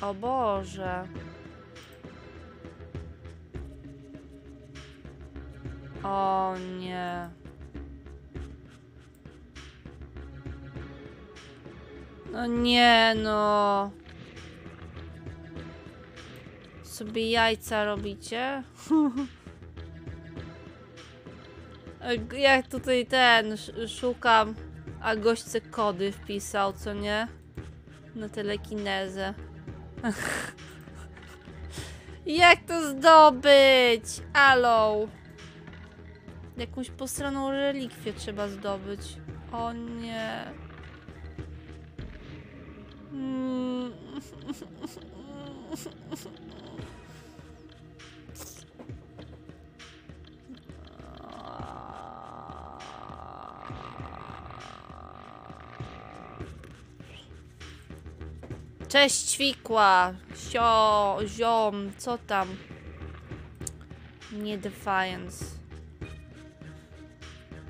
O Boże. O nie. No nie no. Sobie jajca robicie? Jak tutaj ten sz- szukam, a gośce kody wpisał, co nie? Na telekinezę. Jak to zdobyć? Alo. Jakąś posraną relikwię trzeba zdobyć. O nie. Cześć ćwikła, sio, ziom, co tam? Nie Defiance.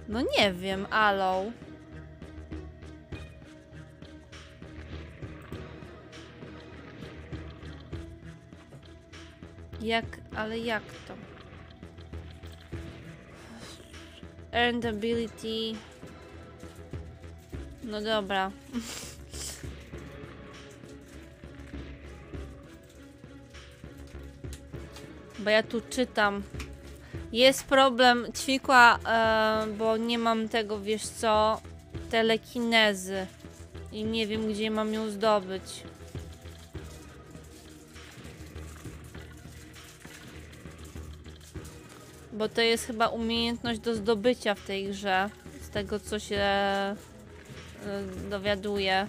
No nie wiem, alo. Jak, ale jak to? Earned ability. No dobra. Bo ja tu czytam. Jest problem ćwikła, e, bo nie mam tego, wiesz co, telekinezy. I nie wiem, gdzie mam ją zdobyć. Bo to jest chyba umiejętność do zdobycia w tej grze. Z tego, co się e, dowiaduję.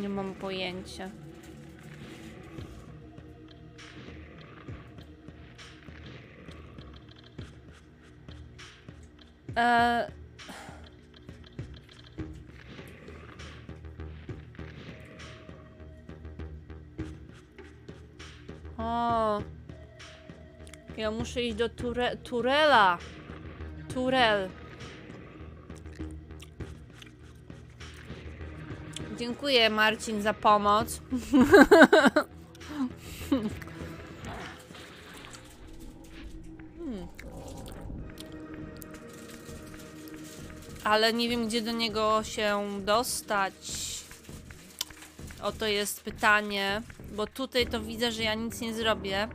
Nie mam pojęcia. Eee... O. Ja muszę iść do Ture Turela. Turel. Dziękuję Marcin za pomoc. Ale nie wiem, gdzie do niego się dostać. Oto jest pytanie, bo tutaj to widzę, że ja nic nie zrobię.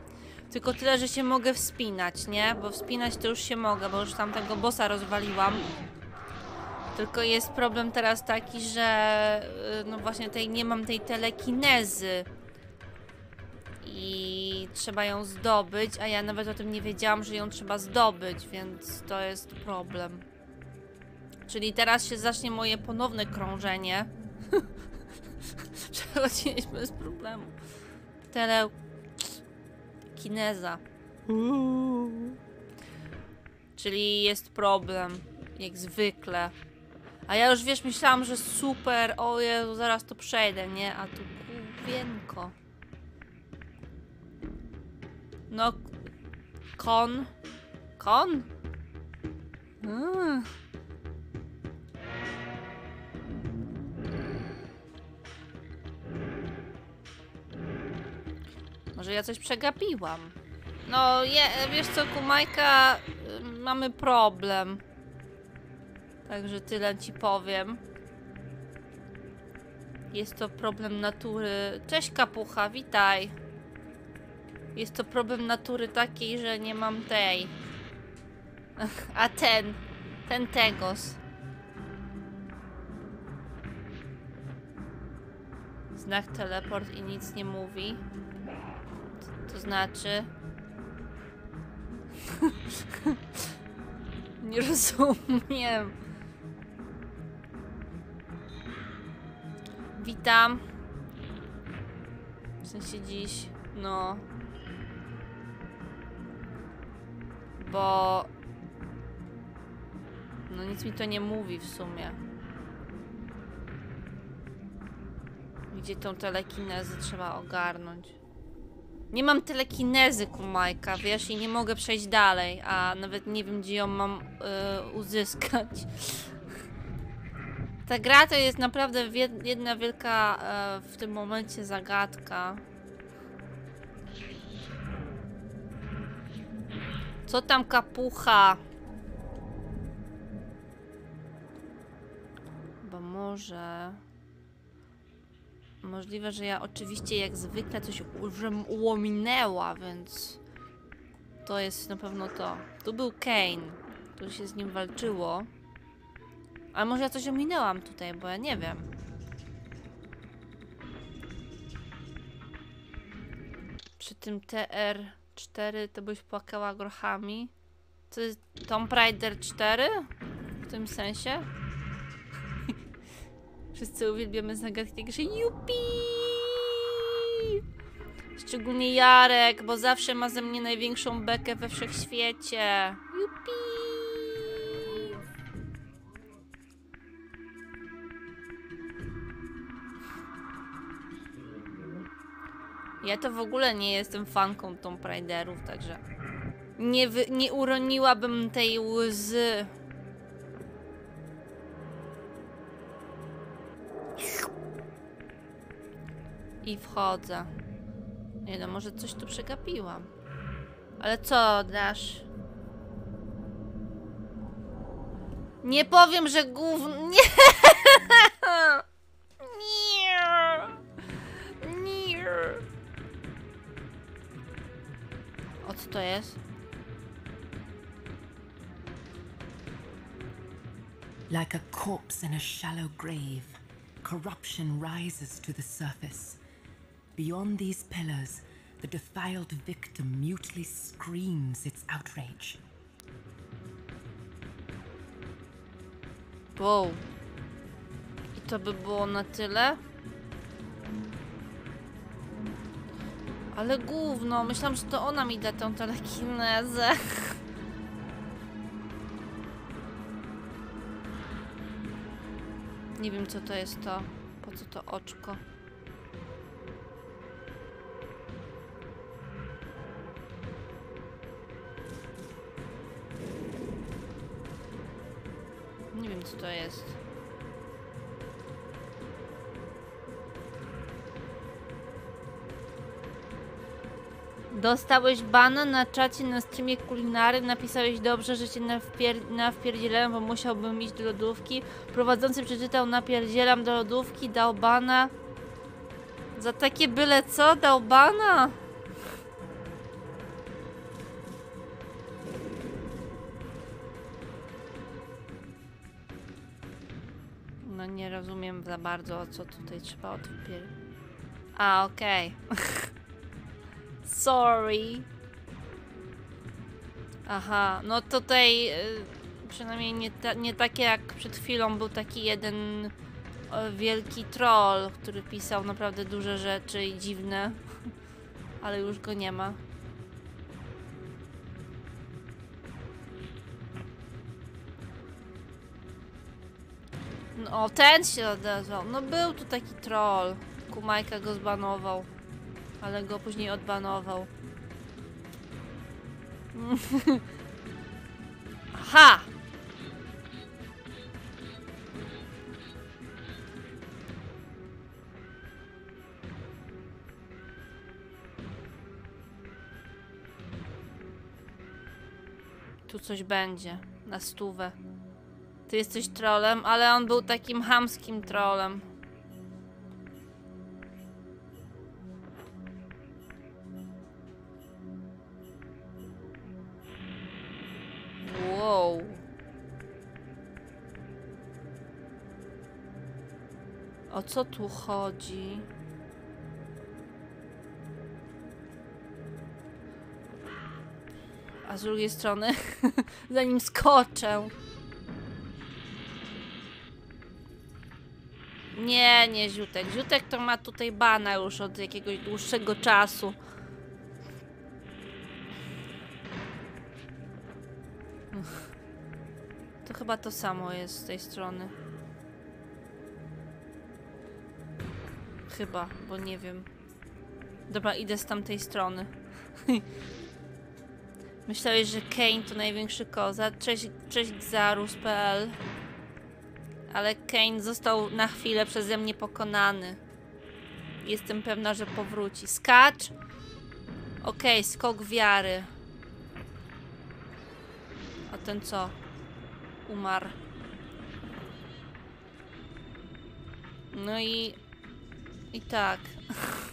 Tylko tyle, że się mogę wspinać, nie? Bo wspinać to już się mogę, bo już tamtego bossa rozwaliłam. Tylko jest problem teraz taki, że y, no właśnie tej nie mam tej telekinezy. I trzeba ją zdobyć, a ja nawet o tym nie wiedziałam, że ją trzeba zdobyć, więc to jest problem. Czyli teraz się zacznie moje ponowne krążenie. Przechodzić bez problemu. Telekineza. Czyli jest problem. Jak zwykle. A ja już wiesz, myślałam, że super, o Jezu, zaraz to przejdę, nie? A tu główienko. No, kon. Kon? Mm. Może ja coś przegapiłam. No, je, wiesz co, Kumajka, y, mamy problem. Także tyle ci powiem. Jest to problem natury. Cześć kapucha, witaj. Jest to problem natury takiej, że nie mam tej. A ten, ten tegos. Znak teleport i nic nie mówi. To, znaczy. nie rozumiem. Witam. W sensie dziś, no. Bo. No nic mi to nie mówi w sumie. Gdzie tą telekinezę trzeba ogarnąć? Nie mam telekinezy, kumajka, wiesz, i nie mogę przejść dalej, a nawet nie wiem, gdzie ją mam y, uzyskać. Ta gra to jest naprawdę jedna wielka e, w tym momencie zagadka. Co tam kapucha? Bo może... Możliwe, że ja oczywiście jak zwykle coś ułominęła, więc... To jest na pewno to. Tu był Kane. Tu się z nim walczyło. Ale może ja coś ominęłam tutaj, bo ja nie wiem. Przy tym TR4 to byś płakała grochami. To jest Tomb Raider 4? W tym sensie? Wszyscy uwielbiamy zagadki grze. Jupi! Szczególnie Jarek, bo zawsze ma ze mnie największą bekę we wszechświecie. Jupi! Ja to w ogóle nie jestem fanką Tomb Raiderów, także nie, nie uroniłabym tej łzy. I wchodzę. Nie no, może coś tu przegapiłam. Ale co dasz? Nie powiem, że gówno... Nie! Nie! Nie! O co to jest? Like a corpse in a shallow grave, corruption rises to the surface. Beyond these pillars, the defiled victim mutely screams its outrage. Wow. I to by było na tyle? Ale gówno, myślałam, że to ona mi da tą telekinezę. Nie wiem co to jest to. Po co to oczko? Nie wiem co to jest. Dostałeś bana na czacie na streamie kulinary, napisałeś dobrze, że cię nawpier nawpierdzielałem, bo musiałbym iść do lodówki. Prowadzący przeczytał napierdzielam do lodówki, dał bana. Za takie byle co dał bana? No nie rozumiem za bardzo, o co tutaj trzeba odpier... A, okej. Sorry. Aha, no tutaj y, przynajmniej nie, ta, nie takie jak przed chwilą był taki jeden wielki troll, który pisał naprawdę duże rzeczy i dziwne, ale już go nie ma. No, ten się odezwał. No był tu taki troll. Kumajka go zbanował. Ale go później odbanował. Aha! Tu coś będzie. Na stówę. Ty jesteś trolem, ale on był takim hamskim trolem. Wow. O co tu chodzi? A z drugiej strony, zanim skoczę. Nie, nie Ziutek. Ziutek to ma tutaj bana już od jakiegoś dłuższego czasu. Chyba to samo jest z tej strony. Chyba, bo nie wiem. Dobra, idę z tamtej strony. Myślałeś, że Kane to największy koza. Cześć, cześć Xarus.pl Ale Kane został na chwilę przeze mnie pokonany. Jestem pewna, że powróci. Skacz! Okej, skok wiary. A ten co? Umarł. No i... I tak.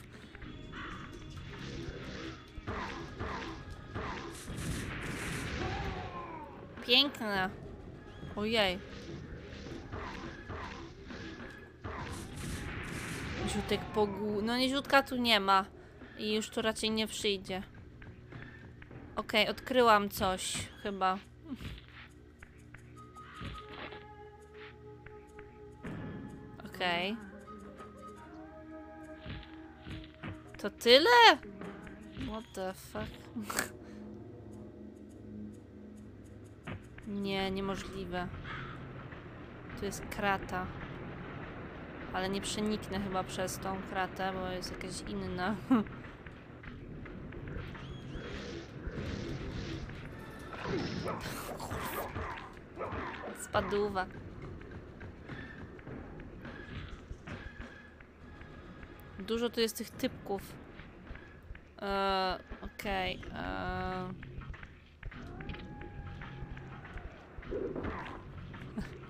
Piękne. Ojej. Ziutek pogół. No nie ziutka tu nie ma. I już tu raczej nie przyjdzie. Okej, odkryłam coś chyba. Okej. To tyle? What the fuck? Nie, niemożliwe. Tu jest krata. Ale nie przeniknę chyba przez tą kratę, bo jest jakaś inna. Spadówa. Dużo tu jest tych typków. Eee, Okej. eee.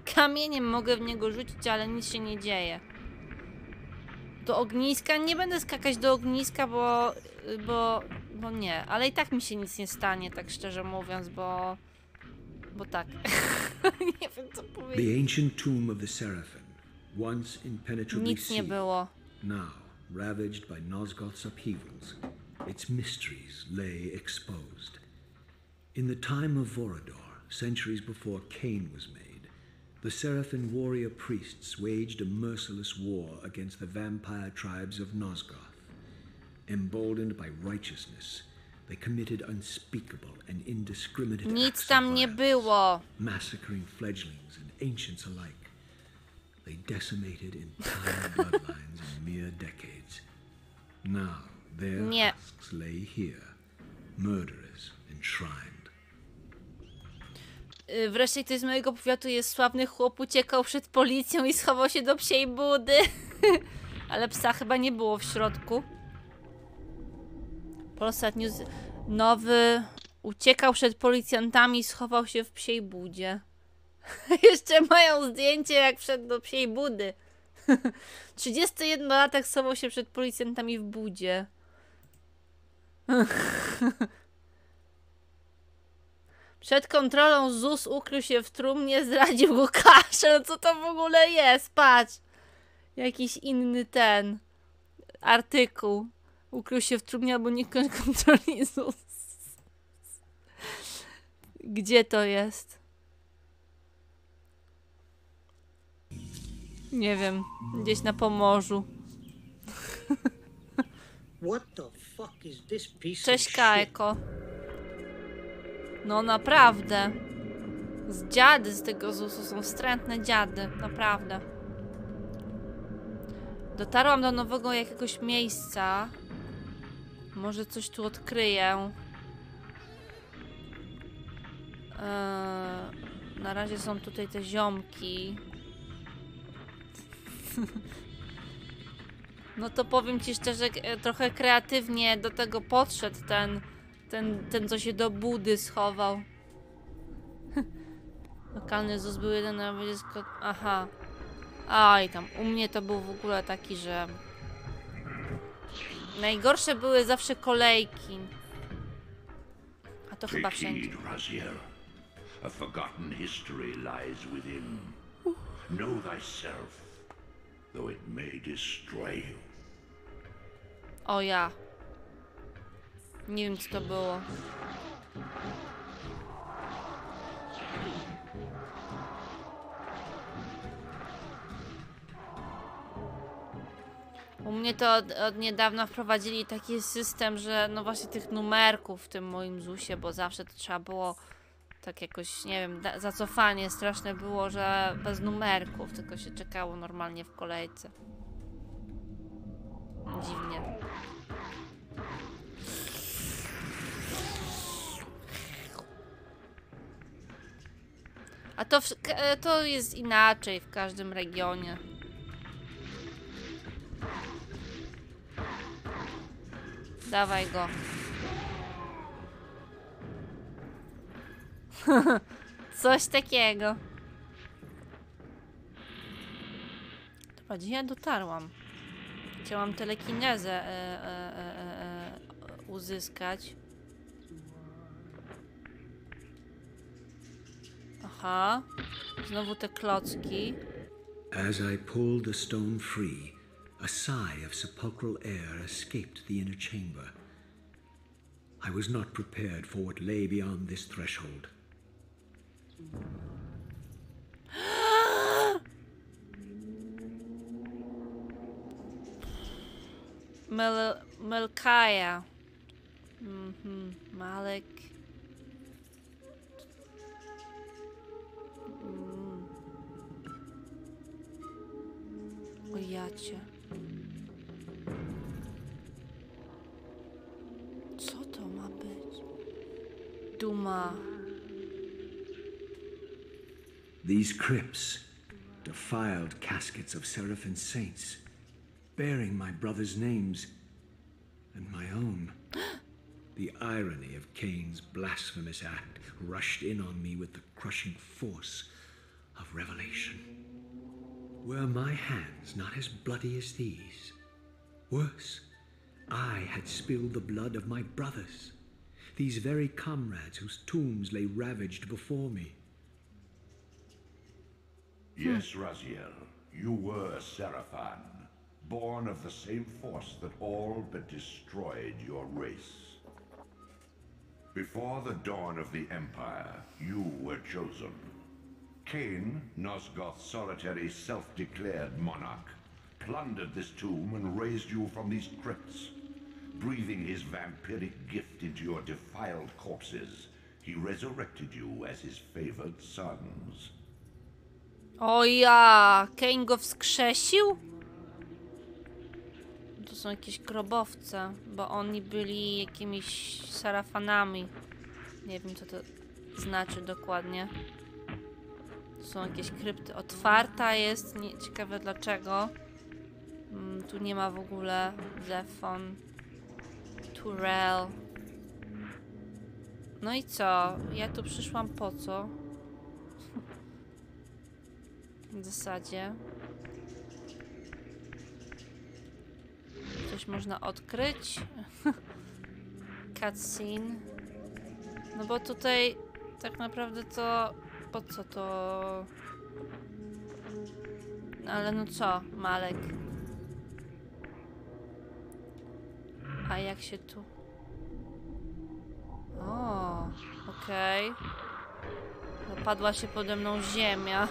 Kamieniem mogę w niego rzucić, ale nic się nie dzieje. Do ogniska? Nie będę skakać do ogniska, bo... bo... bo nie. Ale i tak mi się nic nie stanie, tak szczerze mówiąc, bo... bo tak. nie wiem co powiedzieć. The ancient tomb of the Seraphim, once impenetrably Nic nie było. now ravaged by Nosgoth's upheavals, its mysteries lay exposed. In the time of Vorador, centuries before Cain was made, the Seraphim warrior priests waged a merciless war against the vampire tribes of Nosgoth. Emboldened by righteousness, they committed unspeakable and indiscriminate Nic acts tam nie było. massacring fledglings and ancients alike. They decimated entire bloodlines in mere decades. Now their Nie. husks lay here, murderers enshrined. Y, Wreszcie ktoś z mojego powiatu jest sławny chłop, uciekał przed policją i schował się do psiej budy. Ale psa chyba nie było w środku. Polsat News. Nowy uciekał przed policjantami i schował się w psiej budzie. Jeszcze mają zdjęcie jak wszedł do psiej budy. 31-latek schował się przed policjantami w budzie. Przed kontrolą ZUS ukrył się w trumnie, zdradził go kaszel. Co to w ogóle jest? Patrz. Jakiś inny ten artykuł. Ukrył się w trumnie albo nie kontroli ZUS. Gdzie to jest? Nie wiem. Gdzieś na Pomorzu. Cześć? Kajko. No naprawdę. Z dziady z tego ZUS-u są wstrętne dziady, naprawdę. Dotarłam do nowego jakiegoś miejsca. Może coś tu odkryję. Eee, na razie są tutaj te ziomki. No to powiem ci szczerze, e, trochę kreatywnie do tego podszedł ten, ten, ten co się do budy schował. Lokalny ZUS był jeden na blisko... Aha. Aj tam, u mnie to był w ogóle taki, że... Najgorsze były zawsze kolejki. A to chyba wszędzie. A forgotten history lies within. Know thyself. Though it may destroy you. O ja. Nie wiem, co to było. U mnie to od, od niedawna wprowadzili taki system, że no właśnie tych numerków w tym moim ZUSie, bo zawsze to trzeba było tak jakoś, nie wiem, zacofanie straszne było, że bez numerków, tylko się czekało normalnie w kolejce. Dziwnie. A to, w, ka- to jest inaczej w każdym regionie. Dawaj go. Coś takiego. Dobra, gdzie ja dotarłam? Chciałam telekinezę e, e, e, e, e, uzyskać. Aha. Znowu te klocki. As I pulled the stone free, a sigh of sepulchral air escaped the inner chamber. I was not prepared for what lay beyond this threshold. Mel Melkaja. Mhm. Malek. Mm. O jacie. Co to ma być? Duma. These crypts, defiled caskets of seraphim saints, bearing my brothers' names and my own. the irony of Cain's blasphemous act rushed in on me with the crushing force of revelation. Were my hands not as bloody as these? Worse, I had spilled the blood of my brothers, these very comrades whose tombs lay ravaged before me. Hmm. Yes, Raziel, you were Seraphan, born of the same force that all but destroyed your race. Before the dawn of the Empire, you were chosen. Cain, Nosgoth's solitary self-declared monarch, plundered this tomb and raised you from these crypts. Breathing his vampiric gift into your defiled corpses, he resurrected you as his favored sons. O ja! Kane go wskrzesił? To są jakieś grobowce, bo oni byli jakimiś sarafanami. Nie wiem, co to znaczy dokładnie. To są jakieś krypty. Otwarta jest, nie, ciekawe dlaczego. Mm, tu nie ma w ogóle Zefon. Turel. No i co? Ja tu przyszłam po co? W zasadzie. Coś można odkryć. Cutscene. No bo tutaj tak naprawdę to... Po co to... No ale no co, Malek? A jak się tu... O, okej. Zapadła się pode mną ziemia.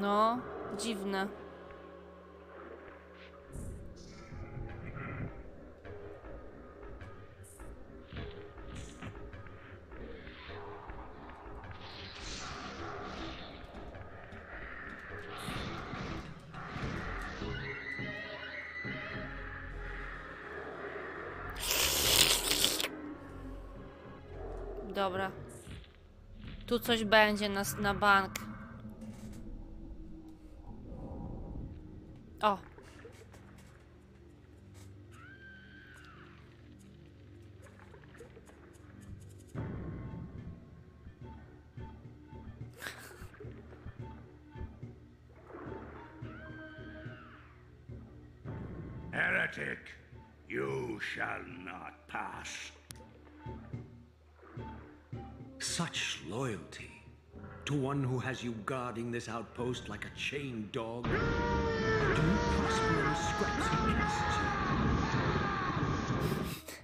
No, dziwne. Dobra. Tu coś będzie na, na bank. O. Heretic! You shall not pass. Such loyalty to one who has you guarding this outpost like a chained dog. Do you prosper in scraps he casts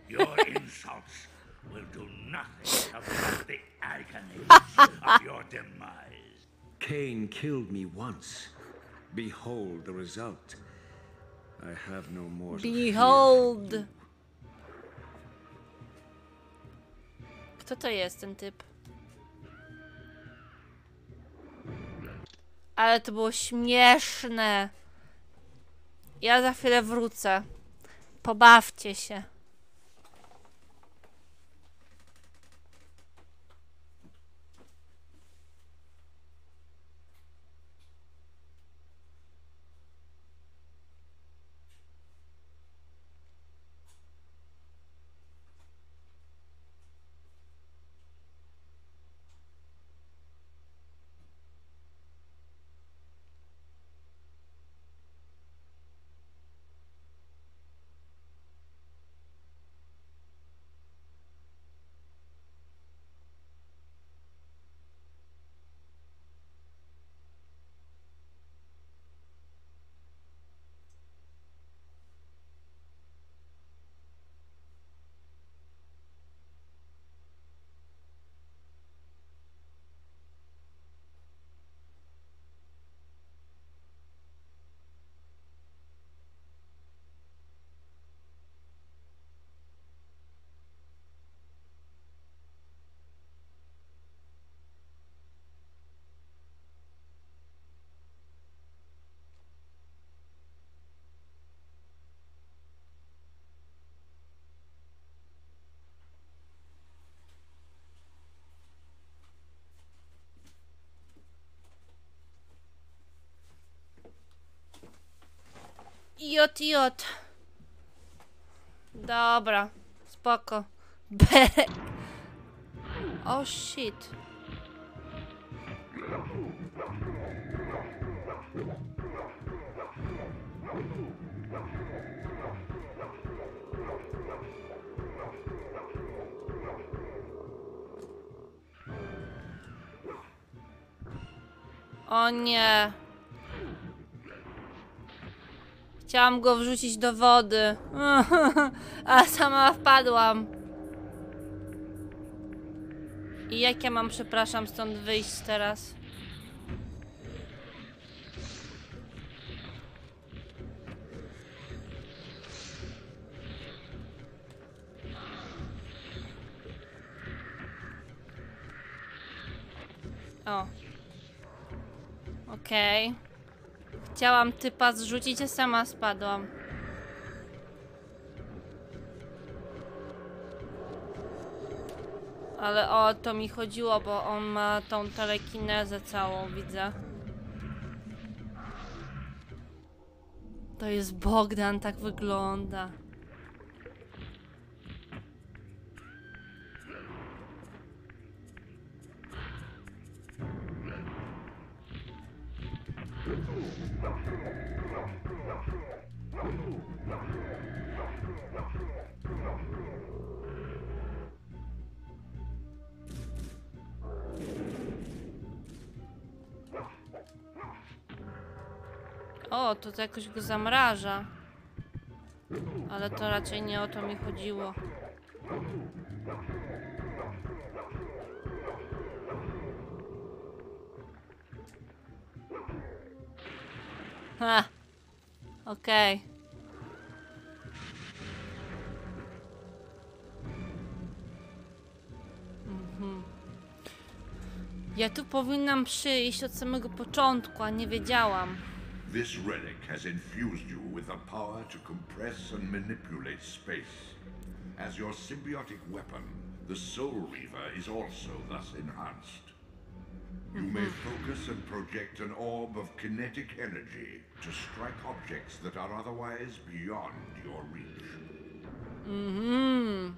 you? Your insults will do nothing to the agony of your demise. Cain killed me once. Behold the result. I have no more. to fear. Behold! Kto to jest ten typ? Ale to było śmieszne. Ja za chwilę wrócę. Pobawcie się. Jot, jot. Dobra, spoko. Berek. Oh shit. O nie. Chciałam go wrzucić do wody. A sama wpadłam. I jak ja mam, przepraszam, stąd wyjść teraz? O. Okej. Chciałam typa zrzucić, a sama spadłam. Ale o to mi chodziło, bo on ma tą telekinezę całą, widzę. To jest Bogdan, tak wygląda. O, to, to jakoś go zamraża. Ale to raczej nie o to mi chodziło. Ha! Okej. Mhm. Ja tu powinnam przyjść od samego początku, a nie wiedziałam. This relic has infused you with the power to compress and manipulate space. As your symbiotic weapon, the Soul Reaver is also thus enhanced. You may focus and project an orb of kinetic energy to strike objects that are otherwise beyond your reach. Mhm.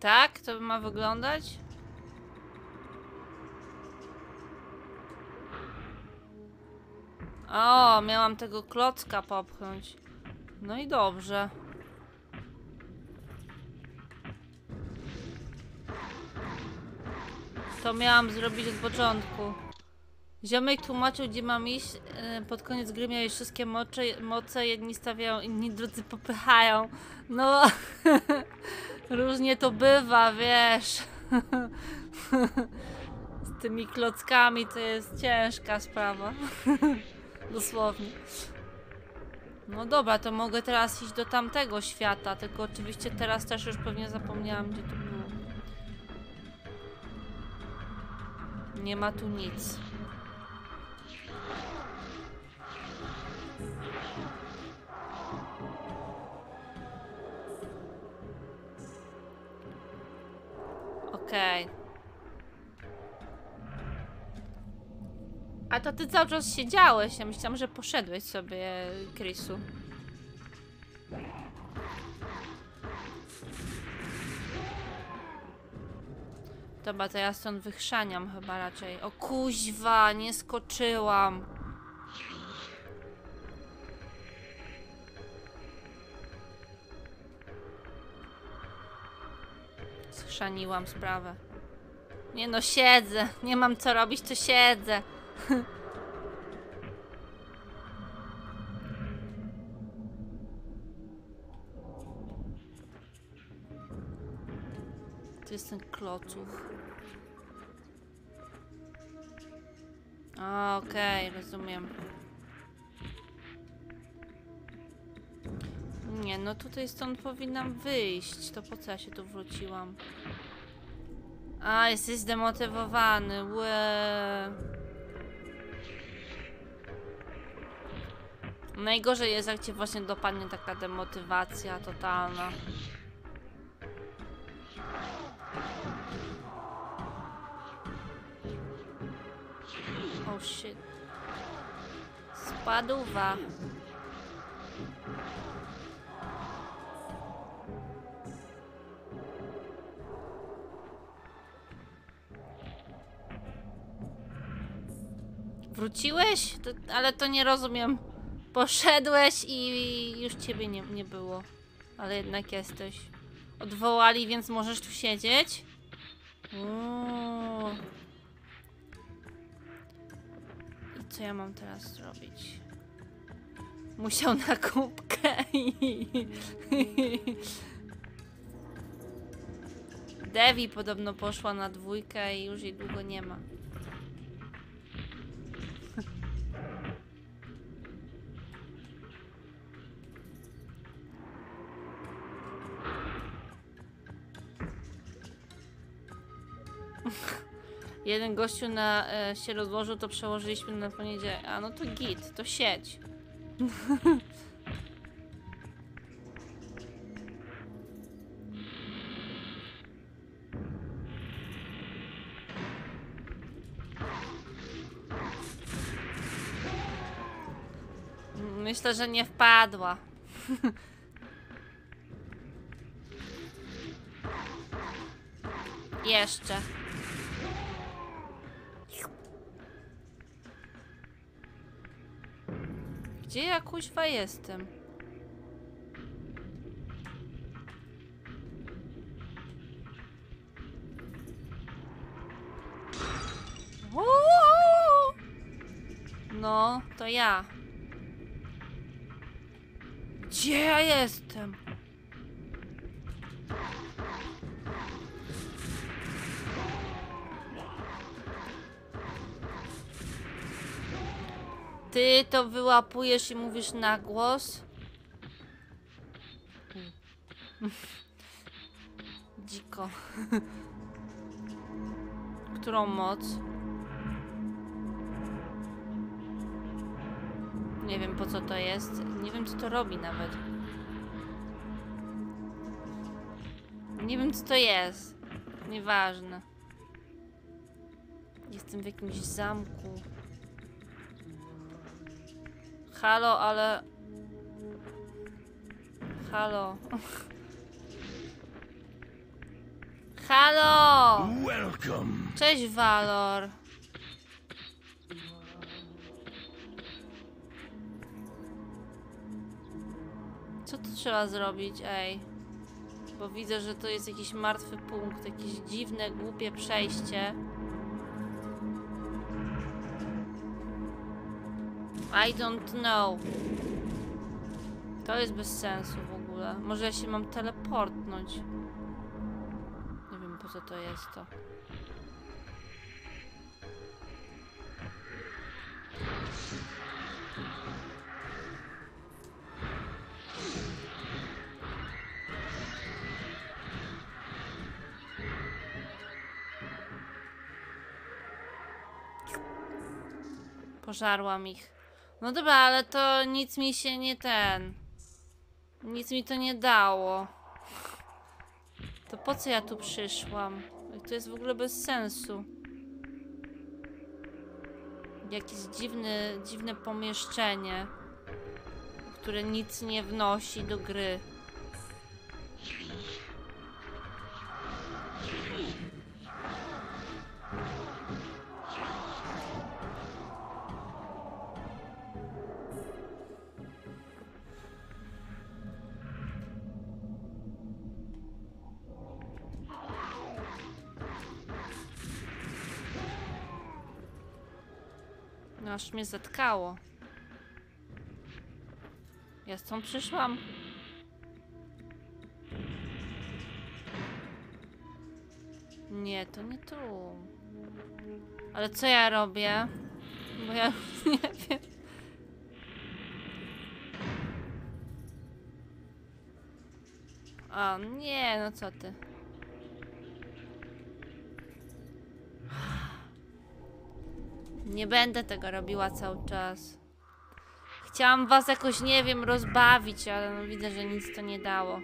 Tak to ma wyglądać? O, miałam tego klocka popchnąć. No i dobrze. To miałam zrobić od początku. Ziomek tłumaczył, gdzie mam iść. e, Pod koniec gry miałeś wszystkie moce, moce jedni stawiają, inni drudzy popychają. No, różnie to bywa, wiesz. Z tymi klockami to jest ciężka sprawa. Dosłownie. No dobra, to mogę teraz iść do tamtego świata, tylko oczywiście teraz też już pewnie zapomniałam, gdzie to było. Nie ma tu nic. Okej. A to ty cały czas siedziałeś. Ja myślałam, że poszedłeś sobie, Chrisu. Dobra, to ja stąd wychrzaniam chyba raczej. O kuźwa, nie skoczyłam. Schrzaniłam sprawę. Nie no, siedzę. Nie mam co robić, to siedzę. To jest ten klocuch. Okej, rozumiem. Nie, no tutaj stąd powinnam wyjść. To po co ja się tu wróciłam? A, jesteś zdemotywowany. Łe. Najgorzej jest, jak cię właśnie dopadnie taka demotywacja totalna. Oh shit. Spadła. Wróciłeś? To, ale to nie rozumiem. Poszedłeś i już ciebie nie, nie było. Ale jednak jesteś. Odwołali, więc możesz tu siedzieć? Uuu. I co ja mam teraz zrobić? Musiał na kubkę i... Devi podobno poszła na dwójkę i już jej długo nie ma. Jeden gościu na, e, się rozłożył, to przełożyliśmy na poniedziałek. A no to git, to sieć. Myślę, że nie wpadła. Jeszcze. Gdzie ja kuźwa jestem? Uuu! No, to ja. Gdzie ja jestem? Ty to wyłapujesz i mówisz na głos? Dziko. Którą moc? Nie wiem po co to jest. Nie wiem co to robi nawet. Nie wiem co to jest. Nieważne. Jestem w jakimś zamku. Halo, ale... Halo. Halo! Welcome. Cześć, Valor. Co tu trzeba zrobić, ej? Bo widzę, że to jest jakiś martwy punkt, jakieś dziwne, głupie przejście. I don't know. To jest bez sensu w ogóle. Może ja się mam teleportnąć. Nie wiem po co to jest to. Pożarłam ich. No dobra, ale to nic mi się nie ten. Nic mi to nie dało. To po co ja tu przyszłam? To jest w ogóle bez sensu. Jakieś dziwne, dziwne pomieszczenie, które nic nie wnosi do gry. No aż mnie zatkało. Ja stąd przyszłam. Nie, to nie tu. Ale co ja robię? Bo ja nie wiem. O, nie, no co ty. Nie będę tego robiła cały czas. Chciałam was jakoś, nie wiem, rozbawić, ale no widzę, że nic to nie dało.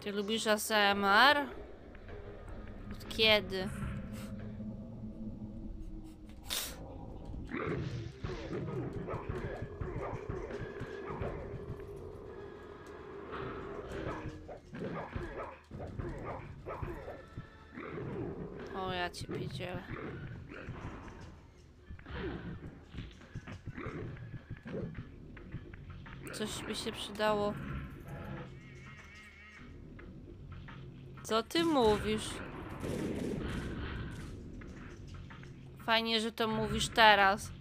Ty lubisz ASMR? Od kiedy? O, ja cię wiedziałem. Coś by się przydało. Co ty mówisz? Fajnie, że to mówisz teraz.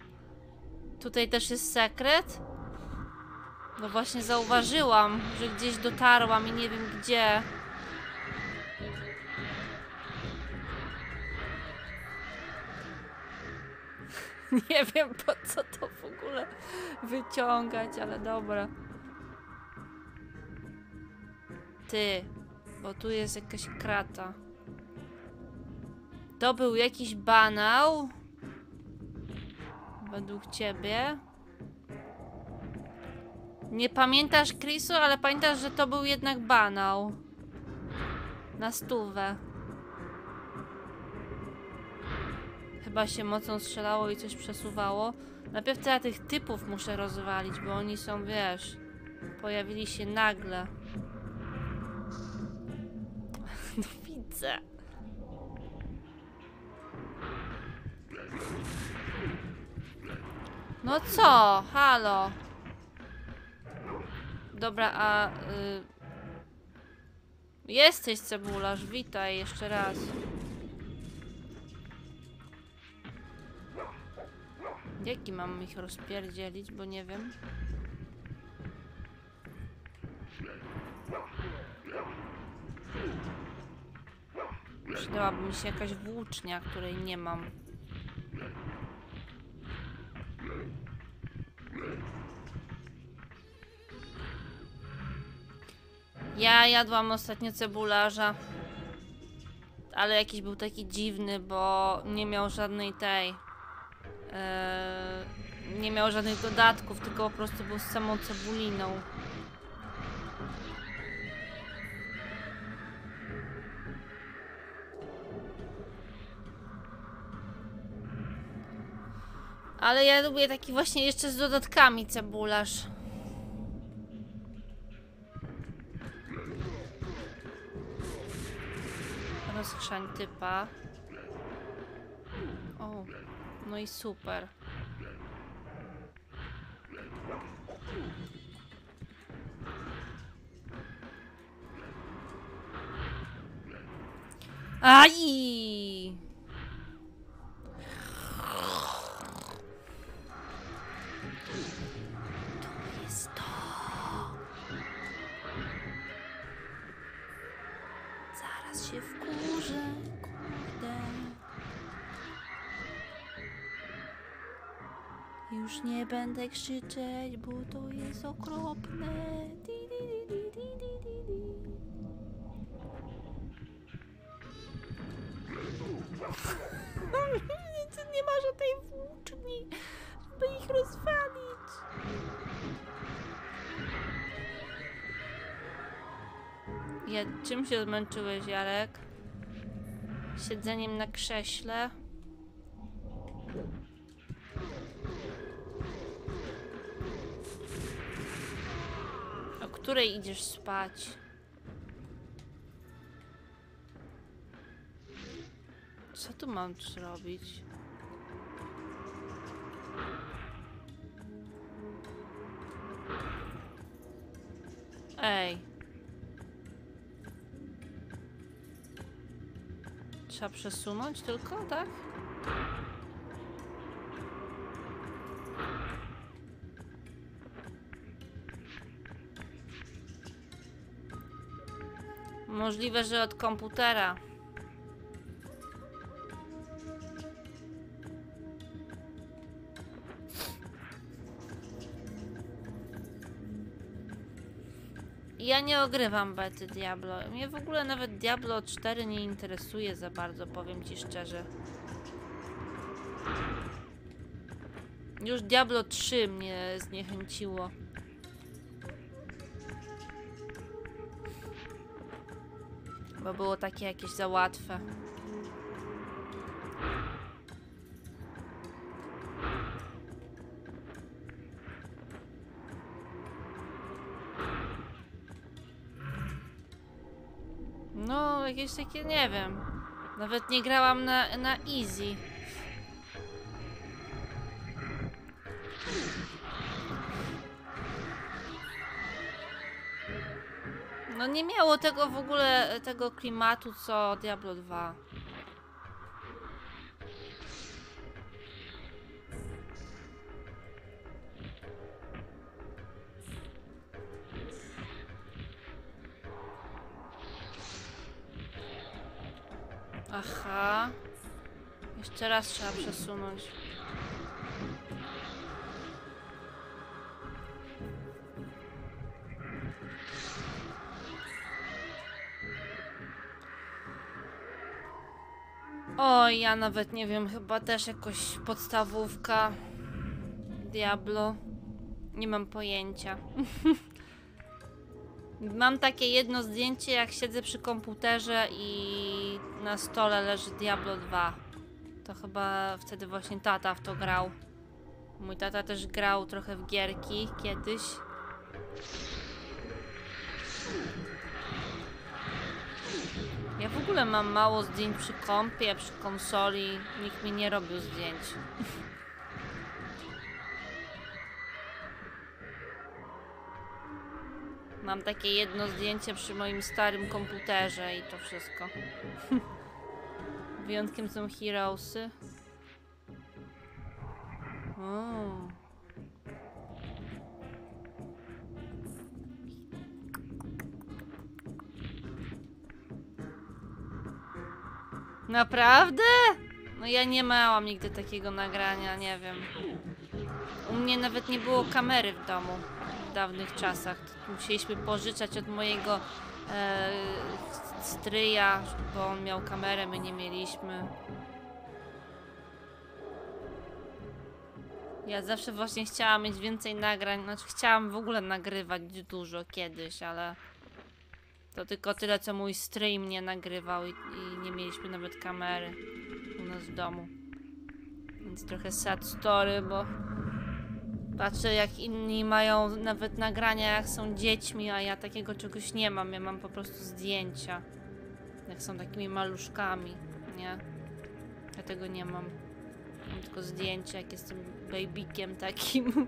Tutaj też jest sekret? No właśnie zauważyłam, że gdzieś dotarłam i nie wiem gdzie. Nie wiem po co to w ogóle wyciągać, ale dobra. Ty, bo tu jest jakaś krata. To był jakiś banał? Według ciebie? Nie pamiętasz Chrisu, ale pamiętasz, że to był jednak banał. Na stówę. Chyba się mocą strzelało i coś przesuwało. Najpierw to ja tych typów muszę rozwalić, bo oni są, wiesz, pojawili się nagle. No widzę. No co? Halo. Dobra, a... Y... Jesteś cebularz, witaj jeszcze raz. Jaki mam ich rozpierdzielić, bo nie wiem. Przydałaby mi się jakaś włócznia, której nie mam. Ja jadłam ostatnio cebularza. Ale jakiś był taki dziwny, bo nie miał żadnej tej. Eee, nie miał żadnych dodatków, tylko po prostu był z samą cebuliną. Ale ja lubię taki właśnie jeszcze z dodatkami cebularz. Rozchrzań typa. O, no i super. Aj! Już nie będę krzyczeć, bo to jest okropne. Di, di, di, di, di, di, di, nie ma żadnej włóczni, żeby ich rozwalić. Ja, czym się zmęczyłeś, Jarek? Siedzeniem na krześle? Której idziesz spać? Co tu mam zrobić? Ej. Trzeba przesunąć tylko, tak? Możliwe, że od komputera. Ja nie ogrywam bety Diablo. Mnie w ogóle nawet Diablo 4 nie interesuje za bardzo, powiem ci szczerze. Już Diablo 3 mnie zniechęciło. Bo było takie jakieś za łatwe. No, jakieś takie, nie wiem. Nawet nie grałam na, na easy. No nie miało tego w ogóle, tego klimatu co Diablo 2. Aha. Jeszcze raz trzeba przesunąć. Oj, ja nawet nie wiem, chyba też jakoś podstawówka. Diablo. Nie mam pojęcia. Mam takie jedno zdjęcie, jak siedzę przy komputerze i na stole leży Diablo 2. To chyba wtedy właśnie tata w to grał. Mój tata też grał trochę w gierki kiedyś. Ja w ogóle mam mało zdjęć przy kompie, przy konsoli. Nikt mi nie robił zdjęć. Mam takie jedno zdjęcie przy moim starym komputerze i to wszystko. Wyjątkiem są Heroesy. Naprawdę? No ja nie miałam nigdy takiego nagrania, nie wiem. U mnie nawet nie było kamery w domu w dawnych czasach. Musieliśmy pożyczać od mojego e, stryja, bo on miał kamerę, my nie mieliśmy. Ja zawsze właśnie chciałam mieć więcej nagrań, znaczy chciałam w ogóle nagrywać dużo kiedyś, ale to tylko tyle, co mój stryj mnie nagrywał i, i nie mieliśmy nawet kamery u nas w domu. Więc trochę sad story, bo patrzę jak inni mają nawet nagrania jak są dziećmi, a ja takiego czegoś nie mam. Ja mam po prostu zdjęcia. Jak są takimi maluszkami, nie? Ja tego nie mam. Mam tylko zdjęcia, jak jestem babykiem takim.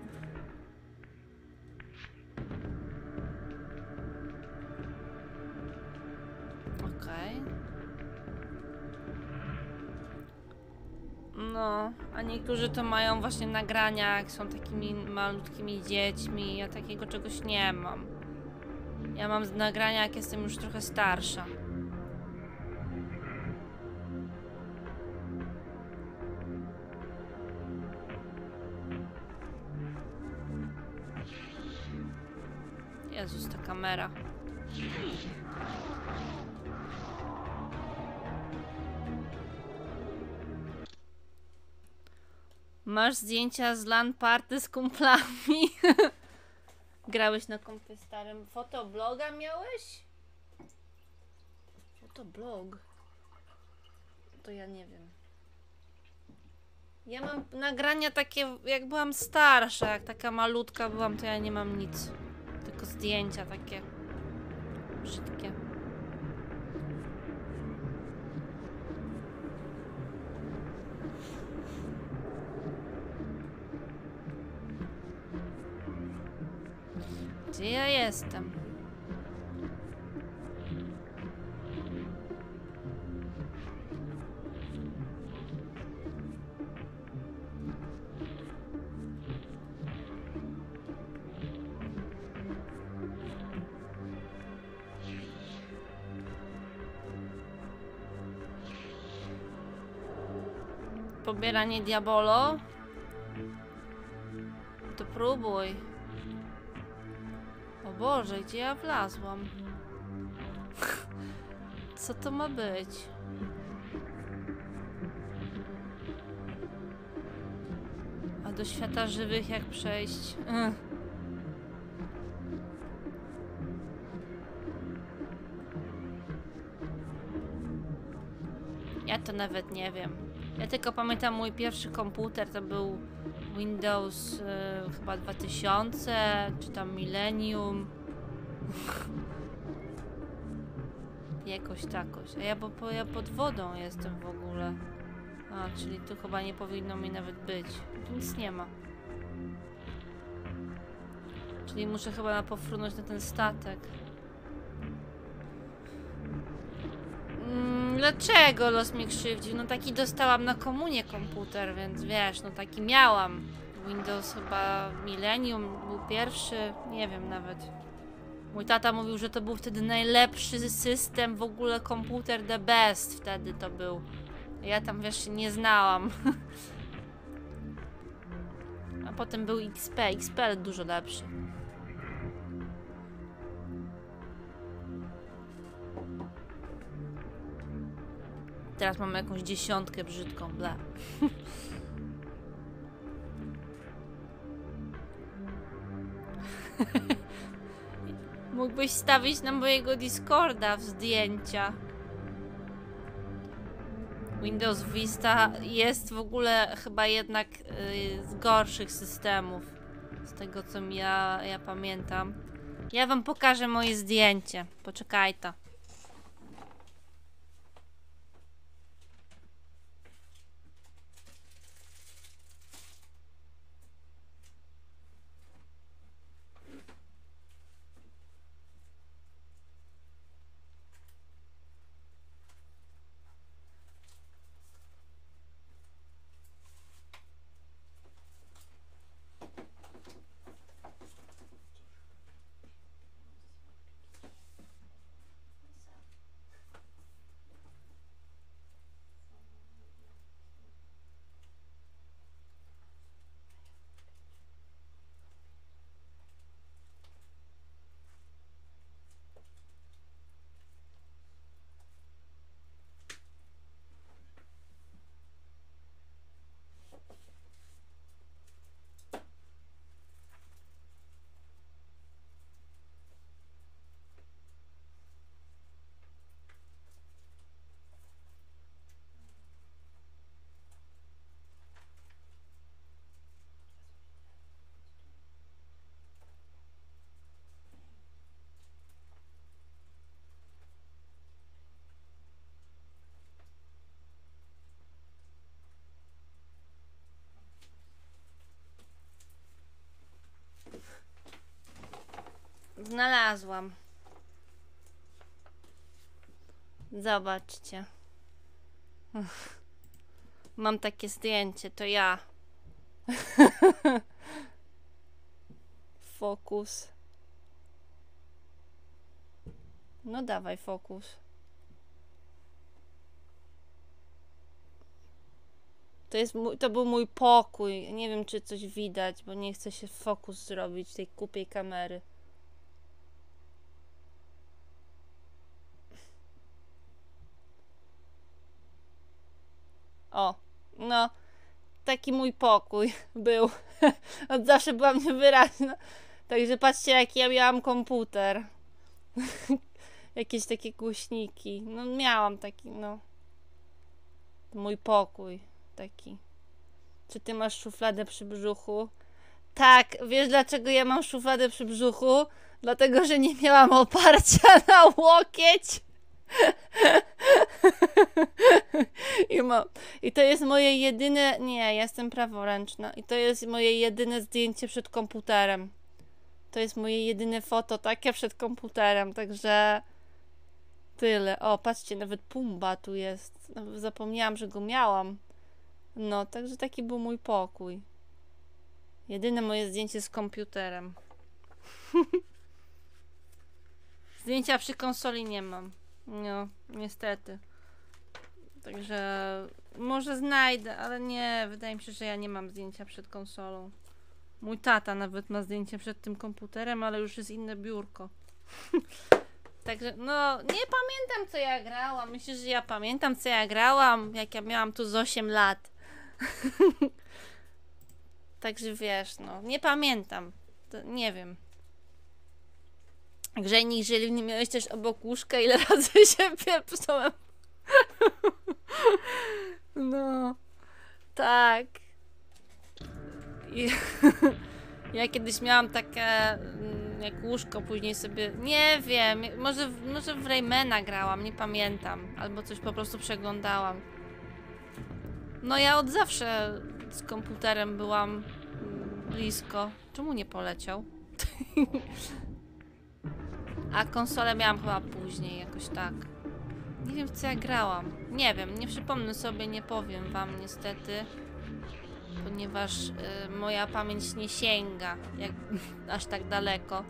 Okej. No, a niektórzy to mają właśnie nagrania, jak są takimi malutkimi dziećmi. Ja takiego czegoś nie mam. Ja mam nagrania, jak jestem już trochę starsza. Jezus, ta kamera. Masz zdjęcia z LAN party z kumplami? Grałeś na kompie starym. Fotobloga miałeś? Fotoblog? To ja nie wiem. Ja mam nagrania takie, jak byłam starsza, jak taka malutka byłam, to ja nie mam nic. Tylko zdjęcia takie brzydkie. Gdzie ja jestem? Pobieranie diabolo? To próbuj. Boże, gdzie ja wlazłam? Co to ma być? A do świata żywych jak przejść? Ja to nawet nie wiem. Ja tylko pamiętam mój pierwszy komputer to był Windows e, chyba 2000 czy tam Millennium. Jakoś takoś. A ja, bo, ja pod wodą jestem w ogóle. A, czyli tu chyba nie powinno mi nawet być. Tu nic nie ma. Czyli muszę chyba na pofrunąć na ten statek. Mm, dlaczego los mnie krzywdził? No taki dostałam na komunie komputer, więc wiesz, no taki miałam. Windows chyba Millennium był pierwszy, nie wiem nawet. Mój tata mówił, że to był wtedy najlepszy system, w ogóle komputer the best wtedy to był. Ja tam wiesz, nie znałam. A potem był XP, XP dużo lepszy. Teraz mamy jakąś dziesiątkę brzydką, ble. Mógłbyś stawić na mojego Discorda w zdjęcia. Windows Vista jest w ogóle chyba jednak yy, z gorszych systemów. Z tego co ja, ja pamiętam. Ja wam pokażę moje zdjęcie. Poczekajcie. Znalazłam. Zobaczcie. Mam takie zdjęcie, to ja. Fokus. No dawaj fokus. To, jest mój, to był mój pokój. Nie wiem, czy coś widać, bo nie chcę się fokus zrobić tej kupiej kamery. O, no, taki mój pokój był. Od zawsze byłam niewyraźna. Także patrzcie, jaki ja miałam komputer. Jakieś takie głośniki. No, miałam taki, no. Mój pokój taki. Czy ty masz szufladę przy brzuchu? Tak, wiesz dlaczego ja mam szufladę przy brzuchu? Dlatego, że nie miałam oparcia na łokieć. I, mam, I to jest moje jedyne. Nie, jestem praworęczna. I to jest moje jedyne zdjęcie przed komputerem. To jest moje jedyne foto takie przed komputerem, także tyle. O, patrzcie, nawet Pumba tu jest. Nawet Zapomniałam, że go miałam. No, także taki był mój pokój. Jedyne moje zdjęcie z komputerem. Zdjęcia przy konsoli nie mam. No, niestety. Także może znajdę, ale nie, wydaje mi się, że ja nie mam zdjęcia przed konsolą. Mój tata nawet ma zdjęcie przed tym komputerem, ale już jest inne biurko. Także, no, nie pamiętam co ja grałam. Myślę, że ja pamiętam co ja grałam, jak ja miałam tu z 8 lat. Także wiesz, no, nie pamiętam. To nie wiem. Grzejnik, jeżeli nie miałeś też obok łóżka, ile razy się pieprzałem. No, tak. I, ja kiedyś miałam takie mm, jak łóżko, później sobie, nie wiem, może, może w Raymana grałam, nie pamiętam. Albo coś po prostu przeglądałam. No ja od zawsze z komputerem byłam mm, blisko. Czemu nie poleciał? A konsolę miałam chyba później, jakoś tak. Nie wiem w co ja grałam. Nie wiem, nie przypomnę sobie, nie powiem wam niestety. Ponieważ y, moja pamięć nie sięga jak, aż tak daleko.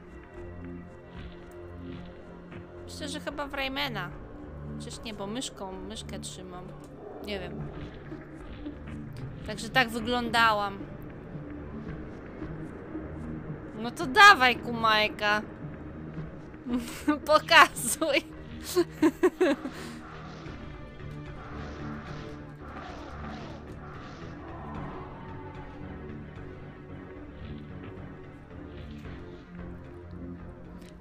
Myślę, że chyba w Raymana. Przecież nie, bo myszką, myszkę trzymam. Nie wiem. Także tak wyglądałam. No to dawaj, kumajka. Pokazuj.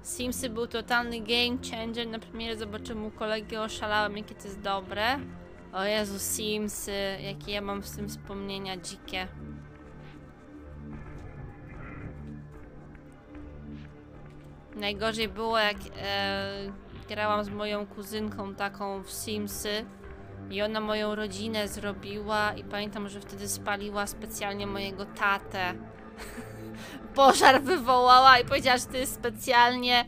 Simsy był totalny game changer. Na premierze zobaczyłem u kolegi, oszalałem, jakie to jest dobre. O Jezu, Simsy, jakie ja mam z tym wspomnienia dzikie. Najgorzej było jak e, grałam z moją kuzynką taką w Simsy i ona moją rodzinę zrobiła i pamiętam, że wtedy spaliła specjalnie mojego tatę. Pożar wywołała i powiedziała, że to jest specjalnie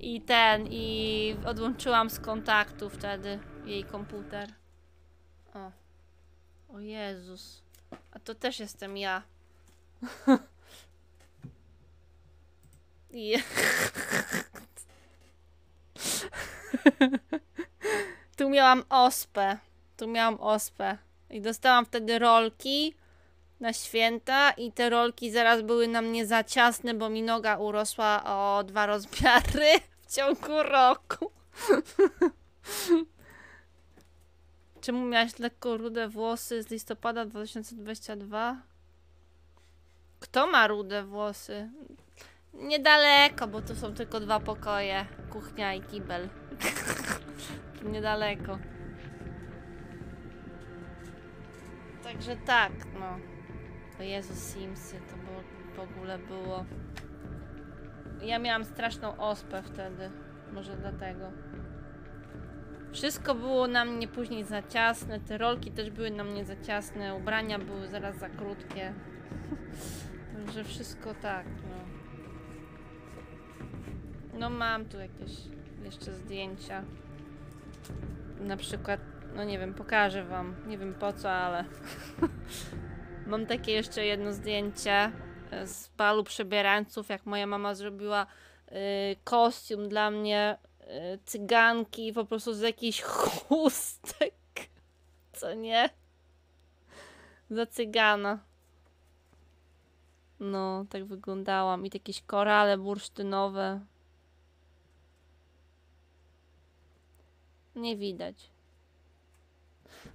i ten, i odłączyłam z kontaktu wtedy jej komputer. O. O Jezus. A to też jestem ja. Tu miałam ospę. Tu miałam ospę. I dostałam wtedy rolki na święta i te rolki zaraz były na mnie za ciasne, bo mi noga urosła o dwa rozmiary w ciągu roku. Czemu miałaś lekko rude włosy z listopada 2022? Kto ma rude włosy? Niedaleko, bo tu są tylko dwa pokoje. Kuchnia i kibel. Niedaleko. Także tak, no. O Jezu, Simsy, to było, w ogóle było... Ja miałam straszną ospę wtedy. Może dlatego. Wszystko było na mnie później za ciasne, te rolki też były na mnie za ciasne, ubrania były zaraz za krótkie. Także wszystko tak, no. No mam tu jakieś jeszcze zdjęcia. Na przykład, no nie wiem, pokażę wam. Nie wiem po co, ale mam takie jeszcze jedno zdjęcie e, z balu przebierańców, jak moja mama zrobiła y, kostium dla mnie y, cyganki po prostu z jakichś chustek. Co nie? Za cygana. No, tak wyglądałam. I jakieś korale bursztynowe. Nie widać.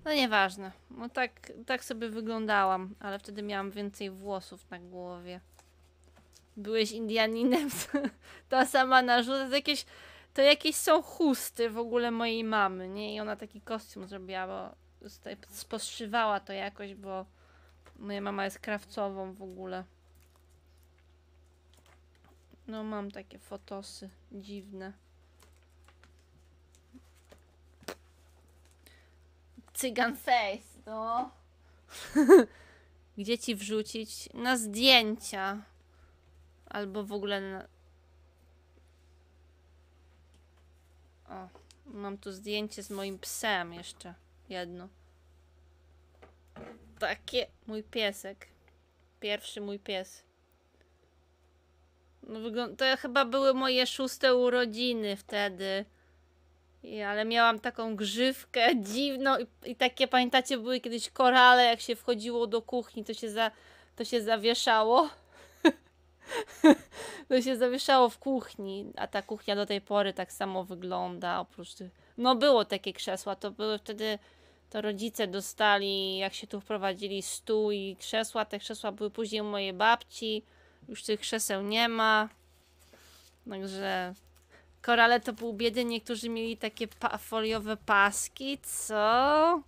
No nieważne. No tak, tak sobie wyglądałam, ale wtedy miałam więcej włosów na głowie. Byłeś Indianinem? Ta sama narzuta. To jakieś, to jakieś są chusty w ogóle mojej mamy, nie? I ona taki kostium zrobiła, bo sposzywała to jakoś, bo moja mama jest krawcową w ogóle. No mam takie fotosy dziwne. Cygan face, no. Gdzie ci wrzucić? Na zdjęcia. Albo w ogóle na... O, mam tu zdjęcie z moim psem jeszcze. Jedno. Takie. Mój piesek. Pierwszy mój pies. No, to chyba były moje szóste urodziny wtedy. I, ale miałam taką grzywkę dziwną i, i takie, pamiętacie, były kiedyś korale, jak się wchodziło do kuchni, to się, za, to się zawieszało. to się zawieszało w kuchni, a ta kuchnia do tej pory tak samo wygląda, oprócz tych... No było takie krzesła, to były wtedy... To rodzice dostali, jak się tu wprowadzili, stół i krzesła. Te krzesła były później u mojej babci. Już tych krzeseł nie ma. Także korale to pół biedy. Niektórzy mieli takie pa foliowe paski. Co?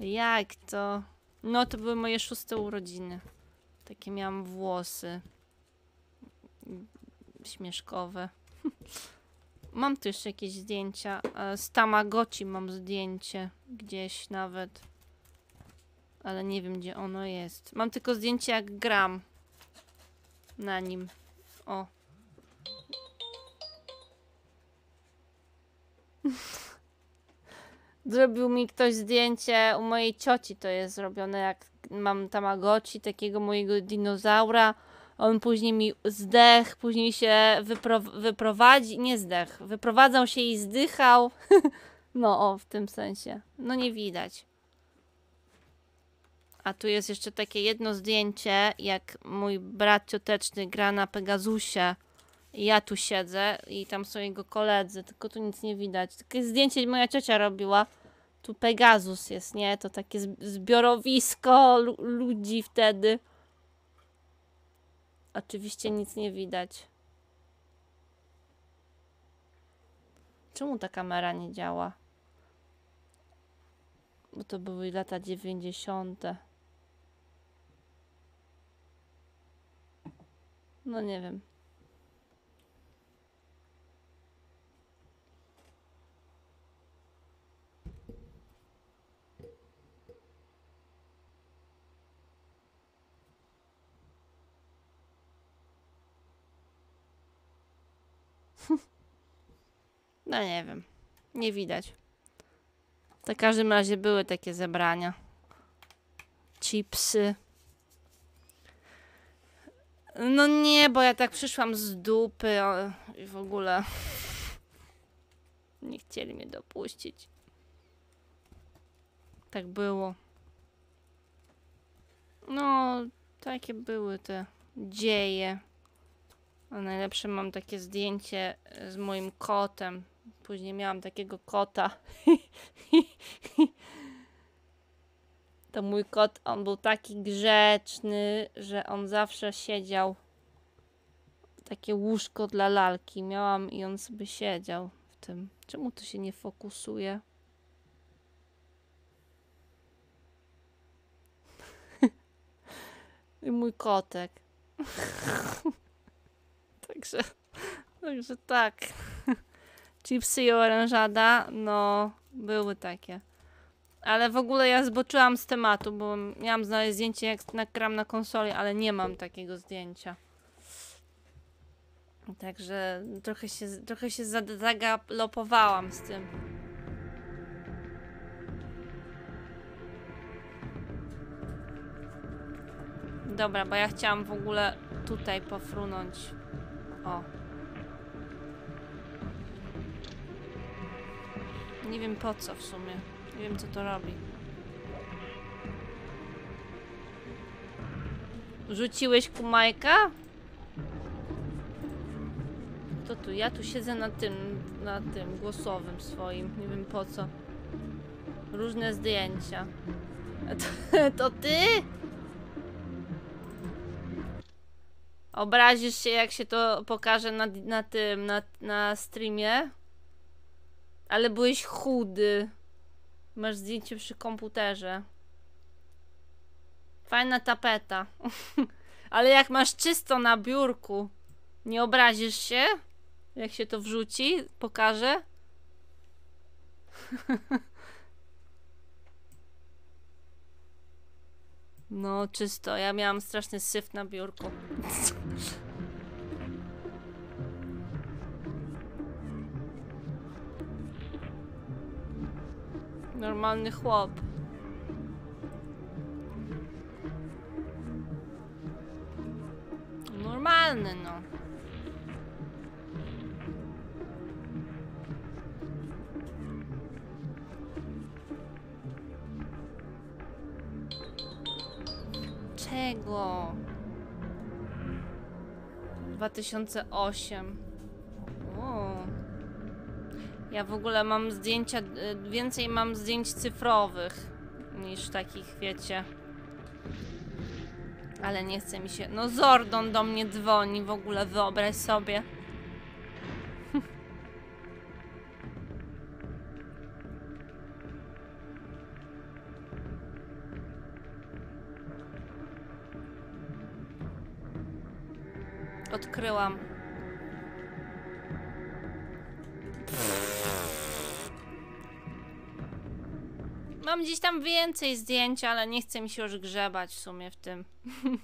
Jak to? No to były moje szóste urodziny. Takie miałam włosy. Śmieszkowe. Mam tu jeszcze jakieś zdjęcia. e, Z Tamagotchi mam zdjęcie. Gdzieś nawet. Ale nie wiem gdzie ono jest. Mam tylko zdjęcie jak gram. Na nim. O. Zrobił mi ktoś zdjęcie u mojej cioci to jest zrobione jak mam Tamagotchi, takiego mojego dinozaura. On później mi zdech, później się wypro wyprowadzi, nie zdech, wyprowadzał się i zdychał. no o, w tym sensie. No nie widać. A tu jest jeszcze takie jedno zdjęcie, jak mój brat cioteczny gra na Pegasusie. Ja tu siedzę i tam są jego koledzy, tylko tu nic nie widać. Takie zdjęcie moja ciocia robiła. Tu Pegasus jest, nie? To takie zb- zbiorowisko lu ludzi wtedy. Oczywiście nic nie widać. Czemu ta kamera nie działa? Bo to były lata 90. No nie wiem. No nie wiem. Nie widać. W każdym razie były takie zebrania. Chipsy. No nie, bo ja tak przyszłam z dupy i w ogóle nie chcieli mnie dopuścić. Tak było. No, takie były te dzieje. A najlepsze mam takie zdjęcie z moim kotem. Później miałam takiego kota. To mój kot, on był taki grzeczny, że on zawsze siedział. Takie łóżko dla lalki miałam i on sobie siedział w tym. Czemu to się nie fokusuje? I mój kotek. Także, także tak. Chipsy i oranżada, no, były takie. Ale w ogóle ja zboczyłam z tematu, bo miałam znaleźć zdjęcie jak nagram na konsoli, ale nie mam takiego zdjęcia. Także trochę się, trochę się zagalopowałam z tym. Dobra, bo ja chciałam w ogóle tutaj pofrunąć. O. Nie wiem po co w sumie. Nie wiem co to robi. Rzuciłeś kumajka? To tu, ja tu siedzę na tym, na tym głosowym swoim, nie wiem po co. Różne zdjęcia. To, to ty? Obrazisz się, jak się to pokaże na, na tym, na, na streamie? Ale byłeś chudy. Masz zdjęcie przy komputerze. Fajna tapeta. Ale jak masz czysto na biurku, nie obrazisz się? Jak się to wrzuci? Pokażę? No, czysto. Ja miałam straszny syf na biurku. Normalny chłop. Normalny, no. Czego? 2008. O. Ja w ogóle mam zdjęcia, więcej mam zdjęć cyfrowych niż takich, wiecie. Ale nie chce mi się. No Zordon do mnie dzwoni w ogóle, wyobraź sobie. Odkryłam. Mam gdzieś tam więcej zdjęć, ale nie chce mi się już grzebać w sumie w tym.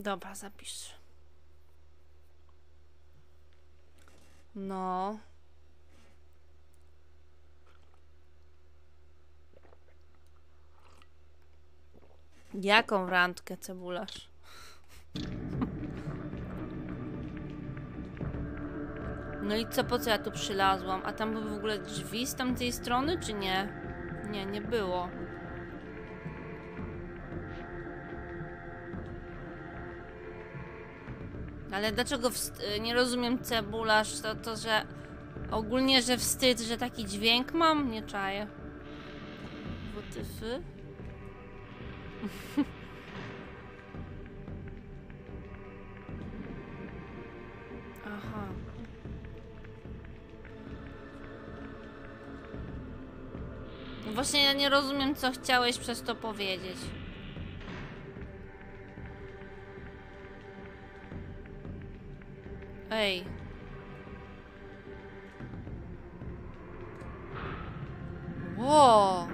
Dobra, zapisz. No. Jaką randkę cebularz? No i co, po co ja tu przylazłam? A tam były w ogóle drzwi z tamtej strony, czy nie? Nie, nie było. Ale dlaczego wst- nie rozumiem cebularz? To, to, że ogólnie, że wstyd, że taki dźwięk mam? Nie czaję. Wotyfy? Właśnie ja nie rozumiem, co chciałeś przez to powiedzieć. Ej. Ło.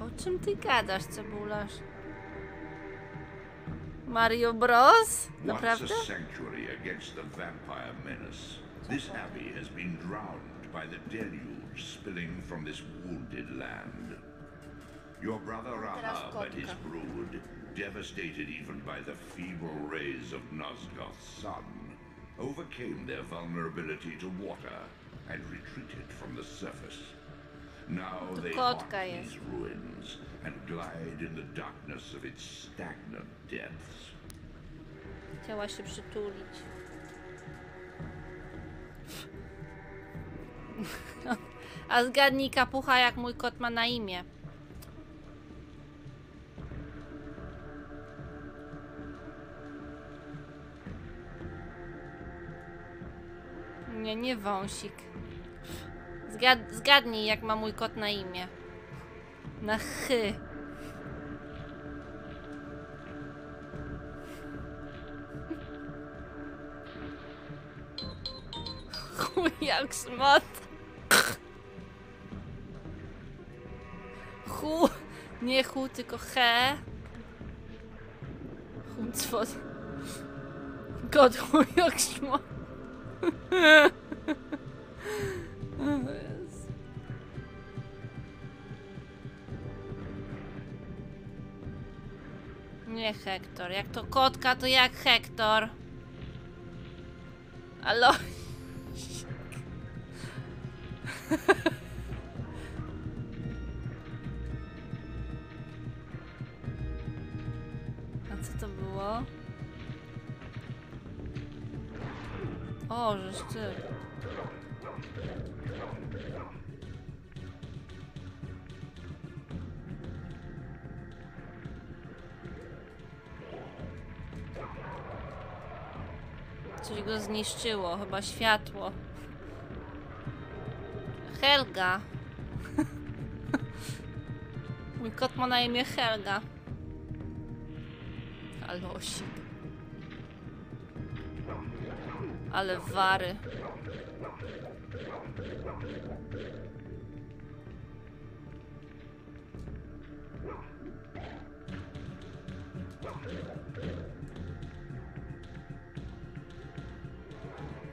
O czym ty gadasz, cebularz? Mario Bros? Naprawdę? a sanctuary against the vampire menace, this abbey has been drowned by the deluge spilling from this wounded land. Your brother Rahab and his brood, devastated even by the feeble rays of Nosgoth's sun, overcame their vulnerability to water and retreated from the surface. Now they haunt these ruins and glide in the darkness of its stagnant depths. Chciała się przytulić. A zgadnij kapucha, jak mój kot ma na imię. Nie, nie wąsik. Zgad zgadnij, jak ma mój kot na imię. Na chy. Chuj, jak szmat. Chu, Nie hu, tylko he. Huncwot. God chuj, jak Jezu. Nie Hektor. Jak to kotka, to jak Hektor. Alo. A co to było? O, żeż ty. Coś go zniszczyło, chyba światło. Helga. Mój kot ma na imię Helga. Alosik. Ale wary.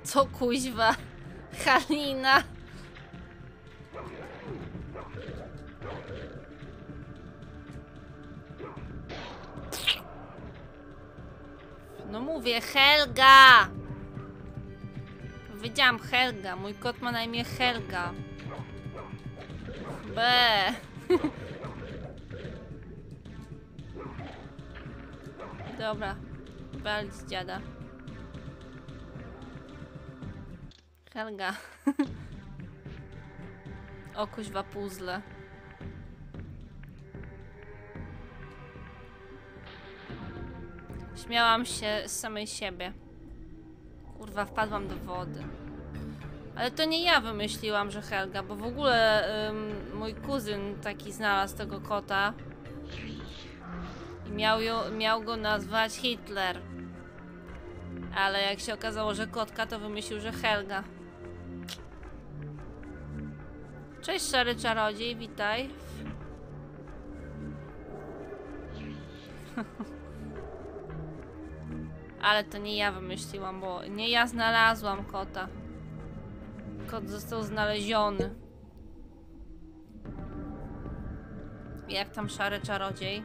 Co kuźwa? Halina. No mówię, Helga! Powiedziałam Helga. Mój kot ma na imię Helga. B. Dobra. Walić dziada. Helga. o kuźwa puzzle. Śmiałam się z samej siebie. Kurwa, wpadłam do wody. Ale to nie ja wymyśliłam, że Helga, bo w ogóle ym, mój kuzyn taki znalazł tego kota. I miał, ją, miał go nazwać Hitler. Ale jak się okazało, że kotka, to wymyślił, że Helga. Cześć, szary czarodziej, witaj. Ale to nie ja wymyśliłam, bo nie ja znalazłam kota. Kot został znaleziony. Jak tam szary czarodziej?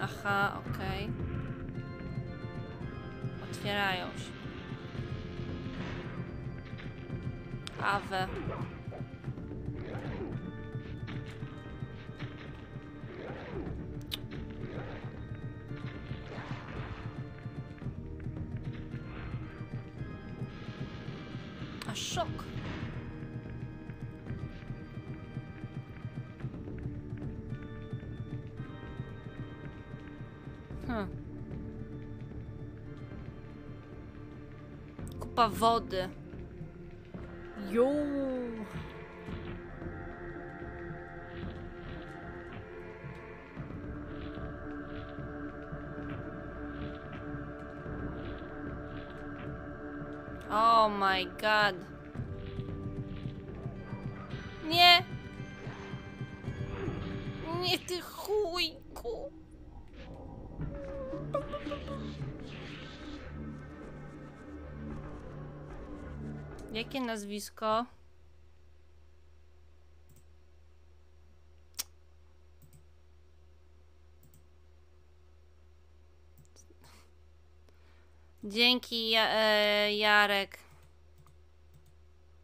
Aha, okej. Otwierają się. Awe. A szok. Hm. Kupa wody. Jo. Oh my god. Nie. Nie ty chujku. Jakie nazwisko? Dzięki, ja, e, Jarek.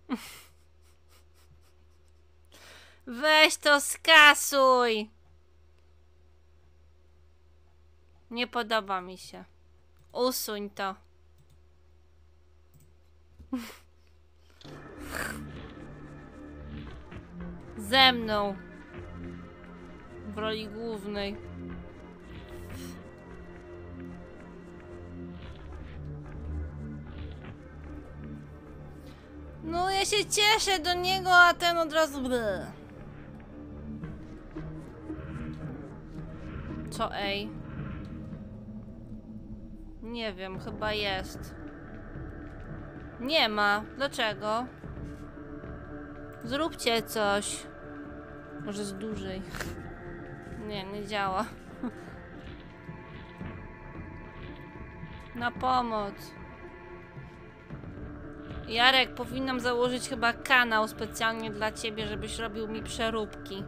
Weź to skasuj! Nie podoba mi się. Usuń to. Ze mną. W roli głównej. No ja się cieszę do niego, a ten od razu... Bleh. Co ej? Nie wiem, chyba jest. Nie ma. Dlaczego? Zróbcie coś. Może z dłużej. Nie, nie działa. Na pomoc. Jarek, powinnam założyć chyba kanał specjalnie dla ciebie, żebyś robił mi przeróbki.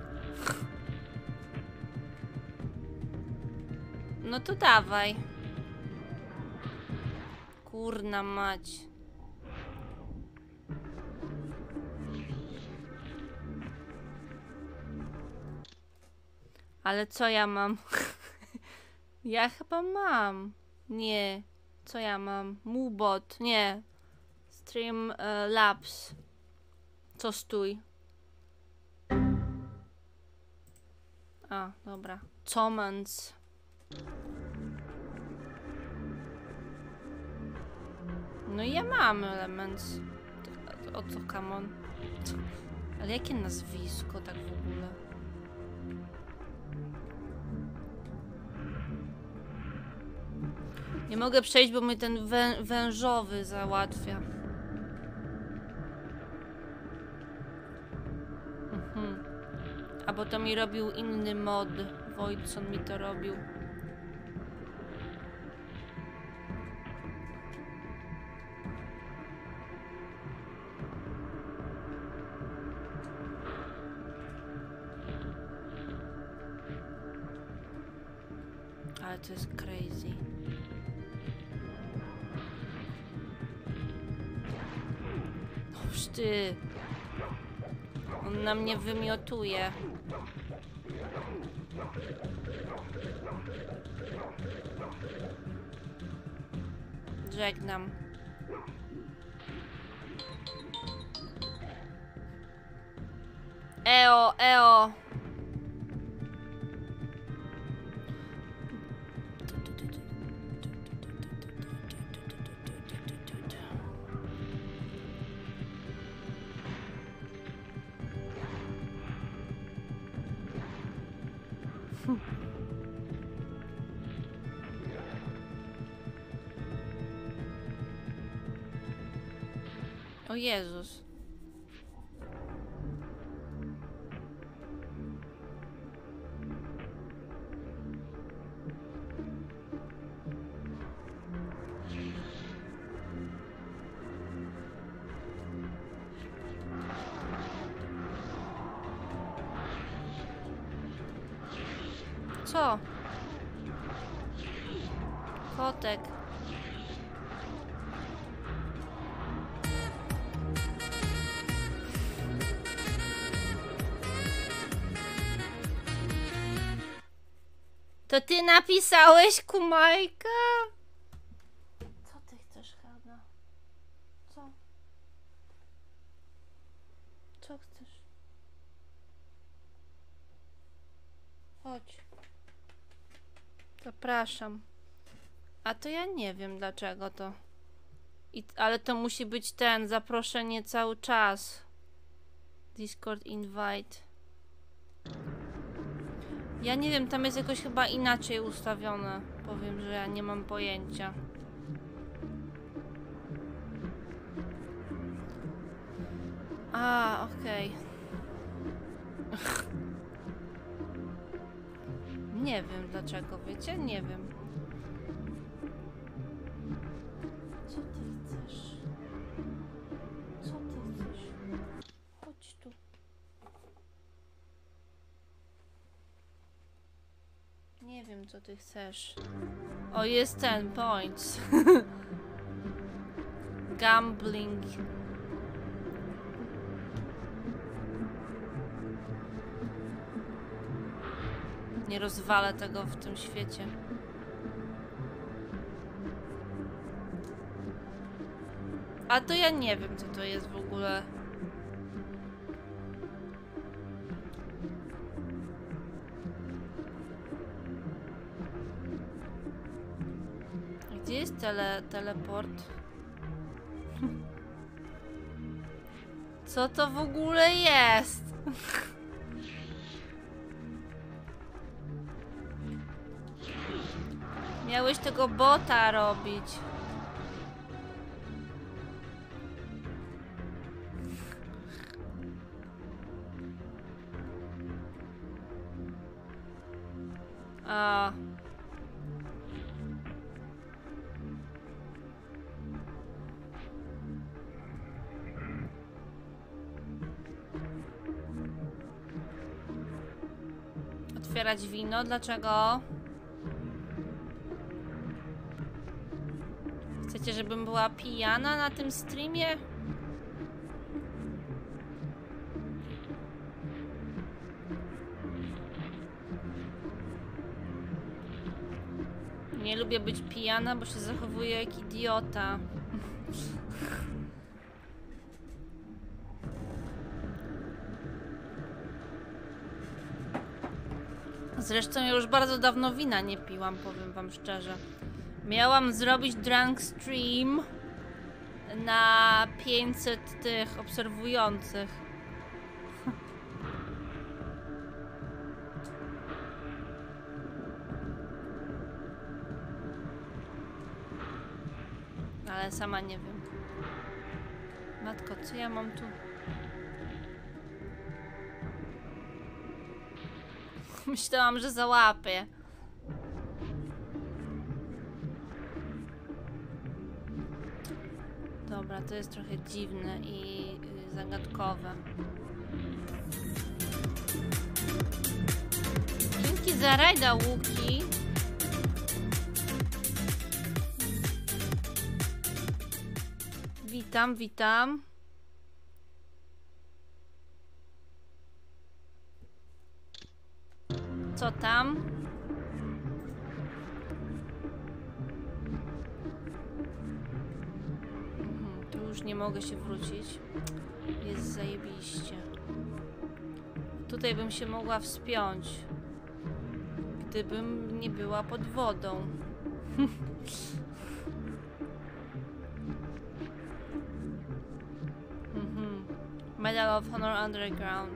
No to dawaj. Kurna mać. Ale co ja mam? ja chyba mam. Nie. Co ja mam? Mubot. Nie. Stream e, Labs. Co stój? A, dobra. Commands. No i ja mam element. O co, come on? Ale jakie nazwisko tak w ogóle? Nie mogę przejść, bo mnie ten wę wężowy załatwia. Mhm. A bo to mi robił inny mod. Wojtson mi to robił. Mnie wymiotuje. Żegnam. Eo, eo. Jezus. Napisałeś kumajka? Co ty chcesz, Hanna? Co? Co chcesz? Chodź. Zapraszam. A to ja nie wiem dlaczego to. I, ale to musi być ten, zaproszenie cały czas. Discord invite. Ja nie wiem, tam jest jakoś chyba inaczej ustawione. Powiem, że ja nie mam pojęcia. A, okej. nie wiem dlaczego, wiecie? Nie wiem. Nie wiem, co ty chcesz. O, jest ten point. Gambling. Nie rozwalę tego w tym świecie. A to ja nie wiem, co to jest w ogóle. tele, teleport. Co to w ogóle jest? Miałeś tego bota robić. A. Otwierać wino? Dlaczego? Chcecie, żebym była pijana na tym streamie? Nie lubię być pijana, bo się zachowuję jak idiota. Zresztą ja już bardzo dawno wina nie piłam, powiem wam szczerze. Miałam zrobić drunk stream na 500 tych obserwujących. Ale sama nie wiem. Matko, co ja mam tu? Myślałam, że załapię. Dobra, to jest trochę dziwne i y, zagadkowe. Dzięki za rajda, Łuki. Witam, witam. Co tam? Mhm, tu już nie mogę się wrócić. Jest zajebiście. Tutaj bym się mogła wspiąć. Gdybym nie była pod wodą. Mhm. Medal of Honor Underground.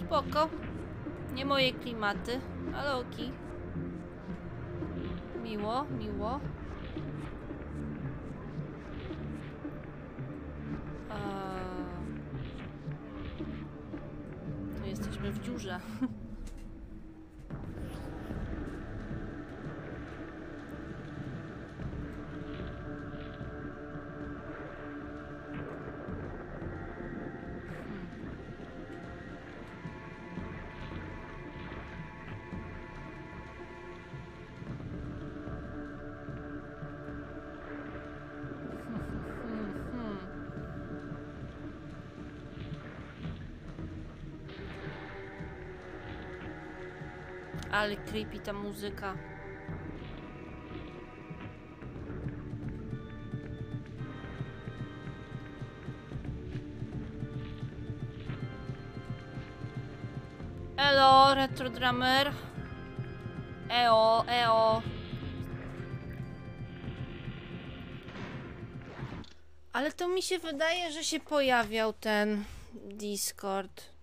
Spoko. Nie moje klimaty, ale oki. Miło, miło. Tu jesteśmy w dziurze. Ale creepy ta muzyka. Elo, retro drummer. Eo, eo. Ale to mi się wydaje, że się pojawiał ten Discord.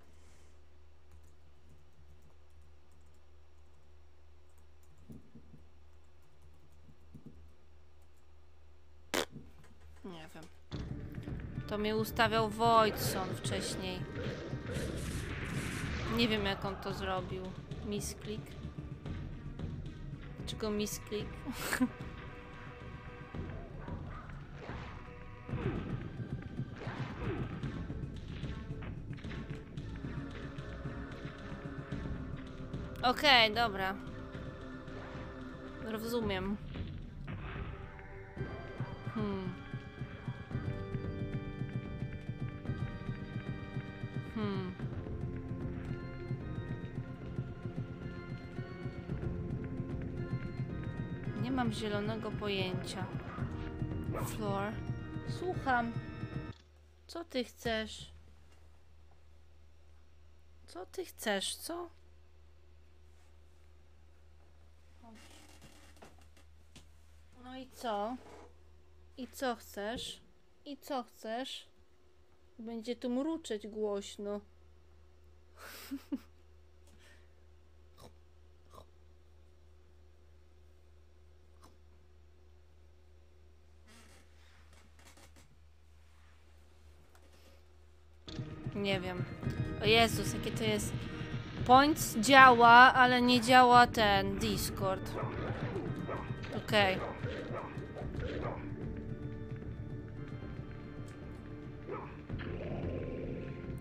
Nie wiem. To mnie ustawiał Wojtson wcześniej. Nie wiem jak on to zrobił. Misklik. Dlaczego misklik? Okej, dobra. Rozumiem. Mam zielonego pojęcia. Floor. Słucham. Co ty chcesz? Co ty chcesz, co? No i co? I co chcesz? I co chcesz? Będzie tu mruczeć głośno. Nie wiem. O Jezus, jakie to jest Points działa, ale nie działa ten Discord. Okej.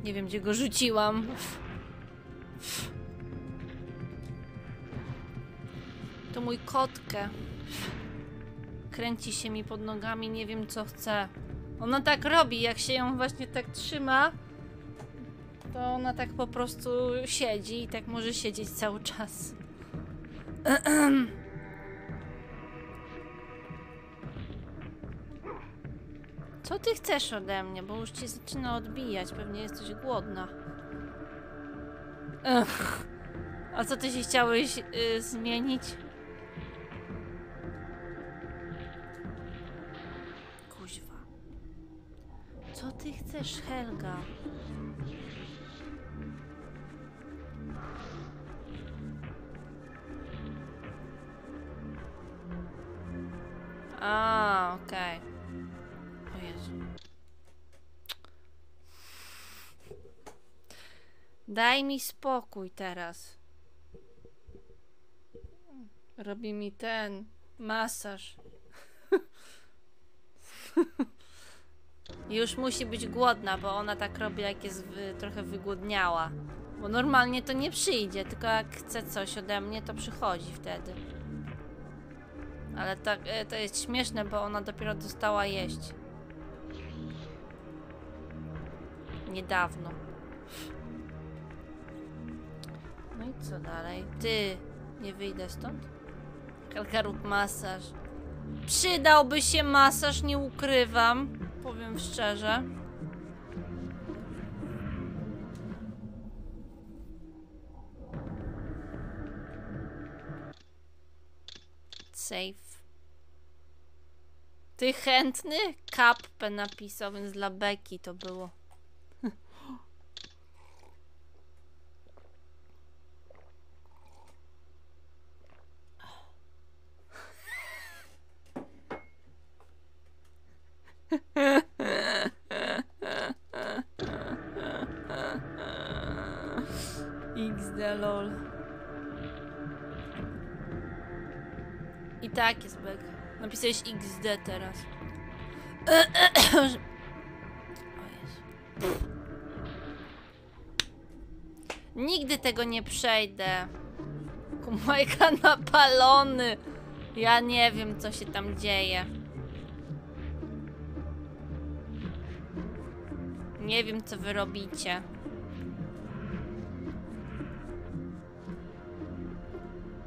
Nie wiem, gdzie go rzuciłam. To mój kotkę. Kręci się mi pod nogami, nie wiem co chce. Ona tak robi, jak się ją właśnie tak trzyma, to ona tak po prostu siedzi i tak może siedzieć cały czas. Co ty chcesz ode mnie? Bo już ci zaczyna odbijać. Pewnie jesteś głodna. Ech. A co ty się chciałeś y, zmienić? Kuźwa. Co ty chcesz, Helga? A, okej. O Jezu. Daj mi spokój teraz. Robi mi ten masaż. Już musi być głodna, bo ona tak robi, jak jest wy, trochę wygłodniała. Bo normalnie to nie przyjdzie, tylko jak chce coś ode mnie, to przychodzi wtedy. Ale tak, e, to jest śmieszne, bo ona dopiero dostała jeść. Niedawno. No i co dalej? Ty, nie wyjdę stąd? Kalka rób masaż. Przydałby się masaż, nie ukrywam. Powiem szczerze. Safe. Ty chętny? Kapę napisał, więc dla Beki to było. XD lol. I tak jest bek. Napisałeś XD teraz. O Jezu. Nigdy tego nie przejdę. Kumajka napalony. Ja nie wiem, co się tam dzieje. Nie wiem, co wy robicie.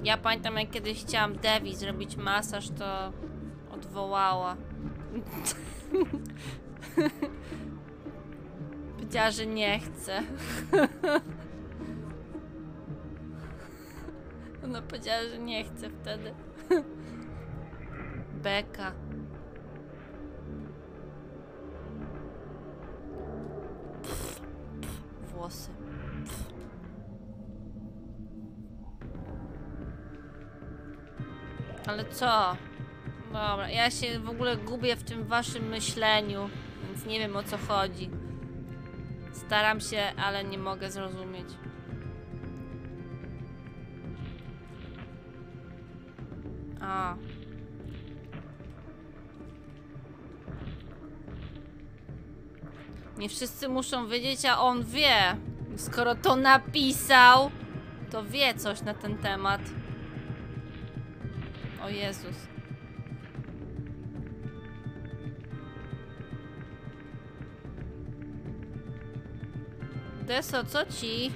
Ja pamiętam, jak kiedyś chciałam Devi zrobić masaż, to odwołała. Powiedziała, że nie chce. Ona powiedziała, że nie chce wtedy. Beka. Włosy. Ale co? Dobra, ja się w ogóle gubię w tym waszym myśleniu, więc nie wiem o co chodzi. Staram się, ale nie mogę zrozumieć. A. Nie wszyscy muszą wiedzieć, a on wie. Skoro to napisał, to wie coś na ten temat. O Jezus. Deso, co ci?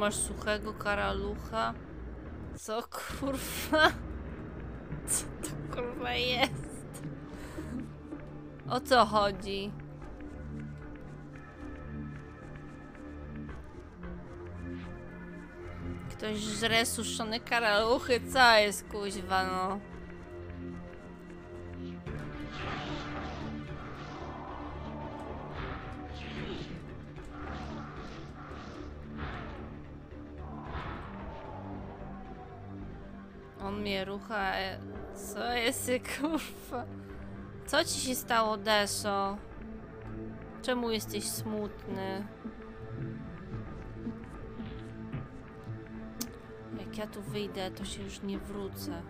Masz suchego karalucha? Co kurwa? Co to kurwa jest? O co chodzi? Ktoś żre suszone karaluchy? Co jest kuźwa no? On mnie rucha. e, Co jest kurwa? Co ci się stało, Deso? Czemu jesteś smutny? Jak ja tu wyjdę, to się już nie wrócę.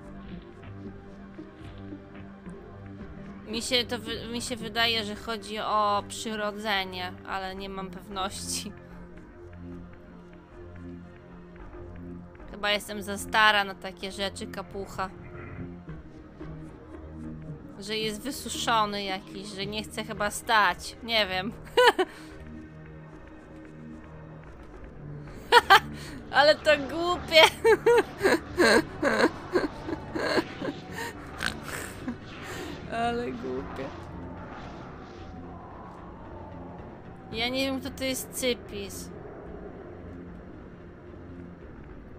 Mi się, to mi się wydaje, że chodzi o przyrodzenie, ale nie mam pewności. Chyba jestem za stara na takie rzeczy, kapucha. Że jest wysuszony jakiś, że nie chce chyba stać. Nie wiem. Ale to głupie. Ale głupie. Ja nie wiem, kto to jest Cypis.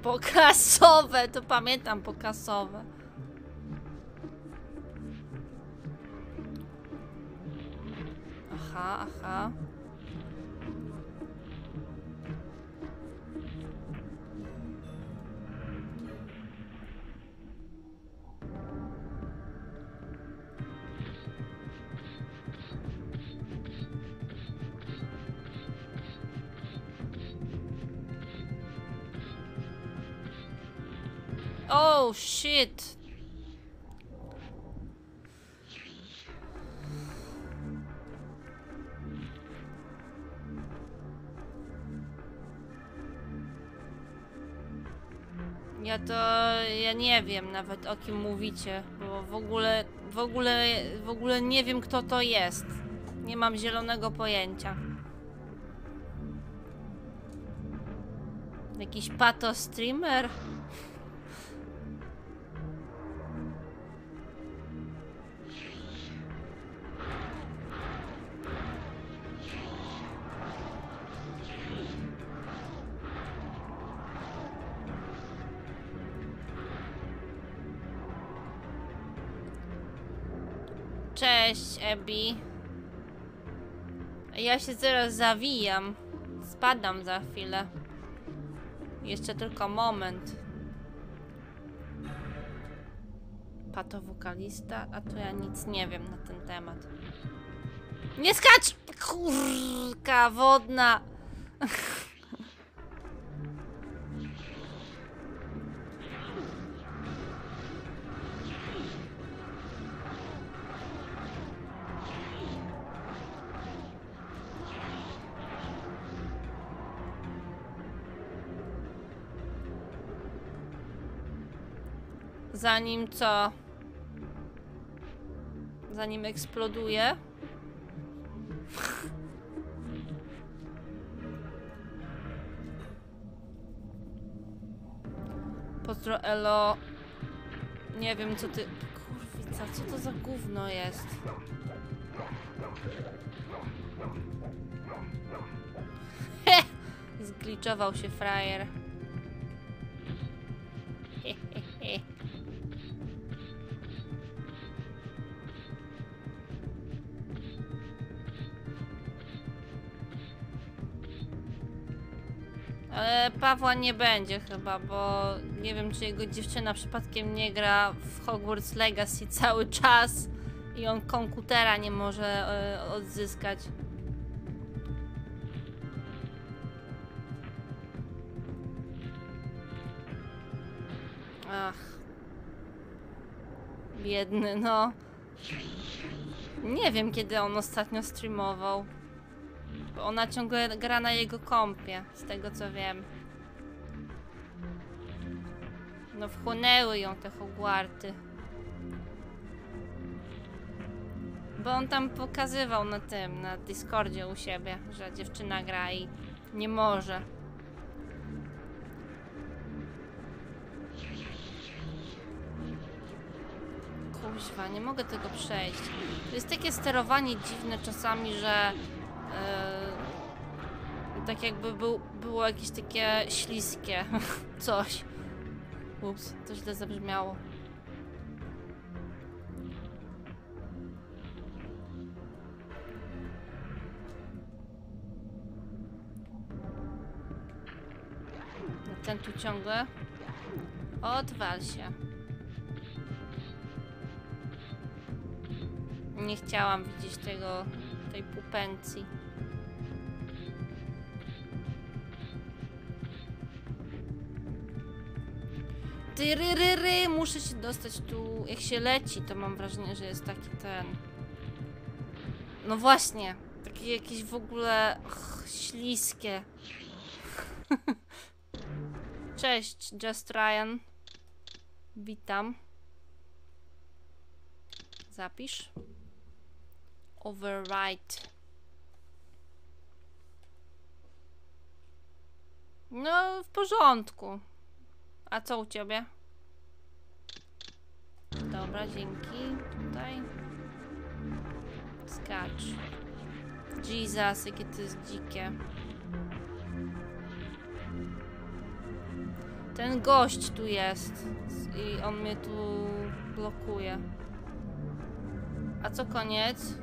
Pokasowe, to pamiętam pokasowe. Aha, aha. Oh shit. Ja to ja nie wiem nawet o kim mówicie, bo w ogóle w ogóle w ogóle nie wiem kto to jest. Nie mam zielonego pojęcia. Jakiś pato streamer? Ebi. Ja się zaraz zawijam. Spadam za chwilę. Jeszcze tylko moment. Pato wokalista, a to ja nic nie wiem na ten temat. Nie skacz! Kurka wodna! Zanim co? Zanim eksploduje? Pozdro Elo. Nie wiem co ty... Kurwica, co to za gówno jest? Zgliczował się frajer. Pawła nie będzie chyba, bo nie wiem, czy jego dziewczyna przypadkiem nie gra w Hogwarts Legacy cały czas i on komputera nie może e, odzyskać. Ach. Biedny, no. Nie wiem, kiedy on ostatnio streamował. Bo ona ciągle gra na jego kompie, z tego co wiem. No wchłonęły ją te Hogwarty. Bo on tam pokazywał na tym, na Discordzie u siebie, że dziewczyna gra i nie może. Kuźwa, nie mogę tego przejść. To jest takie sterowanie dziwne czasami, że... Yy, tak jakby był, było jakieś takie śliskie coś. Ups, to źle zabrzmiało. Ten tu ciągle. Odwal się. Nie chciałam widzieć tego, tej pupencji. Ty, ry, ry, ry, muszę się dostać tu. Jak się leci, to mam wrażenie, że jest taki ten. No właśnie. Takie jakieś w ogóle śliskie. Cześć, Just Ryan. Witam. Zapisz. Overwrite. No, w porządku. A co u ciebie? Dobra, dzięki. Tutaj. Skacz. Jesus, jakie to jest dzikie. Ten gość tu jest. I on mnie tu blokuje. A co koniec?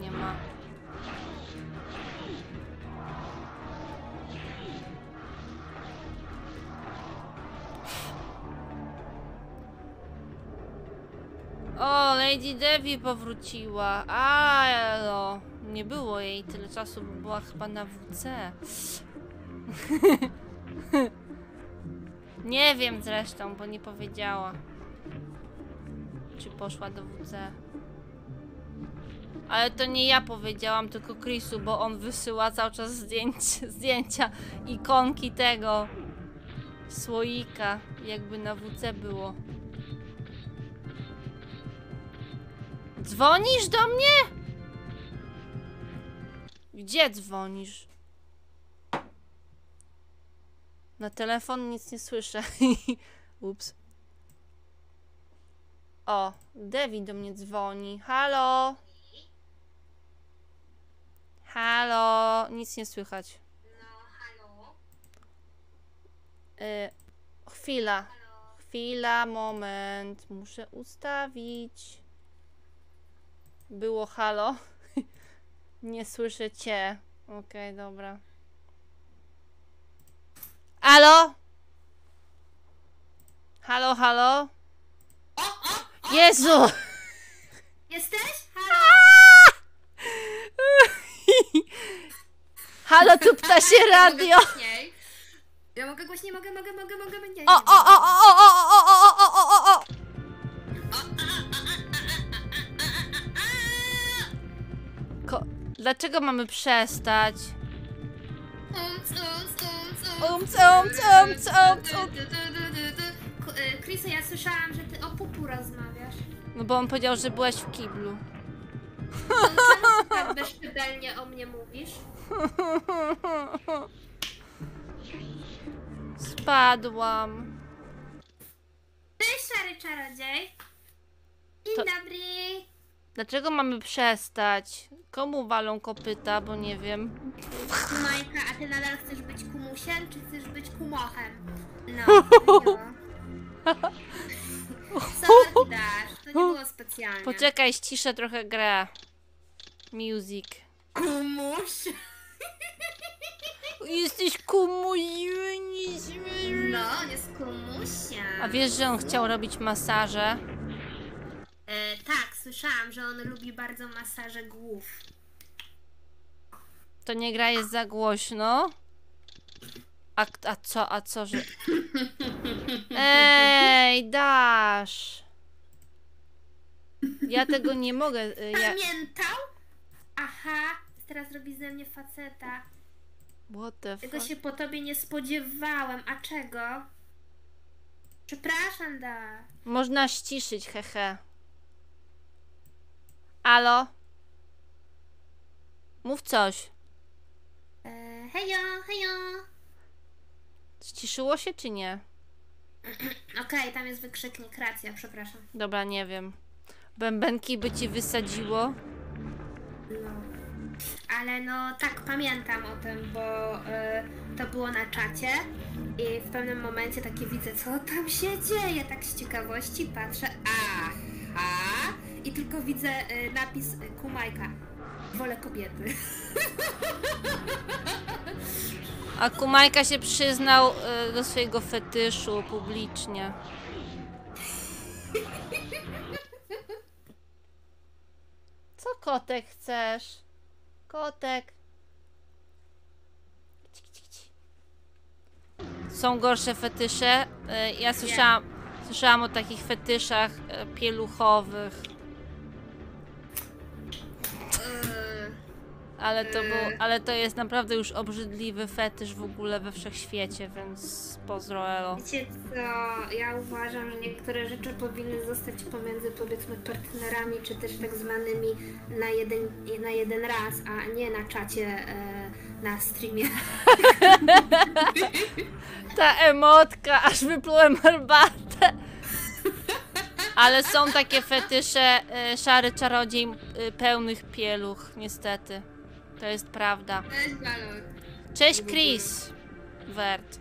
Nie ma. O, Lady Devi powróciła. A, elo. Nie było jej tyle czasu, bo była chyba na WC. Nie wiem zresztą, bo nie powiedziała. Czy poszła do WC. Ale to nie ja powiedziałam, tylko Chrisu, bo on wysyła cały czas zdjęć, zdjęcia, ikonki tego słoika, jakby na WC było. Dzwonisz do mnie? Gdzie dzwonisz? Na telefon nic nie słyszę. Ups. O, Devi do mnie dzwoni. Halo? Halo? Nic nie słychać. Y, chwila. Chwila, moment. Muszę ustawić. Było halo. nie słyszę cię. Okej, dobra. Halo? Halo, halo? Jezu! Jesteś? Halo, tu ptasie radio! Ja mogę głośniej, mogę, mogę, mogę, mogę, nie, O, o, o, o, o, o, o, o, o, o, o, o! Ko Dlaczego mamy przestać? Umc, umc, umc, Umc. Ku- y, ja słyszałam, że ty o pupu rozmawiasz. No bo on powiedział, że byłaś w kiblu. To Czemu tak bezczelnie o mnie mówisz? Spadłam. Cześć, szary czarodziej. Dzień To- dobry. Dlaczego mamy przestać? Komu walą kopyta, bo nie wiem. Majka, a ty nadal chcesz być kumusiem, czy chcesz być kumochem? No, miło. Sorki dasz, to nie było specjalnie. Poczekaj, ściszę trochę grę. Music. Kumuś? Jesteś kumuś. No, jest kumusiem. A wiesz, że on chciał robić masaże? E, tak, słyszałam, że on lubi bardzo masaże głów. To nie gra jest za głośno. A, a co, a co, że... Ej, dasz. Ja tego nie mogę. y, Ja... Pamiętał? Aha, teraz robi ze mnie faceta. What the Tego fuck? się po tobie nie spodziewałem. A czego? Przepraszam, da. Można ściszyć, hehe. Alo? Mów coś. E, hejo, hejo. Ściszyło się czy nie? Okej, tam jest wykrzyknik, racja, przepraszam. Dobra, nie wiem. Bębenki by ci wysadziło? No. Ale no tak, pamiętam o tym, bo y, to było na czacie i w pewnym momencie takie widzę, co tam się dzieje, tak z ciekawości patrzę, aha, i tylko widzę y, napis y, Kumajka, wolę kobiety. A Kumajka się przyznał y, do swojego fetyszu publicznie. Co kotek chcesz? Kotek. Są gorsze fetysze. Ja słyszałam, słyszałam o takich fetyszach pieluchowych. Ale to, był, ale to jest naprawdę już obrzydliwy fetysz w ogóle we wszechświecie, więc pozdro Elo. Wiecie co, ja uważam, że niektóre rzeczy powinny zostać pomiędzy powiedzmy partnerami, czy też tak zwanymi na jeden, na jeden raz, a nie na czacie, e, na streamie. Ta emotka, aż wyplułem herbatę. Ale są takie fetysze, y, szary czarodziej y, pełnych pieluch, niestety. To jest prawda. Cześć, balon. Cześć Chris. Wert.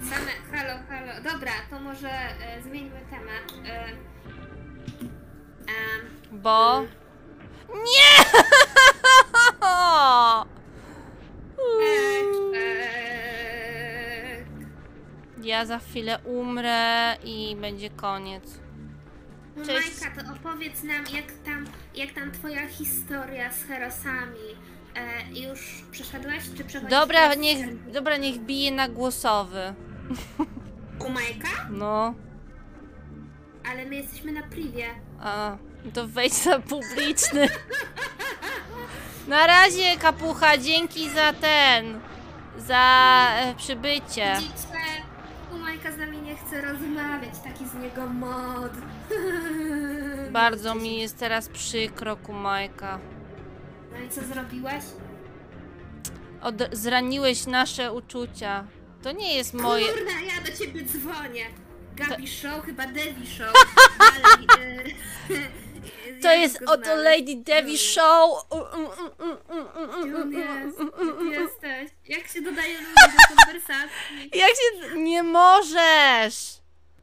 Same, halo, halo. Dobra, to może e, zmieńmy temat. E, Bo... Nie! e, Ja za chwilę umrę i będzie koniec. no Cześć. Majka, to opowiedz nam, jak tam, jak tam twoja historia z herosami. E, już przeszedłeś, czy przechodzisz Dobra, teraz? niech, dobra, niech bije na głosowy. U Majka? No. Ale my jesteśmy na privie. A, to wejdź na publiczny. Na razie, kapucha, dzięki za ten. Za e, przybycie. Widzicie? U Majka z nami nie chce rozmawiać, taki z niego mod. Bardzo mi jest teraz przykro, Kumajka. No i co zrobiłeś? Od, zraniłeś nasze uczucia. To nie jest moje. Kurna, ja do ciebie dzwonię. Gabi Show, chyba Devi Show. Ale, e, To jak jest go znaleźć? Lady Devi Show. Mm, mm, mm, mm, mm, Gdzie on mm, jest? mm, Gdzie mm, mm. jesteś? Jak się dodaje ludzi do konwersacji? Jak się. Nie możesz!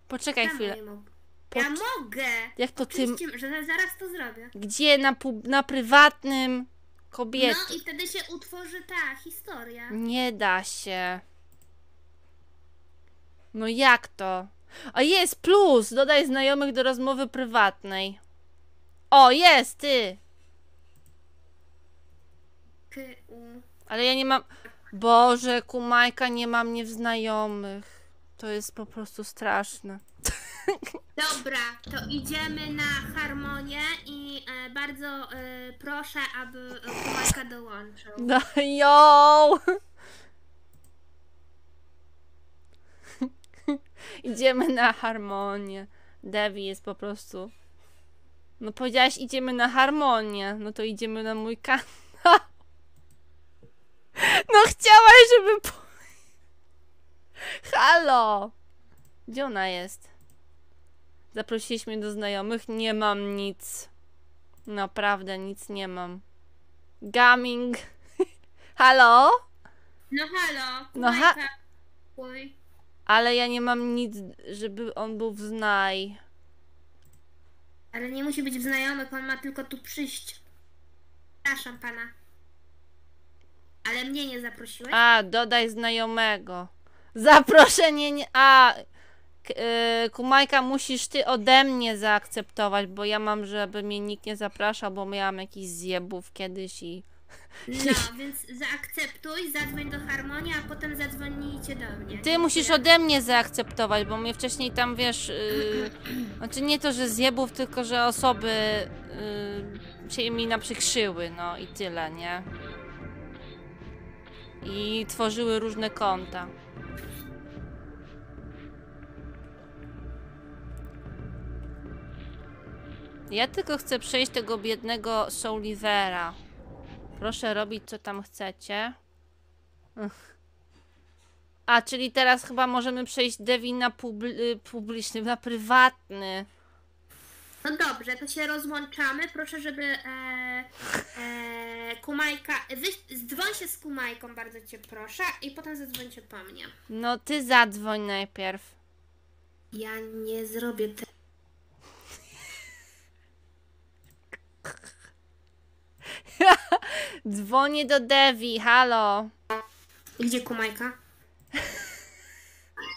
Poczekaj Ja chwilę. Ja mogę! Jak to ty. Oczywiście, że zaraz to zrobię. Gdzie? Na, pub- na prywatnym kobiety. No i wtedy się utworzy ta historia. Nie da się. No jak to? A jest plus! Dodaj znajomych do rozmowy prywatnej. O, jest, ty! Ale ja nie mam. Boże, kumajka, nie mam mnie w znajomych. To jest po prostu straszne. Dobra, to idziemy na harmonię i e, bardzo e, proszę, aby Kumajka dołączył. No, jo! Idziemy na harmonię. Devi jest po prostu. No powiedziałaś idziemy na harmonię. No to idziemy na mój kanał. No chciałaś, żeby. po- Halo! Gdzie ona jest? Zaprosiliśmy do znajomych. Nie mam nic. Naprawdę nic nie mam. Gaming. Halo? No halo, No ha-. Oj. Ale ja nie mam nic, żeby on był w znaj. Ale nie musi być w znajomych, on ma tylko tu przyjść. Przepraszam pana. Ale mnie nie zaprosiłeś? A, dodaj znajomego. Zaproszenie nie... A, k- y, Kumajka, musisz ty ode mnie zaakceptować, bo ja mam, żeby mnie nikt nie zapraszał, bo miałam jakiś zjebów kiedyś i... No, więc zaakceptuj, zadzwoń do harmonii, a potem zadzwonijcie do mnie. Ty musisz ode mnie zaakceptować, bo mnie wcześniej tam, wiesz... Yy, znaczy nie to, że zjebów, tylko że osoby yy, się mi naprzykrzyły, no i tyle, nie? I tworzyły różne konta. Ja tylko chcę przejść tego biednego Soulivera. Proszę robić co tam chcecie. A, czyli teraz chyba możemy przejść Devi na publi- y, publiczny, na prywatny. No dobrze, to się rozłączamy. Proszę, żeby e, e, Kumajka. Wy, zdzwoń się z Kumajką, bardzo cię proszę, i potem zadzwońcie po mnie. No ty zadzwoń najpierw. Ja nie zrobię tego. Dzwonię do Devi, halo. Gdzie Kumajka?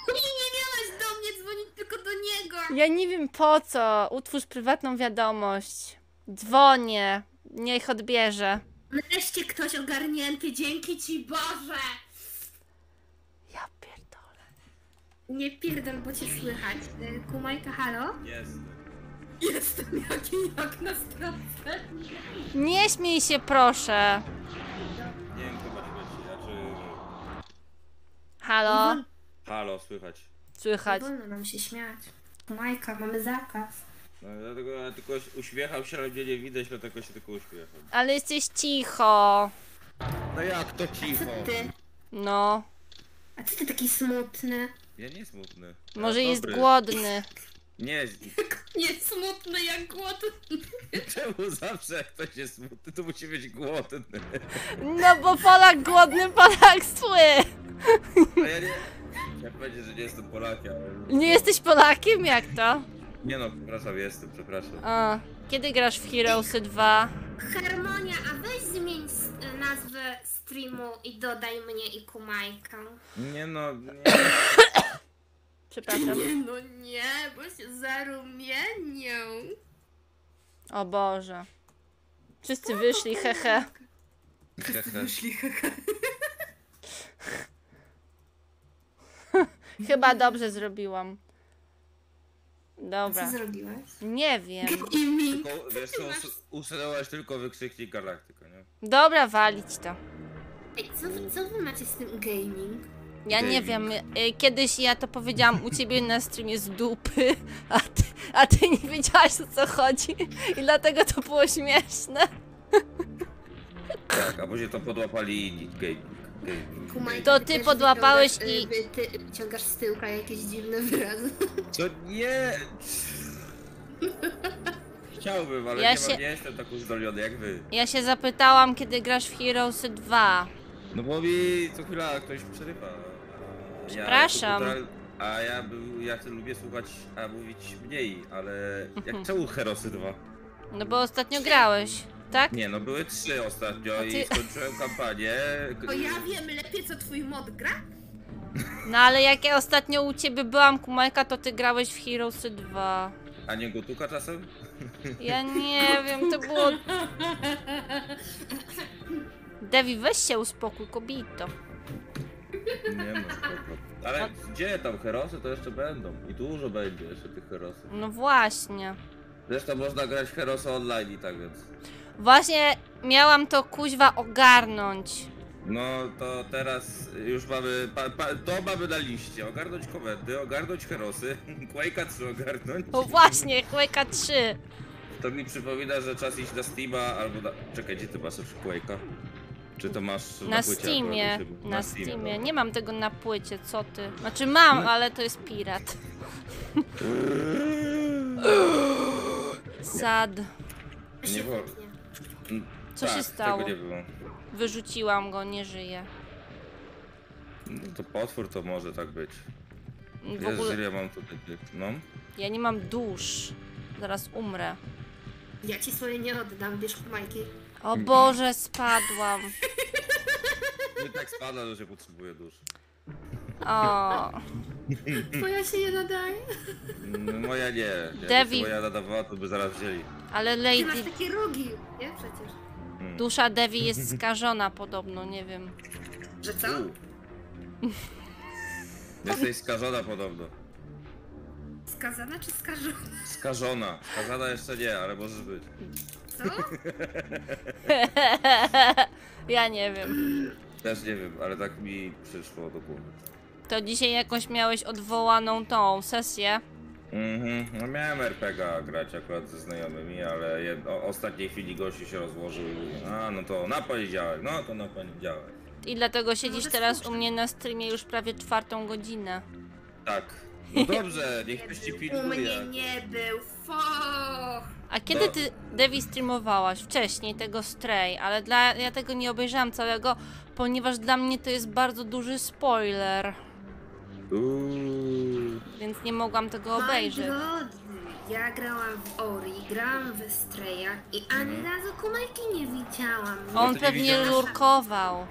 Nie, nie miałaś do mnie dzwonić, tylko do niego. Ja nie wiem po co. Utwórz prywatną wiadomość. Dzwonię. Niech odbierze. Nareszcie ktoś ogarnięty, dzięki ci Boże! Ja pierdolę. Nie pierdol, bo cię słychać. E, Kumajka, halo? Jest. Jestem jaki jak na stronce. Nie śmiej się proszę. Nie wiem, chyba nie będzie. Znaczy... Halo? Halo, słychać. Słychać. Wolno nam się śmiać. Kumajka, mamy zakaz. No dlatego ja tylko uśmiechał się, ale mnie nie widać, dlatego się tylko uśmiecham. Ale jesteś cicho. No jak to Co cicho? ty? No. A co ty taki smutny? Ja nie smutny. Ja Może jest dobry. głodny. Nie, Nie smutny jak głodny. czemu zawsze jak ktoś jest smutny, to musi być głodny? No bo Polak głodny, Polak zły. A ja nie... Ja powiedzieć, że nie jestem Polakiem, ale... Nie jesteś Polakiem? Jak to? Nie no, przepraszam, jestem, przepraszam. A, kiedy grasz w Heroesy 2? Harmonia, a weź zmień s- nazwę streamu i dodaj mnie i Kumajkę. Nie no, nie. Przepraszam. no nie, bo się zarumienią. O Boże. Wszyscy wyszli, hehe. Chyba dobrze zrobiłam. Dobra. Co zrobiłaś? Nie wiem. Gaming. Tylko, wiesz co, us- usunęłaś tylko wykrzyknik Galaktyka, nie? Dobra, walić to. Ej, co wy, co wy macie z tym gaming? Ja nie wiem, y, kiedyś ja to powiedziałam u ciebie na streamie z dupy, a ty, a ty nie wiedziałaś o co chodzi i dlatego to było śmieszne. Tak, a później to podłapali inni gaming. To ty też podłapałeś wyciągasz, i- y, wy- Ty wyciągasz z tyłka jakieś dziwne wyrazy. Co? Nie! Chciałbym, ale Ja nie, się- mam, nie jestem tak uzdolniony jak wy. Ja się zapytałam, kiedy grasz w Heroesy 2. No bo mi co chwila ktoś przerywa. Ja Przepraszam. kultural- a ja, był, ja lubię słuchać, a mówić mniej, ale jak czemu Herosy 2? No bo ostatnio grałeś, tak? Nie, no były trzy ostatnio ty- i skończyłem kampanię. Bo ja wiem lepiej co twój mod gra? No ale jak ja ostatnio u ciebie byłam, Kumajka, to ty grałeś w Heroesy 2. A nie Gotuka czasem? Ja nie wiem, to było... Devi, weź się uspokój, kobito. Nie no, spoko. Ale gdzie tam Herosy to jeszcze będą. I dużo będzie jeszcze tych Herosów. No właśnie. Zresztą można grać w Herosy online i tak więc. Właśnie miałam to kuźwa ogarnąć. No to teraz już mamy, pa, pa, to mamy na liście. Ogarnąć komendy, ogarnąć Herosy, Quake'a 3 ogarnąć. O właśnie, Quake'a 3. To mi przypomina, że czas iść na Steama albo na... Czekaj, gdzie ty masz już Quake'a? Czy to masz na, Na płycie Steamie, akurat? na Steamie. no. Nie mam tego na płycie, co ty? Znaczy mam, ale to jest pirat. Sad. Nie było. Co tak, się stało? Tego nie było. Wyrzuciłam go, nie żyje. No to potwór to może tak być. W Wiesz, ogóle że ja mam tutaj... No. ja nie mam dusz. Zaraz umrę. Ja ci swoje nie oddam, bierz Kumajki. O Boże, spadłam. I tak spada, że potrzebuje potrzebuję dusz. O, Twoja się nie nadaje. No, moja nie. Devi- Jakby moja nadawała, to by zaraz wzięli. ale Ty masz Lady, takie rogi, nie? Przecież. dusza Devi jest skażona podobno, nie wiem. Że co? U. Jesteś skażona podobno. Skazana czy skażona? Skażona. Skazana jeszcze nie, ale możesz być. Co? ja nie wiem. Też nie wiem, ale tak mi przyszło do głowy. To dzisiaj jakoś miałeś odwołaną tą sesję. Mhm, no miałem RPG grać akurat ze znajomymi, ale jed... o ostatniej chwili gościu się rozłożył i a no to na poniedziałek, no to na poniedziałek. I dlatego siedzisz Może teraz u mnie na streamie już prawie czwartą godzinę. Tak. No dobrze, niech ktoś ci U mnie pilnuje. nie był. Foch. A kiedy No. ty, Devi, streamowałaś? Wcześniej tego Stray, ale dla, ja tego nie obejrzałam całego, ponieważ dla mnie to jest bardzo duży spoiler, Uuu. więc nie mogłam tego obejrzeć. Moi drodzy, ja grałam w Ori, grałam w Straya i ani razu kumajki nie widziałam. On to nie pewnie lurkował.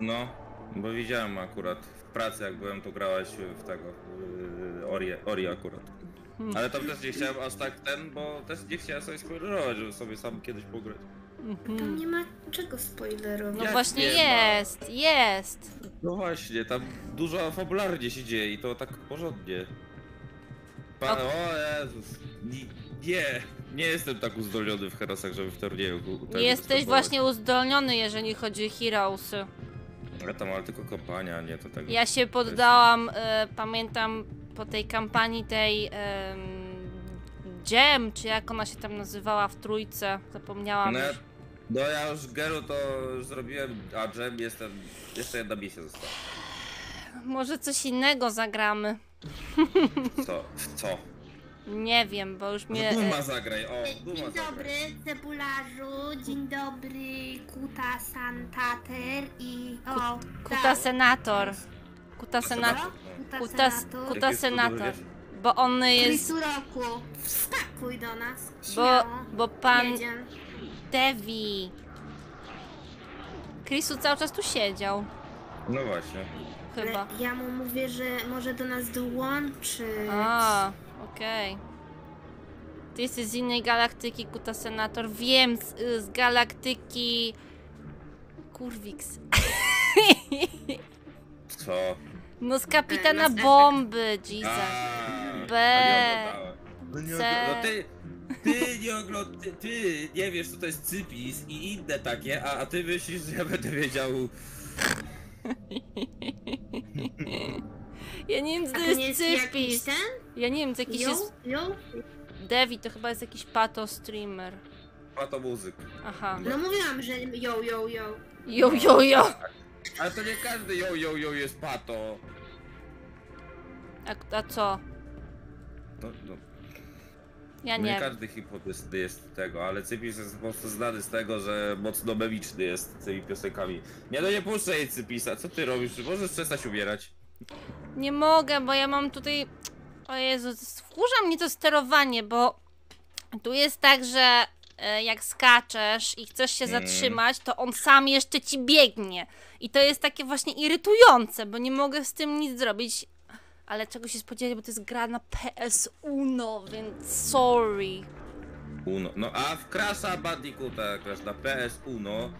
No, bo widziałem akurat w pracy, jak byłem, to grałaś w tego, yy, Ori, Ori akurat. Ale tam też nie chciałem aż tak ten, bo też nie chciałem sobie spoilerować, żeby sobie sam kiedyś pograć. Tam nie ma czego spoilerować. No Jak właśnie nie ma? jest, jest. No właśnie, tam dużo fabularnie się dzieje i to tak porządnie. Pan, O- o Jezus, nie, nie, nie jestem tak uzdolniony w herosach, żeby w turnieju ku- tego Jesteś występować. właśnie uzdolniony, jeżeli chodzi o Heroesy. Ja tam, ale tylko kompania, nie to tego. Ja się poddałam, e, pamiętam po tej kampanii tej em, Gem, czy jak ona się tam nazywała w trójce, zapomniałam No, ja- już. no ja już Geru to już zrobiłem, a Dżem jestem, jeszcze jedna misja została. Może coś innego zagramy. Co? Co? Nie wiem, bo już mnie... Duma E, zagraj, o, Duma Dzień zagraj. dobry, cebularzu, dziń dobry, kuta santater i... O, kuta senator. Kuta senator. Kuta Kuta, senator. kuta. Bo on jest... Chrisu roku, wskakuj do nas, Bo, śmiało. bo pan Jedziemy. Devi... Chrisu cały czas tu siedział. No właśnie. Chyba. Ale Ja mu mówię, że może do nas dołączyć. A, okej. Ty jesteś z innej galaktyki, Kuta Senator. Wiem, z, z galaktyki... Kurwix. Co? No z kapitana Effect. bomby, Jesus. A, B. a nie oglądałem. No, nie C. no ty, ty nie ogląd... Ty, ty nie wiesz co to jest cypis i inne takie, a, a ty myślisz, że ja będę wiedział... Ja nie wiem, co A to to nie jest jest jakiś cypis. ten? Ja nie wiem, co jakiś Jo? jest... Jo? Devi to chyba jest jakiś pato streamer. A to muzyk. Aha. No mówiłam, że jo, jo, jo. Jo, jo, jo. Ale to nie każdy yo yo yo jest pato. A, a co? No, no, Ja nie nie wiem. każdy hip-hop jest, jest tego, ale Cypis jest po prostu znany z tego, że mocno memiczny jest tymi piosenkami. Nie no nie puszczaj jej Cypisa, co ty robisz? Możesz przestać umierać. Nie mogę, bo ja mam tutaj. O Jezu, wkurza mnie to sterowanie, bo tu jest tak, że e, jak skaczesz i chcesz się Mm. zatrzymać, to on sam jeszcze ci biegnie. I to jest takie właśnie irytujące, bo nie mogę z tym nic zrobić. Ale czego się spodziewać, bo to jest gra na PS Uno, więc sorry. Uno. No a w Crasha Bandicoota, jak grasz na PS Uno,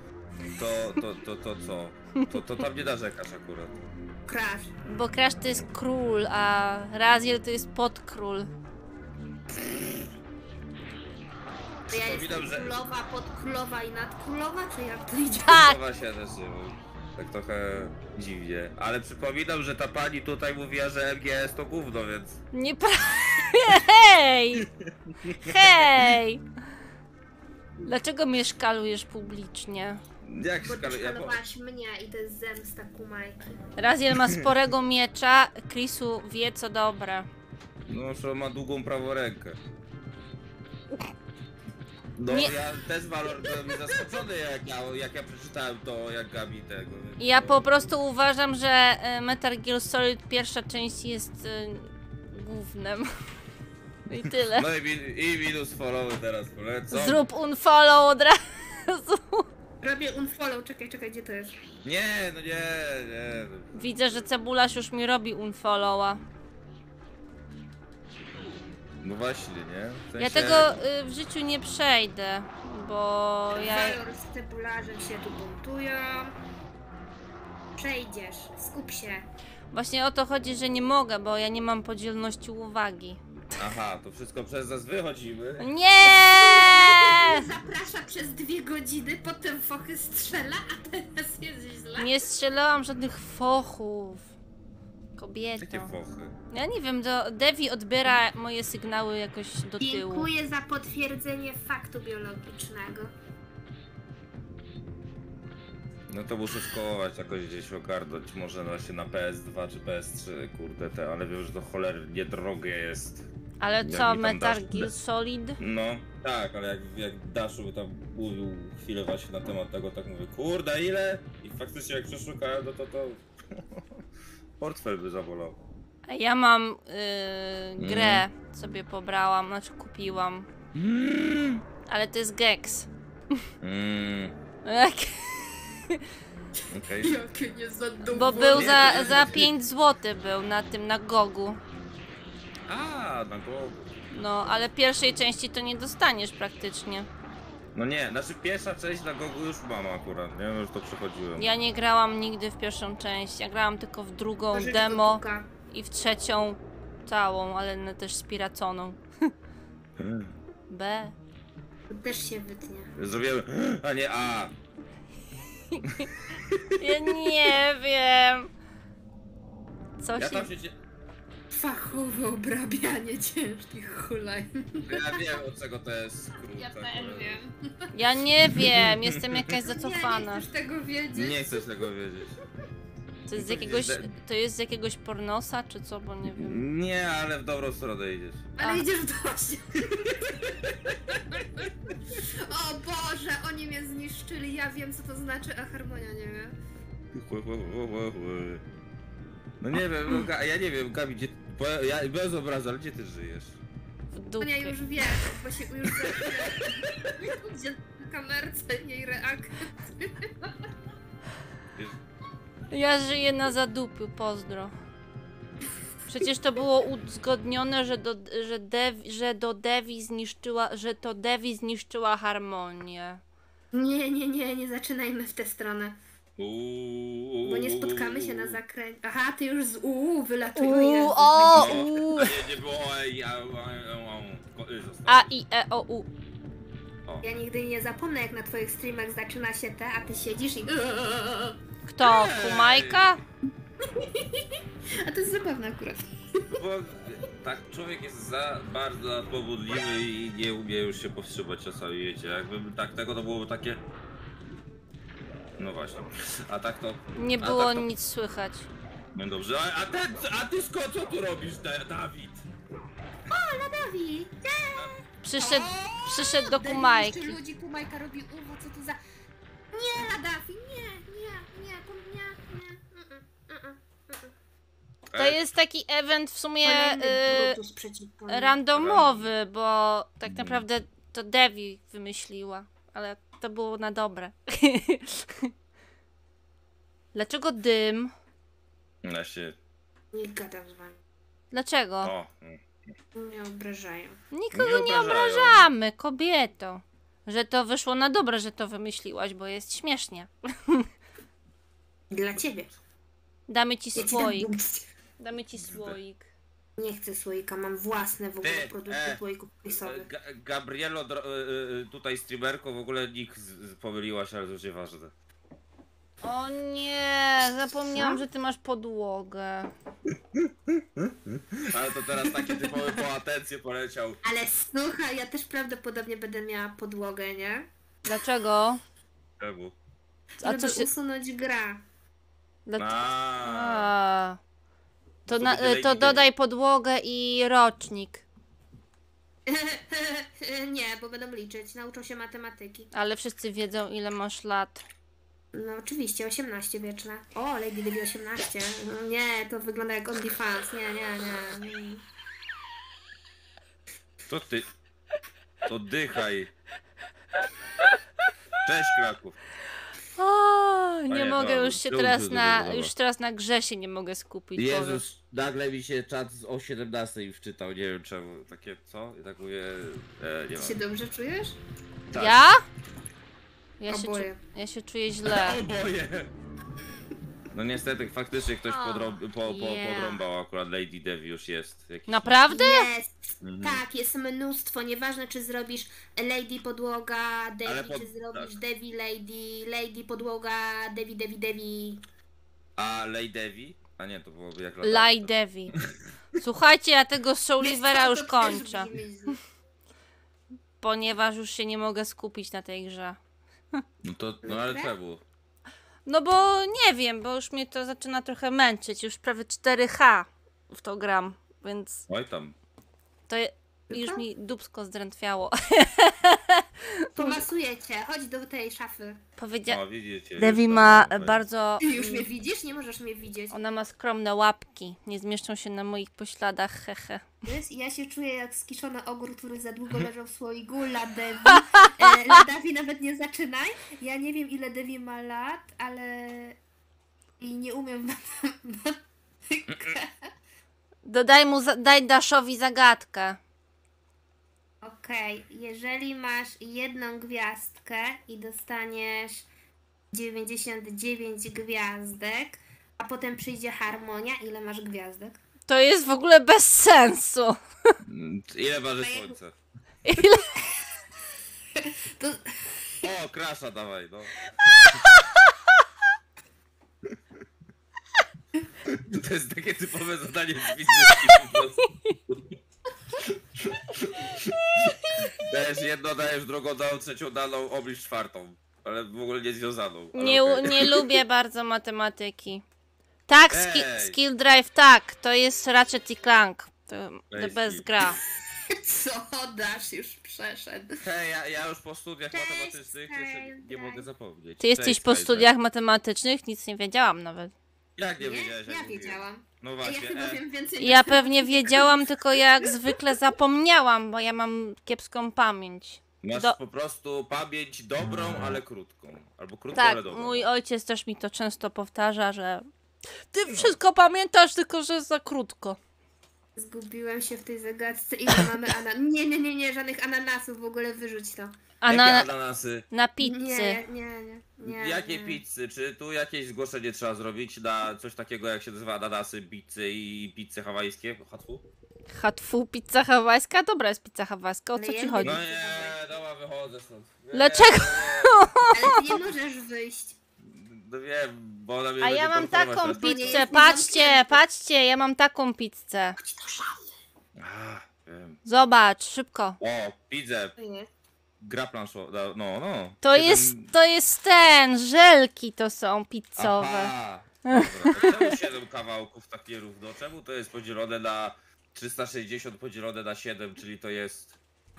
to, to, to, to co? To, to tam nie narzekasz akurat. Crash. Bo Crash to jest król, a Raziel to jest podkról. To ja jestem że- królowa, podkrólowa i nadkrólowa, czy jak to idzie? Tak! Chowa się też nie wiem. Tak trochę dziwnie. Ale przypominam, że ta pani tutaj mówiła, że MGS to gówno, więc... Nieprawda. Hej! Hej! Dlaczego mnie szkalujesz publicznie? Jak Bo Ja szkalowałaś mnie i to jest zemsta kumajki. Raziel ma sporego miecza, Chrisu wie co dobre. No, że ma długą prawą rękę. No, Nie- ja też Valor byłem zaskoczony, jak ja, jak ja przeczytałem to, jak Gabi tego. więc Ja to- po prostu uważam, że e, Metal Gear Solid pierwsza część jest e, głównym. I tyle. No i, min- i minus followy teraz polecam. Zrób unfollow od razu. Robię unfollow, czekaj, czekaj, gdzie to jest? Nie, no nie, nie. Widzę, że Cebularz już mi robi unfollowa. No właśnie, nie? W Ja sensie- tego y, w życiu nie przejdę, bo ja... Valor z cebularzem się tu buntują. Przejdziesz, skup się. Właśnie o to chodzi, że nie mogę, bo ja nie mam podzielności uwagi. Aha, to wszystko przez nas wychodzimy. Nie! Zaprasza przez dwie godziny, potem fochy strzela, a teraz jest źle. Nie strzelałam żadnych fochów. Kobieto. Jakie fochy? Ja nie wiem, do Devi odbiera moje sygnały jakoś do tyłu. Dziękuję za potwierdzenie faktu biologicznego. No to muszę skołować jakoś gdzieś ogarnąć, może właśnie na PS2 czy PS3, kurde te, ale wiem, że to cholernie drogie jest. Ale Jak co, mi tam Metal dasz- Gear Solid? No, tak, ale jak, jak Daszu tam mówił chwilę właśnie na temat tego, tak mówię, kurde ile? I faktycznie jak przeszukałem, no to to... Portfel by zabolał. A Ja mam Mm. yy, grę, sobie pobrałam, znaczy kupiłam. Ale to jest Gex. Mm, Jak- okej. Jakie niezadowolenie. Bo był za, za 5 zł był na tym, na Gogu. A, na go. No, ale pierwszej części to nie dostaniesz praktycznie. No nie, znaczy pierwsza część na Gogu już mam akurat, nie? Już to przechodziłem. Ja nie grałam nigdy w pierwszą część, ja grałam tylko w drugą Może demo i w trzecią całą, ale no też spiraconą. Hmm. B. To też się wytnie. Zrobiłem, a nie A. Ja nie wiem. Co Ja się... tam się... cie- Fachowe obrabianie ciężkich hulajn. Ja wiem od czego to jest skrót. Ja też wiem. Ja nie wiem, jestem jakaś zacofana. Nie, nie chcesz tego wiedzieć? Nie chcesz tego wiedzieć. To jest z jakiegoś, to jest z jakiegoś pornosa, czy co, bo nie wiem. Nie, ale w dobrą stronę idziesz. Ale A. idziesz do właśnie. o Boże, oni mnie zniszczyli. Ja wiem, co to znaczy, a harmonia nie wie. No nie wiem, no, ja nie wiem, Gabi, gdzie... Bo ja bez obrazu, ale gdzie ty żyjesz? W Harmonia dupie. już wie, bo się już będzie na kamerce jej reakcja. Ja żyję na zadupiu, pozdro. Przecież to było uzgodnione, że do, że Dev, że do Devi zniszczyła, że to Devi zniszczyła harmonię. Nie, nie, nie, nie zaczynajmy w tę stronę. Uuu. Bo nie spotkamy się na zakręcie. Aha, ty już z uuu wylatujesz. Uuu, o, Nie, uuu. nie, nie było ej, ja, ja, ja, ja, zostaw. A, I, E, O, U. Ja nigdy nie zapomnę, jak na twoich streamach zaczyna się te, a ty siedzisz i... Kto? Kumajka? A to jest zabawne akurat. Bo tak, człowiek jest za bardzo nadpobudliwy i nie umie już się powstrzymać czasami, wiecie, jakby tak tego to byłoby takie... No właśnie, a tak to... Nie a było tak to... nic słychać. No dobrze, a, a, ten, a ty skąd, co tu robisz, Da- Dawid? O, Ladawi! Przyszedł, przyszedł do Kumajki. Ludzi Kumajka robi uwo, co to za... Nie, Ladafi, nie, nie, nie, to nie, nie. mm, mm, mm, mm. To jest taki event w sumie Kolejny y, Brutus przeciwko mnie. randomowy, bo tak naprawdę to Devi wymyśliła, ale to było na dobre. Dlaczego dym? Ja się... Nie gadam z wami. Dlaczego? O. Nie obrażają. Nikogo Nie nie obrażają. obrażamy, kobieto. Że to wyszło na dobre, że to wymyśliłaś, bo jest śmiesznie. Dla ciebie. Damy ci słoik. Damy ci słoik. Nie chcę słoika, mam własne w ogóle Ty, produkty e, słoików pisowych. Ga Gabrielo, dro- y, y, tutaj streamerko, w ogóle nick z- z- pomyliłaś, ale to już nieważne. O nie, zapomniałam, że ty masz podłogę. Ale to teraz taki typowy po atencję poleciał. Ale słuchaj, ja też prawdopodobnie będę miała podłogę, nie? Dlaczego? Czemu? A Żeby co się... usunąć gra. Dla... To, na, to Lady dodaj podłogę i rocznik. nie, bo będą liczyć, nauczą się matematyki. Ale wszyscy wiedzą, ile masz lat. No oczywiście, 18 wieczne. O, Lady Divi 18. No, nie, to wygląda jak OnlyFans. Nie, nie, nie. To ty. To dychaj. Cześć Kraków. O, nie nie, mogę już się teraz na, dobra. już teraz na grze się nie mogę skupić. powiem. Jezus, nagle mi się czat o 17 wczytał, nie wiem czemu. Takie co? I tak mówię, e, nie Ty się dobrze czujesz? Tak. Ja? Ja się, Oboje. czu, ja się czuję źle. Oboje! No niestety, faktycznie ktoś O, po, po, yeah. podrąbał akurat Lady Devi już jest. Jakiś... Naprawdę? Jest. Mhm. Tak, jest mnóstwo. Nieważne, czy zrobisz Lady Podłoga, Ale Devi, pod- czy zrobisz tak. Devi Lady, Lady Podłoga, Devi, Devi, Devi. A Lady Devi? A nie, to byłoby jak Laj Devi. Słuchajcie, ja tego Soulivera już kończę, ponieważ już się nie mogę skupić na tej grze. No to, no ale Dobra. czemu? No bo nie wiem, bo już mnie to zaczyna trochę męczyć. Już prawie 4H w to gram, więc Oj tam. to je, już mi dubsko zdrętwiało. Pomasuję cię, chodź do tej szafy. Powiedzia... O, widzicie. Devi już ma tam, bardzo... Ty już mnie widzisz? Nie możesz mnie widzieć. Ona ma skromne łapki. Nie zmieszczą się na moich pośladach, hehe. Wiesz, ja się czuję jak skiszony ogór, który za długo leżał w słoiku. La Devi. E, La Devi nawet nie zaczynaj. Ja nie wiem ile Devi ma lat, ale... I nie umiem Dodaj mu, za... daj Daszowi zagadkę. Okej, jeżeli masz jedną gwiazdkę i dostaniesz 99 gwiazdek, a potem przyjdzie harmonia, ile masz gwiazdek? To jest w ogóle bez sensu. Ile waży słońce? Ile... To... O, krasza dawaj, no. To jest takie typowe zadanie z wizytki po prostu. Dajesz jedno, dajesz drugą, daną trzecią, daną, oblicz czwartą. Ale w ogóle nie związaną. ale Nie, okej. nie lubię bardzo matematyki. Tak, ski, Ej. Skill Drive, tak. To jest Ratchet i Clank. To, bez skill. gra. Co dasz już przeszedł? Hej, ja, ja już po studiach Cześć, matematycznych jeszcze nie Skype. mogę zapomnieć. Ty jesteś Cześć, po Skype. studiach matematycznych? Nic nie wiedziałam nawet. Jak nie, Nie? wiedziałeś? jak Ja mówiłem? wiedziałam. No Ja właśnie. chyba e, wiem więcej. Ja pewnie wiedziałam, tylko jak zwykle zapomniałam, bo ja mam kiepską pamięć. Masz Do- po prostu pamięć dobrą, ale krótką. Albo krótką, ale Tak, dobrą. mój ojciec też mi to często powtarza, że ty wszystko pamiętasz, tylko że za krótko. Zgubiłem się w tej zagadce. Ile mamy anan... Nie, nie, nie, nie, żadnych ananasów w ogóle wyrzuć to. A Jakie na, ananasy? na pizzy. Nie, nie, nie. nie Jakie nie. pizzy? Czy tu jakieś zgłoszenie trzeba zrobić na coś takiego, jak się nazywa ananasy, pizzy i pizze hawajskie? Hatfu? Hatfu, pizza hawajska? Dobra jest pizza hawajska, o co ci chodzi? No nie, dobra, wychodzę stąd. Nie, Dlaczego? Ale ty nie możesz wyjść. No wiem, bo ona mnie A będzie ja mam torturować taką teraz. nie pizzę, jest patrzcie, patrzcie, ja mam taką pizzę. A, wiem. Zobacz, szybko. O, pizzę, To nie. Gra planszowa, no, no. To Siedem- jest, to jest ten, żelki to są pizzowe. Aha, dobra. To Czemu 7 kawałków tak nierówno? Czemu to jest podzielone na 360 podzielone na 7, czyli to jest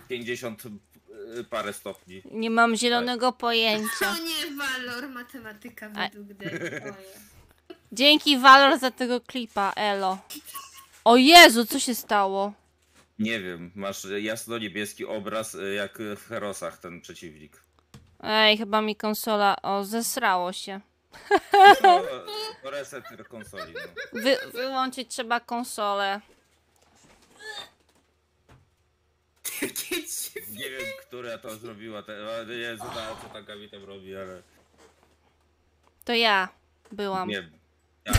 50 y, parę stopni. Nie mam zielonego pojęcia. To nie walor matematyka według. Ojej. Dzięki Valor za tego klipa, elo. O Jezu, co się stało? Nie wiem, masz jasno-niebieski obraz y, jak w Herosach ten przeciwnik. Ej, chyba mi konsola, o, zesrało się. No, reset konsoli. No. Wy, wyłączyć trzeba konsolę. Nie wiem, która to zrobiła, te, nie wiem co ta, co ta robi, ale To ja byłam. nie wiem. Jak?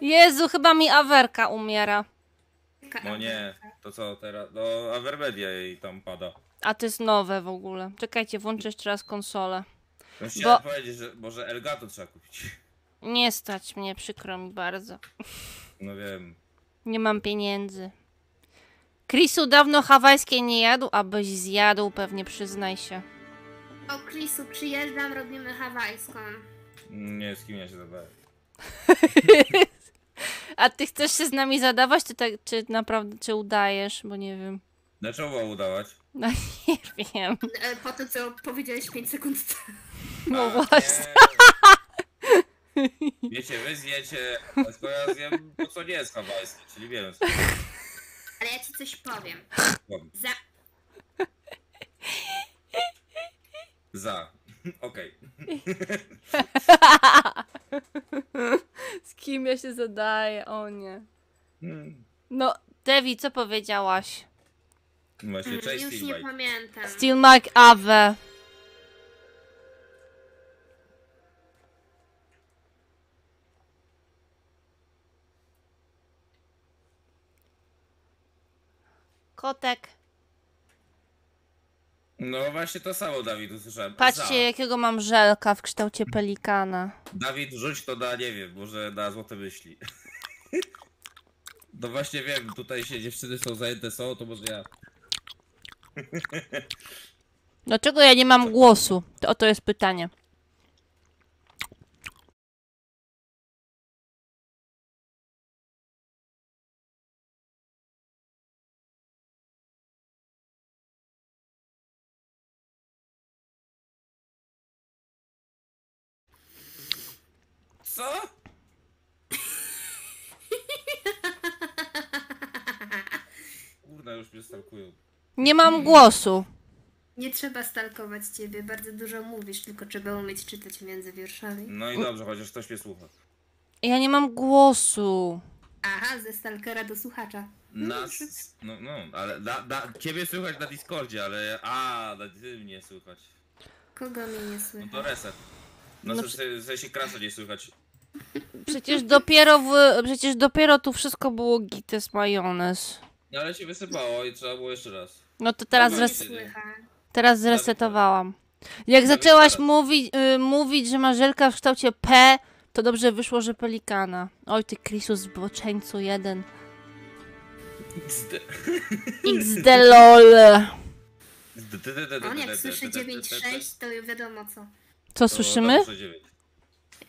Jezu, chyba mi Awerka umiera. No nie, to co teraz? No Avermedia jej tam pada. A to jest nowe w ogóle. Czekajcie, włączę jeszcze raz konsolę. No chciałem Bo- powiedzieć, że może Elgato trzeba kupić. Nie stać mnie, przykro mi bardzo. No wiem. Nie mam pieniędzy. Chrisu dawno hawajskiej nie jadł, abyś zjadł, pewnie przyznaj się. O Chrisu, przyjeżdżam, robimy hawajską. Nie, z kim ja się zadałem. A ty chcesz się z nami zadawać, czy, tak, czy naprawdę, czy udajesz, bo nie wiem. Dlaczego udawać? No nie wiem. E, Po to, co powiedziałeś 5 sekund temu. No A, właśnie. nie. Wiecie, wy zjecie, a skoro ja zjem to, co nie jest hawajskie, czyli mięso. Ale ja ci coś powiem. Za... Za. Okej. Z kim ja się zadaję? O nie. Hmm. No, Devi, co powiedziałaś? Właśnie, cześć Już nie Steelbike. pamiętam. Still Mike Ave. Kotek. No właśnie to samo Dawid usłyszałem. Patrzcie, Za. jakiego mam żelka w kształcie pelikana. Dawid, rzuć to na, nie wiem, może na złote myśli. No właśnie wiem, tutaj się dziewczyny są zajęte są, to może ja. Dlaczego ja nie mam głosu? To oto jest pytanie. Już mnie stalkują. Nie mam głosu. Nie trzeba stalkować ciebie, bardzo dużo mówisz, tylko trzeba umieć czytać między wierszami. No i dobrze, chociaż ktoś mnie słucha. Ja nie mam głosu. Aha, ze stalkera do słuchacza. Nas, no, no, ale da, da, ciebie słychać na Discordzie, ale a, na ty mnie słychać. Kogo mnie nie No słychać? to reset. No, No w sensie- w sensie krasa nie słychać. Przecież dopiero w, przecież dopiero tu wszystko było gites majonez. No ale się wysypało i trzeba było jeszcze raz. No to teraz, Dobra, zres, nie Słychać. teraz zresetowałam. Jak zaczęłaś mówić, y, mówić, że ma żelka w kształcie P, to dobrze wyszło, że pelikana. Oj ty Krisus zboczeńcu jeden. XD. XD lol. On jak słyszy 9.6, to już wiadomo co. Co słyszymy?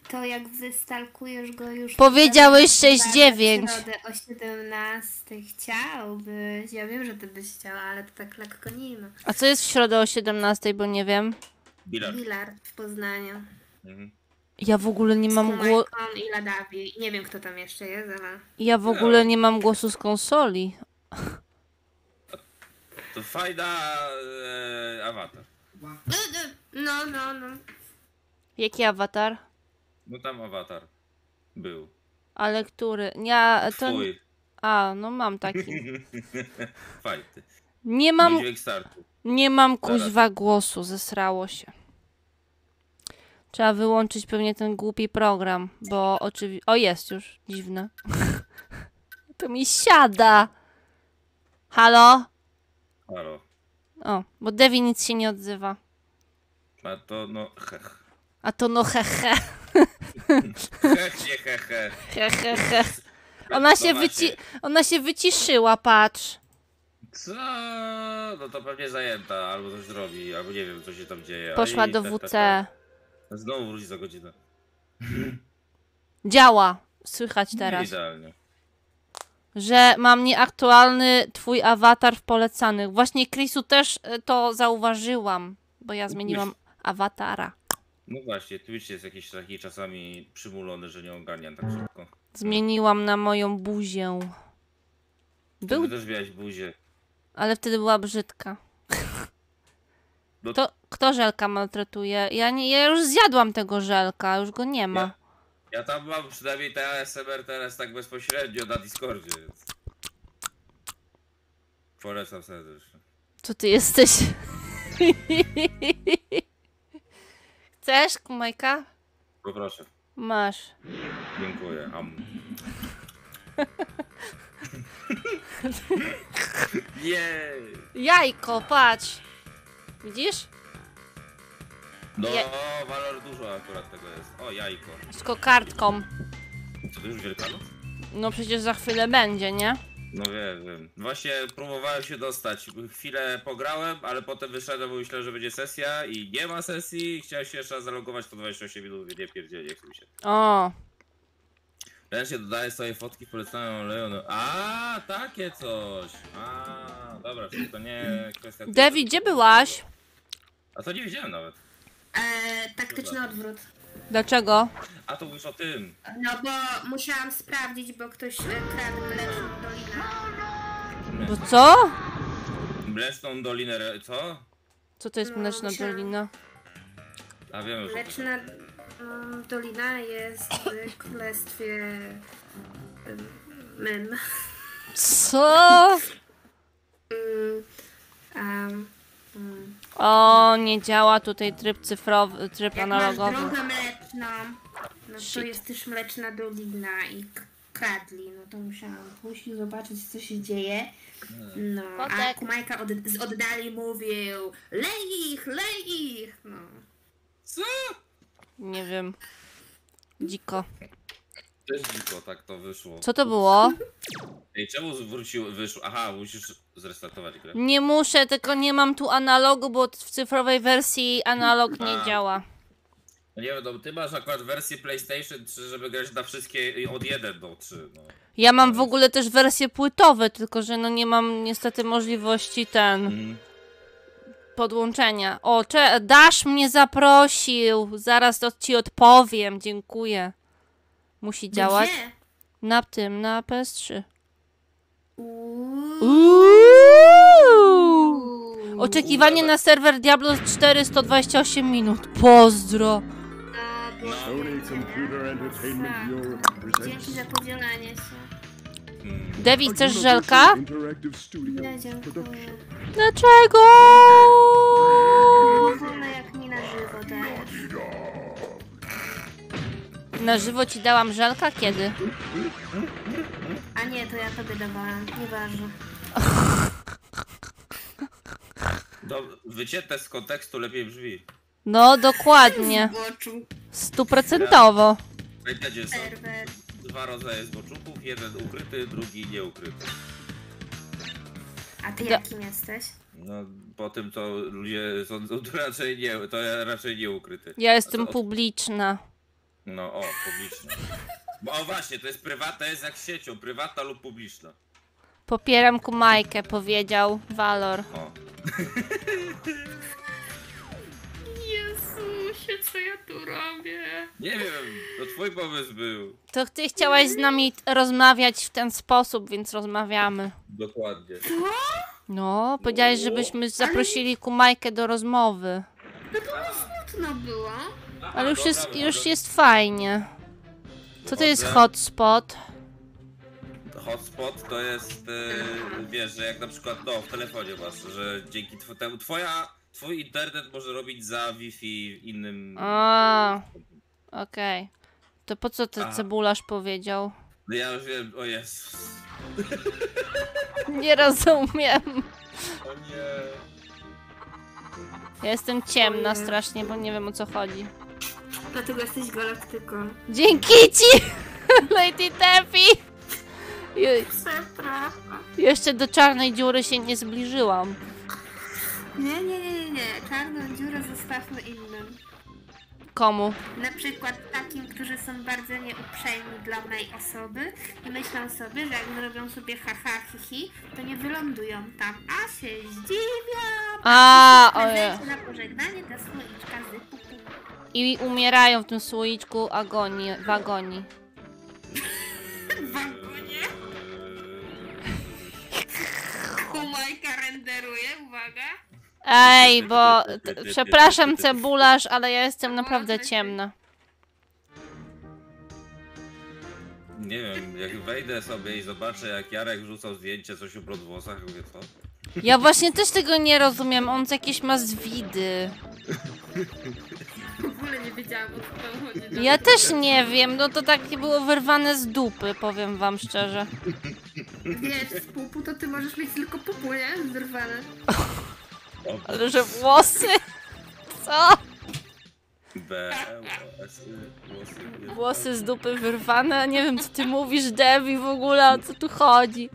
To jak wystalkujesz go już... Powiedziałeś w środę 6:9. o 17 chciałbyś. Ja wiem, że ty byś chciała, ale to tak lekko nie ma. A co jest w środę o 17, bo nie wiem. Bilar. Bilar w Poznaniu. Mhm. Ja w ogóle nie mam głosu. I Ladawi. Nie wiem kto tam jeszcze jest, ale... Ja w ogóle nie mam głosu z konsoli. To fajna e, awatar. No, no, no. Jaki awatar? No tam awatar był. Ale który? Ja to. Twój. A, no mam taki. Fajny. Nie mam. Nie mam kuźwa głosu, zesrało się. Trzeba wyłączyć pewnie ten głupi program, bo oczywiście. O, jest już. Dziwne. to mi siada. Halo? Halo. O, bo Devi nic się nie odzywa. A to no hech. A to no hehe. Hech nie hehe. Hehehe. Ona się, wyci ona się wyciszyła, patrz. Co? No to pewnie zajęta, albo coś robi, albo nie wiem co się tam dzieje. Poszła do te, WC. te. Znowu wróci za godzinę. Działa. Słychać Nie teraz. idealnie. że mam nieaktualny twój awatar w polecanych. Właśnie Chrisu też e, to zauważyłam, bo ja zmieniłam awatara. No właśnie, Twitch jest jakiś taki czasami przymulony, że nie ogarnia tak szybko. Zmieniłam na moją buzię. Był, Ty też miałeś buzię. ale wtedy była brzydka. No- To kto żelka maltretuje? Ja, nie, ja już zjadłam tego żelka, już go nie ma. Ja, ja tam mam przynajmniej te ASMR teraz tak bezpośrednio na Discordzie, więc... Polecam serdecznie. Co ty jesteś? Chcesz, kumajka? Poproszę. Masz. Dziękuję. Am. Jej! Jajko, patrz. Widzisz? No, Je- walor dużo akurat tego jest. O, jajko. Z kokardką. Co to już Wielkanoc? No przecież za chwilę będzie, nie? No wiem, wiem. Właśnie próbowałem się dostać. Chwilę pograłem, ale potem wyszedłem, bo myślałem, że będzie sesja i nie ma sesji. Chciałem się jeszcze raz zalogować, to 28 minut, nie pierdzieli, jak mi się. O, Wreszcie dodaję swoje fotki, polecają Leonu. A, takie coś. A, dobra, czyli to nie kwestia... Devi, gdzie byłaś? A to nie wiedziałem nawet. E, taktyczny odwrót. Dlaczego? A to mówisz o tym. No bo musiałam sprawdzić, bo ktoś e, kradł mleczną dolinę. Bo co? Mleczną Dolinę, Re- co? Co to jest No, mleczna musiałam- dolina? A wiem już o tym. Mleczna mm, dolina jest w królestwie em, Mem. Co? Mm, em, mm. O, nie działa tutaj tryb cyfrowy, tryb Jak masz analogowy. drogę mleczną, no to Shit. jest też mleczna dolina i k- kradli. No to musiałam pójść i zobaczyć, co się dzieje. No, a Kotek. Kumajka od, z oddali mówił lej ich, lej ich! No. Co? Nie wiem. Dziko. Też dziko tak to wyszło. Co to było? Ej, czemu wrócił, wyszło? Aha, musisz zrestartować grę. Nie muszę, tylko nie mam tu analogu, bo w cyfrowej wersji analog nie A. działa. No nie wiem, no, ty masz akurat wersję PlayStation 3, żeby grać na wszystkie od 1 do 3. No. Ja mam w ogóle też wersje płytowe, tylko że no nie mam niestety możliwości ten Mhm. podłączenia. O, cze Dash mnie zaprosił. Zaraz to ci odpowiem. Dziękuję. Musi działać Gdzie? na tym, na PS3. Uuu. Oczekiwanie na serwer Diablo 4 128 minut. Pozdro. Sony Computer Entertainment Europe Dzięki za podzielanie się. Devi, a chcesz żelka? Nie, dziękuję. Dlaczego? Wolne jak mi na żywo. Na żywo ci dałam żelka? Kiedy? A nie, to ja tobie dawałam. Nieważne. Do, wycięte z kontekstu lepiej brzmi. No, dokładnie. Zboczu. Stuprocentowo. Pamiętajcie, są Serwer. dwa rodzaje zboczuków, jeden ukryty, drugi nieukryty. A ty Da- jakim jesteś? No, po tym to ludzie sądzą, to raczej nie, to ja raczej nie ukryty. Ja jestem publiczna. No, o, publiczny. Bo, o właśnie, to jest prywatna, jest jak siecią, prywatna lub publiczna. Popieram kumajkę, powiedział Valor. O. Jezusie, co ja tu robię? Nie wiem, to twój pomysł był. To ty chciałaś z nami rozmawiać w ten sposób, więc rozmawiamy. Dokładnie. No, powiedziałeś, żebyśmy zaprosili kumajkę do rozmowy. No to mi smutno było. Ale już jest, już jest fajnie. Co to jest hotspot? Hotspot to jest, e, wiesz, że jak na przykład, no, w telefonie masz, że dzięki tw temu, twoja, twój internet może robić za Wi-Fi innym... A, okej. To po co ten A. cebularz powiedział? No ja już wiem, o Jezus. Nie rozumiem. O nie. Ja jestem ciemna strasznie, bo nie wiem o co chodzi. Dlatego jesteś galaktyką. Dzięki ci, Lady Tefi! Je Przepraszam. jeszcze do czarnej dziury się nie zbliżyłam. Nie, nie, nie, nie, nie. Czarną dziurę zostawmy innym. Komu? Na przykład takim, którzy są bardzo nieuprzejmi dla mojej osoby i myślą sobie, że jak zrobią sobie haha hihi, to nie wylądują tam, a się zdziwią. A, Prezencie oje. na pożegnanie dla słoiczka z pupu. I umierają w tym słoiczku agonii, w agonii. W wagonie. Kumajka renderuje, uwaga. Ej, bo t- przepraszam cebularz, ale ja jestem naprawdę ciemna. Nie wiem, jak wejdę sobie i zobaczę, jak Jarek wrzucał zdjęcie coś u włosach, mówię, co? Ja właśnie też tego nie rozumiem, on jakieś ma zwidy. W ogóle nie wiedziałam o co tam chodzi. Ja też nie wiem, no to takie było wyrwane z dupy, powiem wam szczerze. Wiesz, z pupu to ty możesz mieć tylko pupu, nie? Zerwane. Ale że włosy? Co? B, O, S, Y, włosy. Włosy z dupy wyrwane? Nie wiem co ty mówisz, Devi, w ogóle o co tu chodzi.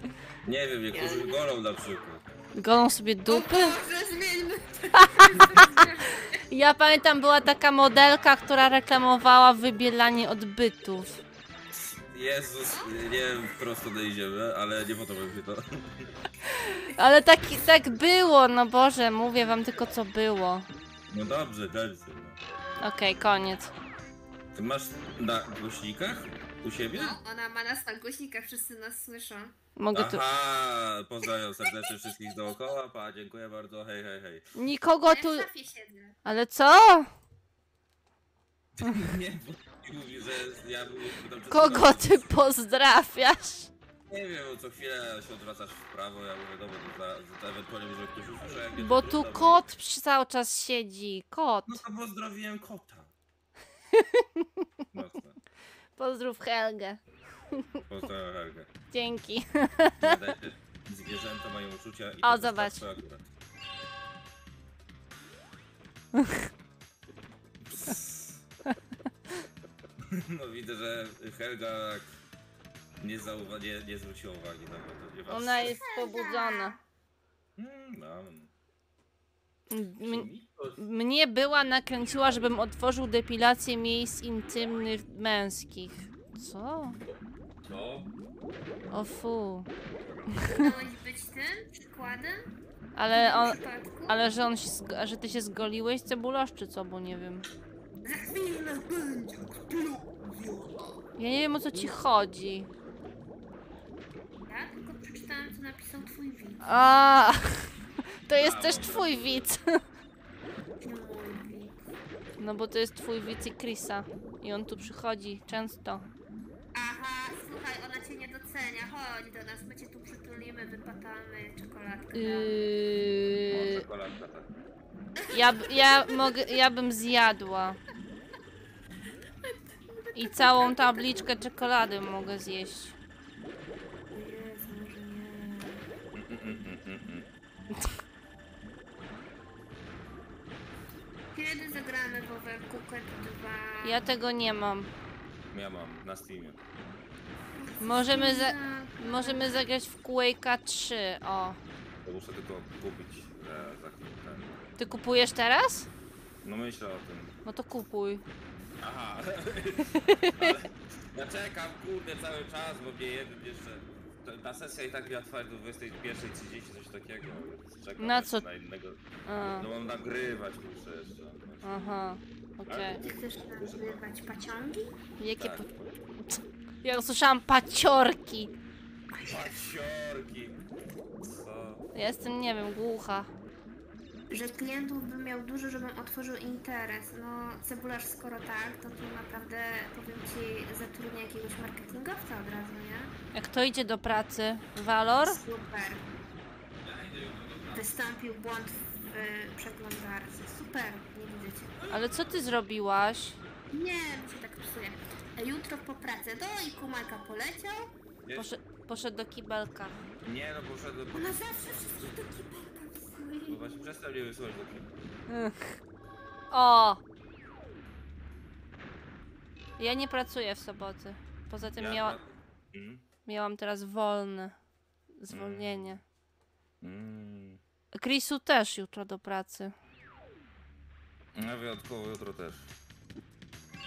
Nie wiem, niektórzy golą na przykład. Golą sobie dupy? Boże, zmieńmy. Ja pamiętam, była taka modelka, która reklamowała wybielanie odbytów. Jezus, nie wiem, prosto dojdziemy, ale nie podoba mi się to. Ale tak, tak było, no Boże, mówię wam tylko co było. No dobrze, dobrze. Okej, koniec. Ty masz na głośnikach u siebie? No, ona ma nas na głośnikach, wszyscy nas słyszą. Mogę tu... Aha, pozdrawiam serdecznie wszystkich dookoła, pa, dziękuję bardzo, hej, hej, hej. Nikogo Ja tu... w szafie siedzę. Ale co? Nie, bo mówi, że ja bym Kogo ty pozdrawiasz? Nie wiem, co chwilę się odwracasz w prawo, ja mówię, dobra, to, za, to ewentualnie może ktoś usłyszy, jak nie, Bo tu kot przy- cały czas siedzi. Kot. No to pozdrowiłem kota. Mocno. Pozdrów Helgę. Pozdrawiam. Dzięki. Pamiętajcie, Zwierzęta mają uczucia i O, to zobacz. wystarczy akurat. No widzę, że Helga tak nie, zauwa- nie, nie zwróciła uwagi na to. Ona jest pobudzona. Mm, mam. M- mnie była nakręciła, żebym otworzył depilację miejsc intymnych męskich. Co? Co? O fu. Chciałeś być tym przykładem? Ale on... Przypadku? Ale że on się że ty się zgoliłeś cebularz czy co, bo nie wiem. Za chwilę będzie eksplozja. Ja nie wiem o co ci chodzi. Ja tylko przeczytałam, co napisał twój widz. A, to jest też twój widz. Nie mój widz. No bo to jest twój widz i Chrisa. I on tu przychodzi często. Aha, słuchaj, ona cię nie docenia. Chodź do nas, my cię tu przytulimy, wypatamy czekoladkę. O, Yy, czekoladka, tak. ja, b- ja, mogę, ja bym zjadła. I całą tabliczkę czekolady mogę zjeść. Jezu, może nie. Mm, mm, mm, mm. Kiedy zagramy w Overcooked 2? Ja tego nie mam. Ja mam na Steamie. Możemy, za, możemy zagrać w Quake'a 3. O. To muszę tylko kupić e, za chwilę. ten. Ty kupujesz teraz? No myślę o tym. No to kupuj. Aha. Ale ja czekam, kurde, cały czas, bo mnie jeden jeszcze... ta- Ta sesja i tak miała trwać do 21.30, coś takiego. więc Czekam Na jeszcze co? Na innego... A, No mam nagrywać muszę jeszcze. aha. Okej. Ty chcesz nazywać paciągi? Jakie Tak. Ja usłyszałam paciorki. Paciorki. Co? Ja jestem, nie wiem, głucha. Że klientów bym miał dużo, żebym otworzył interes. No, cebularz skoro tak, to tu naprawdę, powiem ci, zatrudnię jakiegoś marketingowca od razu, nie? Jak to idzie do pracy? Walor? Super. Wystąpił błąd w y, przeglądarce. Super. Ale co ty zrobiłaś? Nie, mi się tak psuje. Jutro po pracy do i kumajka poleciał. Nie, Posze, poszedł do kibelka. nie no poszedłem... Ona zawsze wszystkich do kibelka No właśnie przestań mnie wysłać do kim. O! Ja nie pracuję w soboty. Poza tym Ja miała, Mm. miałam teraz wolne. Zwolnienie. Mm. Chrisu też jutro do pracy. Ja wyjątkowo jutro też.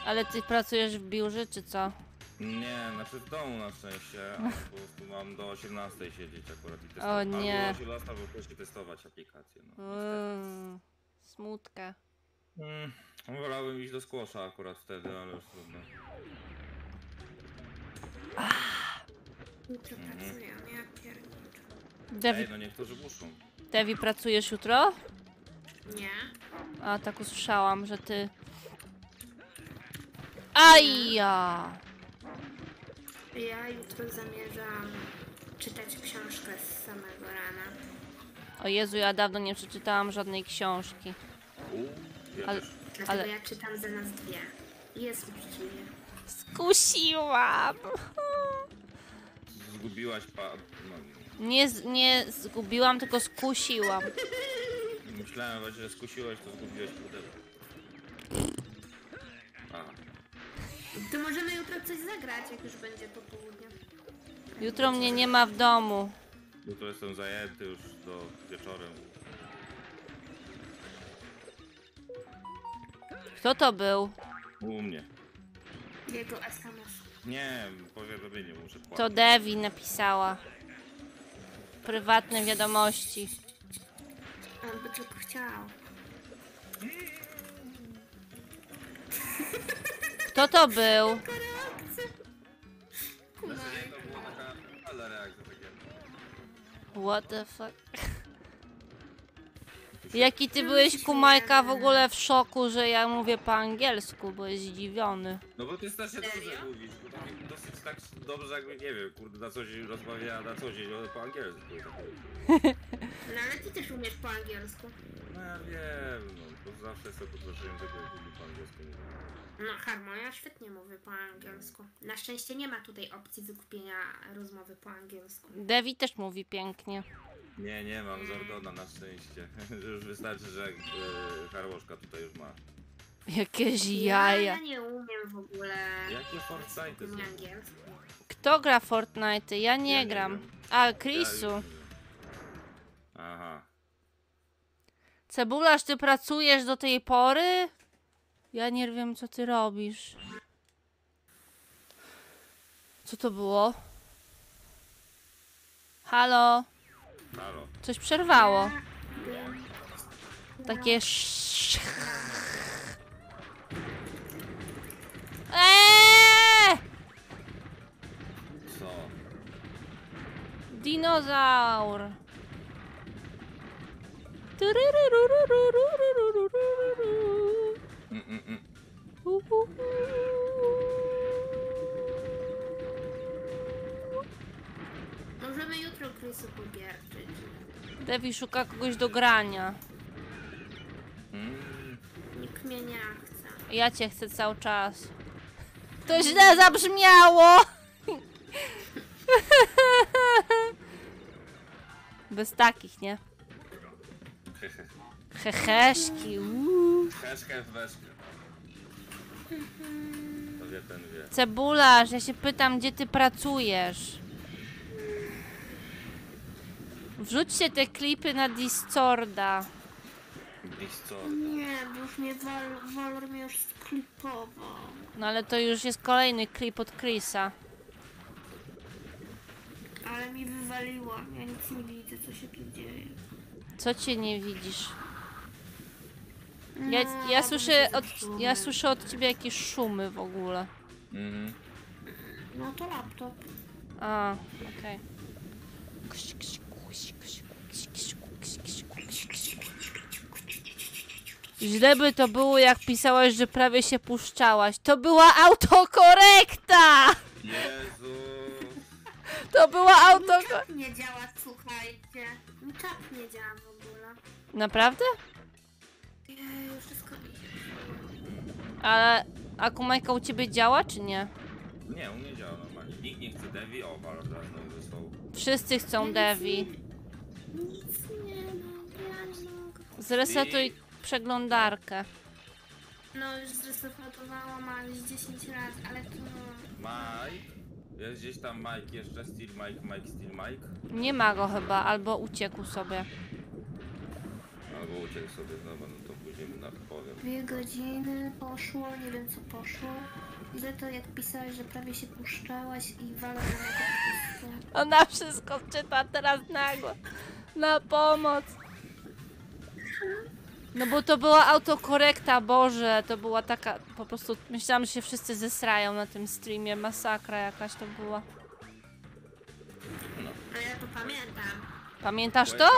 Ale ty pracujesz w biurze, czy co? Nie, znaczy w domu na szczęście, ale po prostu mam do 18 siedzieć akurat i testować. O Albo nie. do 18 bo wreszcie testować aplikację. No. Mm, smutka. Mm, wolałbym iść do skłosza akurat wtedy, ale już trudno. Jutro Mhm. pracuję, ja pierdolę. Devi, Ej, no niektórzy muszą. Devi, pracujesz jutro? Nie. A, tak usłyszałam, że ty... Aja! Ja jutro zamierzam czytać książkę z samego rana. O Jezu, ja dawno nie przeczytałam żadnej książki. Ale. Dlatego ale ja czytam za nas dwie. Jest uczciwie. skusiłam! Zgubiłaś pa... No, Nie, z- nie zgubiłam, tylko skusiłam. myślałem właśnie, że skusiłaś, to zgubiłaś pudełko. A, To możemy jutro coś zagrać, jak już będzie popołudnie. Jutro mnie nie ma w domu. jutro jestem zajęty już do wieczorem. Kto to był? U mnie. Jego SMS. Nie, powiadomienie muszę płacić. To Devi napisała. Prywatne wiadomości. On by tylko chciał. Kto to był? Reakcja. Znaczy, nie, to była taka ale reakcja takie. What the fuck? Jaki ty byłeś kumajka w ogóle w szoku, że ja mówię po angielsku, bo jest zdziwiony. No bo ty strasznie dobrze mówisz, bo tak, dosyć tak dobrze jakby, nie wiem, kurde, na co dzień rozmawia na co dzień ale po angielsku. No ale ty też umiesz po angielsku. No ja wiem, no, to zawsze jestem pod wrażeniem tego, jak lubi po angielsku mówić. No Harmonia świetnie mówi po angielsku. Na szczęście nie ma tutaj opcji wykupienia rozmowy po angielsku. Devi też mówi pięknie. Nie, nie mam Zordona na szczęście. już wystarczy, że e, Harłoszka tutaj już ma. Jakieś Ja, jaja. ja nie umiem w ogóle. Jakie Fortnite Nie. Kto gra Fortnite? Ja nie Ja nie gram. gram. A, Chrisu. Aha. Cebularz, ty pracujesz do tej pory? Ja nie wiem, co ty robisz. Co to było? Halo? Halo. Coś przerwało. Takie sz... Eee! Co? Dinozaur. Możemy jutro krysu pogierczyć. Devi szuka kogoś do grania. Mm. Nikt mnie nie chce. Ja cię chcę cały czas. To źle zabrzmiało! Bez takich, nie? Hehe. Heheszki, uuu. Heszkę w weszkę. To wie ten wie. Cebularz, ja się pytam, gdzie ty pracujesz? Wrzućcie te klipy na Discorda. Discord. Nie, bo już mnie Wal Walor mnie już sklipował. No ale to już jest kolejny klip od Chrisa. Ale mi wywaliło. Ja nic nie widzę, co się tu dzieje. Co cię nie widzisz? Ja, No, ja bo słyszę widzę od, szumy. ja słyszę od ciebie jakieś szumy w ogóle. Mhm. No to laptop. A, okej. Źle by to było, jak pisałaś, że prawie się puszczałaś. To była autokorekta! Jezu. To była autokorekta. Nie działa, słuchajcie. Mi czap nie działa w ogóle. Naprawdę? Jej, wszystko. Ale Akumajka u ciebie działa, czy nie? Nie, u mnie działa normalnie. Nikt nie chce Devi, o, teraz znowu wysłał. Wszyscy chcą Devi. Nic nie mogę, ja nie mogę. Zresetuj przeglądarkę. No już zresetowałam, ale z 10 razy, ale to... Mike? Jest gdzieś tam Mike jeszcze, Steel Mike, Mike, Steel Mike? Nie ma go chyba, albo uciekł sobie. Albo uciekł sobie znowu, no to później mu powiem. Dwie godziny poszło, nie wiem co poszło. Za to jak pisałeś, że prawie się puszczałaś i walę na tego Ona wszystko czyta teraz nago. Na pomoc. No bo to była autokorekta, Boże, to była taka, po prostu myślałam, że się wszyscy zesrają na tym streamie, masakra jakaś to była. No ja to pamiętam. Pamiętasz to?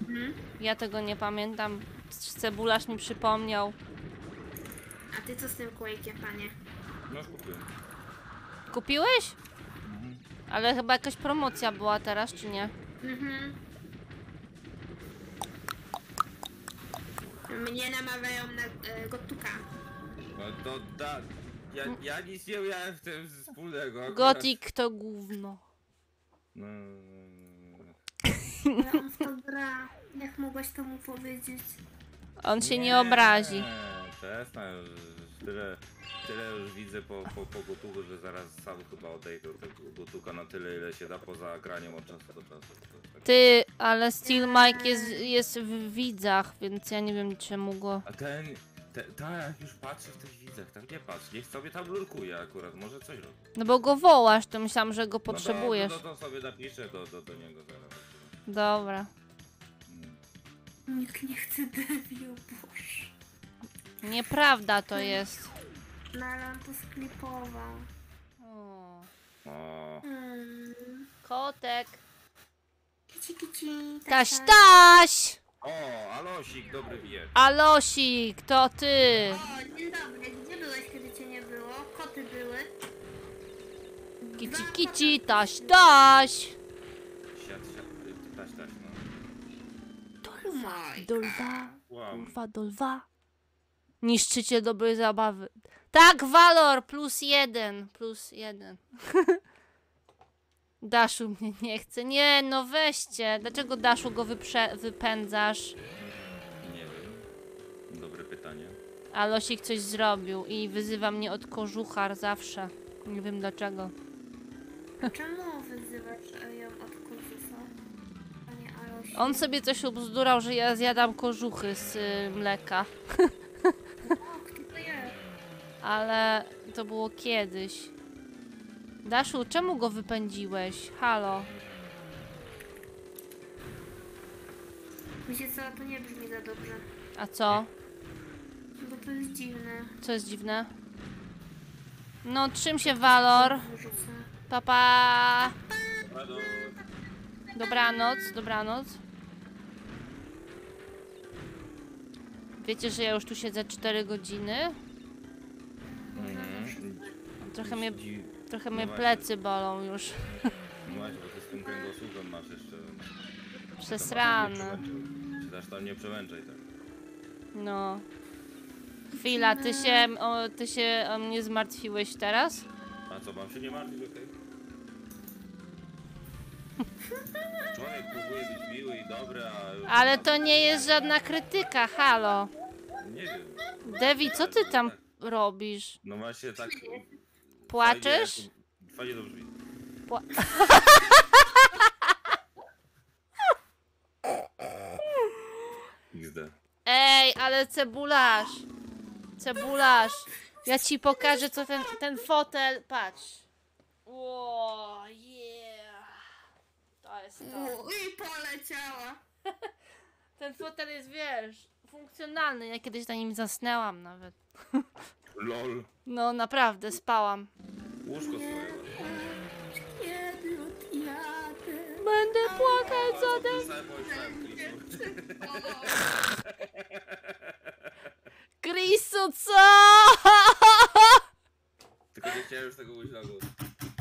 Mhm. Ja tego nie pamiętam, cebularz mi przypomniał. A ty co z tym Quake'iem, panie? No już kupiłem. Kupiłeś? Ale chyba jakaś promocja była teraz, czy nie? Mhm. Mnie namawiają na e, gotuka. No to da... Ja, ja nic nie miałem w tym wspólnego. akurat. Gothic to gówno. No, Ale on w to gra. Jak mogłaś to mu powiedzieć? On się nie obrazi. Nie, przestań już. Tyle, tyle już widzę po, po, po gotuku, że zaraz sam chyba odejdę od tego gotuka na tyle, ile się da poza graniem od czasu do czasu. To tak. Ty, ale Steel Mike jest, jest w widzach, więc ja nie wiem czemu go... A ten, te, tak, już patrzę w tych widzach, tak nie patrz, niech sobie tam lurkuje akurat, może coś robi. No bo go wołasz, to myślałam, że go No potrzebujesz. to, no to sobie napiszę do, do, do niego zaraz. Dobra. Nikt nie chce debiu, boże. Nieprawda to jest. No ale on to sklipował. O. O, Hmm. Kotek. Kici, kici. Taś, taś! o Alosik, dobry wieczór. Alosik, to ty. O, dzień dobry. Gdzie byłeś, kiedy cię nie było? Koty były. Kici, kici, taś, taś. Siad, siad, y, taś, taś, no. Dolmaj. Dolwa, Łam. dolwa, dolwa. Niszczycie dobrej zabawy. Tak, Valor, plus jeden, plus jeden. Daszu mnie nie chce. Nie, no weźcie. Dlaczego Daszu go wypędzasz? Nie wiem. Dobre pytanie. A Losik coś zrobił i wyzywa mnie od kożuchar zawsze. Nie wiem dlaczego. Czemu wyzywasz e, ją od kurzusa? Panie Alosi. On sobie coś ubzdurał, że ja zjadam kożuchy z y, mleka. Ale to było kiedyś. Daszu, czemu go wypędziłeś? Halo. Wiecie co, to nie brzmi za dobrze. A co? Bo to jest dziwne. Co jest dziwne? No, trzym się Valor. Wyrzucę. Papa. No, Dobranoc, dobranoc. Wiecie, że ja już tu siedzę 4 godziny? Mhm. Trochę mnie, trochę no mnie właśnie. plecy bolą już. No właśnie, bo ty z tym kręgosłupem masz jeszcze... Przesrane. Czy też tam nie przemęczaj, tak? No. Chwila, ty się, o, ty się o mnie zmartwiłeś teraz? A co, mam się nie martwić, okej? Człowiek próbuje być miły i dobry, a... już- Ale to nie jest żadna krytyka, halo. Nie wiem. Devi, co ty tam robisz? No właśnie tak... Płaczesz? Fajnie, fajnie to brzmi. Pła XD. Ej, ale cebularz. Cebularz. Ja ci pokażę, co ten, ten fotel. Patrz. Ło, yeah. To jest to. I poleciała. Ten fotel jest, wiesz, funkcjonalny. Ja kiedyś na nim zasnęłam nawet. LOL. No, naprawdę, spałam. Łóżko swoje. Kiedy odjadę? Będę płakać za ten... Krisu, co? Tylko nie chciałem już tego głos.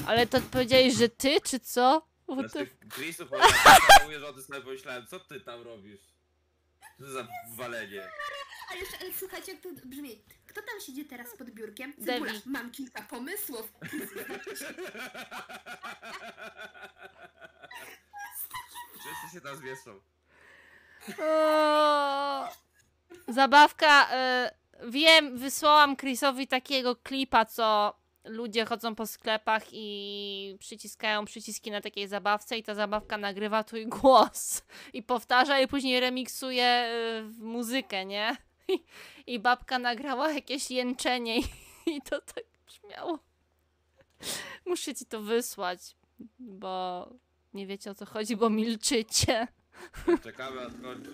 Ale to powiedziałeś, że ty, czy co? Bo to... Znaczy, Krisu powiedział, mówię, że o tym sobie pomyślałem, co ty tam robisz? Co za walenie? A jeszcze, ale słuchajcie, jak to brzmi. Kto tam siedzi teraz pod biurkiem? Cebula. Mam kilka pomysłów. Wszyscy się tam zmieszczą. O, Zabawka. e, wiem, wysłałam Chrisowi takiego klipa, co ludzie chodzą po sklepach i przyciskają przyciski na takiej zabawce i ta zabawka nagrywa twój głos i powtarza i później remiksuje e, w muzykę, nie? I, I babka nagrała jakieś jęczenie i, i to tak brzmiało. Muszę ci to wysłać, bo nie wiecie o co chodzi, bo milczycie. Czekamy aż kończy.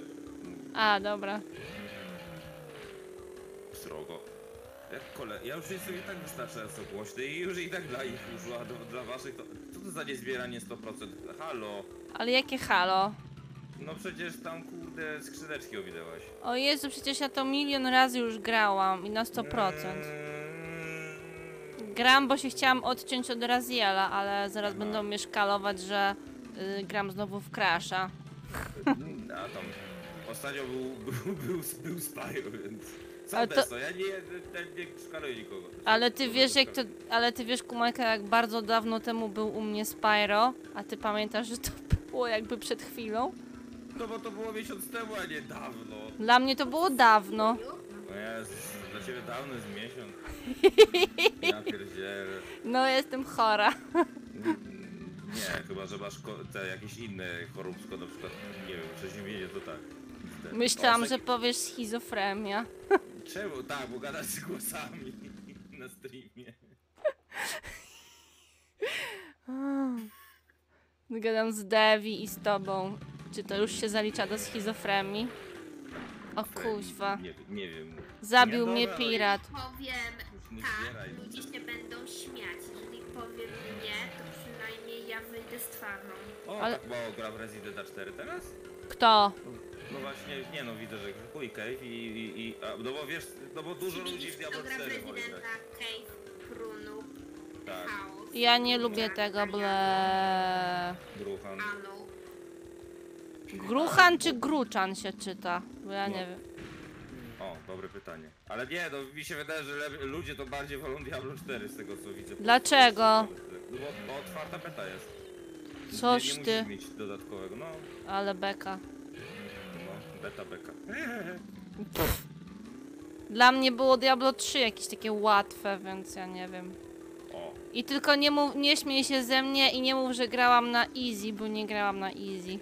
A, dobra. Srogo. Jak kole... Ja już jestem i tak wystarczająco głośny i już i tak dla ich a do, dla waszych to... Co to za niezbieranie 100%? Halo? Ale jakie halo? No przecież tam kurde skrzydeczki owinęłaś. O Jezu, przecież ja to milion razy już grałam i na 100%. Gram, bo się chciałam odciąć od Raziela, ale zaraz będą mnie szkalować, że y, gram znowu w Crasha. A tam... Ostatnio był, był, był, był Spyro, więc... Co Ale to... to- to? Ja nie, nie, nie szkaluję nikogo. Ale ty wiesz, jak to, ale ty wiesz, Kumajka, jak bardzo dawno temu był u mnie Spyro, a ty pamiętasz, że to było jakby przed chwilą? No bo to było miesiąc temu, a nie dawno. Dla mnie to było dawno. No jest, dla ciebie dawno jest miesiąc. Ja pierdzielę. No, jestem chora. Nie, chyba, że masz ko- te jakieś inne choróbsko, na przykład, nie wiem, przeziębienie to tak. Te- Myślałam, że powiesz schizofrenia. Czemu? Tak, bo gadasz z głosami na streamie. Gadam z Devi i z tobą. Czy to już się zalicza do schizofrenii? O kuźwa. Nie, nie wiem. Zabił Nie, mnie dobra, pirat. Powiem nie tak, zbieraj. ludzie się będą śmiać. Jeżeli powiem nie, to przynajmniej ja wyjdę z twarzą. O, Ale- tak mało gra w Resident 4 teraz? Kto? No właśnie, nie no, widzę, że chuj Cave i, i, i a, no bo wiesz, no bo dużo ludzi w Diablo Kto gra w 4 woli grać. Residenta, Cave, Prunu, Tak, Chaos, Ja nie lubię tego, ble. Gruchan. Anu. Gruchan czy Gruczan się czyta? Bo ja nie wiem. O, dobre pytanie. Ale nie, no mi się wydaje, że ludzie to bardziej wolą Diablo 4 z tego co widzę. Dlaczego? No bo, bo otwarta beta jest. Coś nie, nie ty. musisz mieć dodatkowego, no, Ale beka. no, beta beka. Dla mnie było Diablo 3 jakieś takie łatwe, więc ja nie wiem. O, I tylko nie, mów, nie śmiej się ze mnie i nie mów, że grałam na easy, bo nie grałam na easy.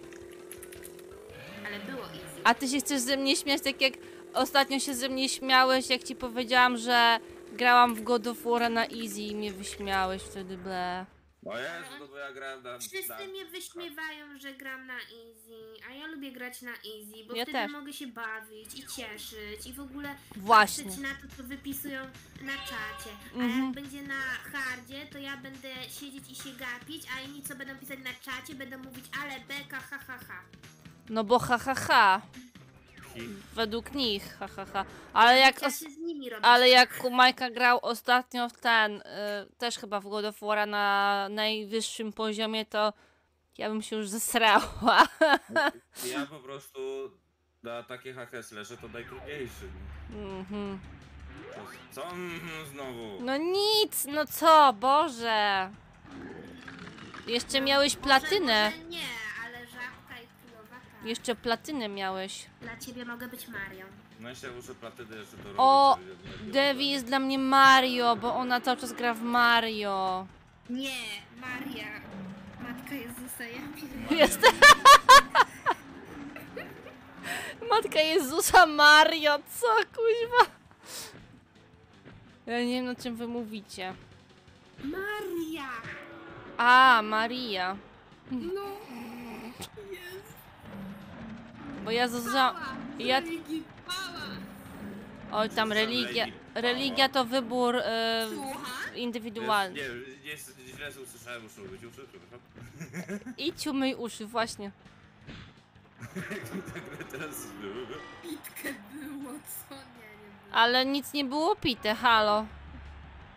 A ty się chcesz ze mnie śmiać, tak jak ostatnio się ze mnie śmiałeś, jak ci powiedziałam, że grałam w God of War na easy i mnie wyśmiałeś wtedy, ble. O Jezu, no bo ja grałem na... Wszyscy na- mnie wyśmiewają, że gram na easy, a ja lubię grać na easy, bo Ja wtedy też. mogę się bawić i cieszyć i w ogóle Właśnie. patrzeć na to, co wypisują na czacie. A Mhm. jak będzie na hardzie, to ja będę siedzieć i się gapić, a inni, co będą pisać na czacie, będą mówić ale beka, ha, ha, ha. No bo ha ha ha. Według nich, ha ha ha. Ale jak, os- się z nimi robić. ale jak Kumajka grał ostatnio w ten, y, też chyba w God of War'a na najwyższym poziomie, to ja bym się już zesrała. Ja po prostu na takie hakeslesze to najtrudniejszy. Mhm. To- Co mhm, znowu? No nic, no co, Boże. Jeszcze miałeś platynę. Może, może nie, Jeszcze platynę miałeś. Dla ciebie mogę być Marią. No jeszcze ja muszę platyny jeszcze to O, robić. żeby- Devi jest dla mnie Mario, bo ona cały czas gra w Mario. Nie, Maria. Matka Jezusa, ja pierdolę. Jest. Matka Jezusa Mario, co kuźwa? Ja nie wiem, o czym wy mówicie. Maria! A, Maria. No, Bo ja za... Ja... Religii pała! Oj, tam religia... Religia to wybór e, indywidualny. Nie, nie, nie, źle usłyszałem, muszę być uszy, przepraszam. Idź umyj uszy, właśnie. Tak teraz było. Pitkę było, co? Nie, nie było. Ale nic nie było pite, halo.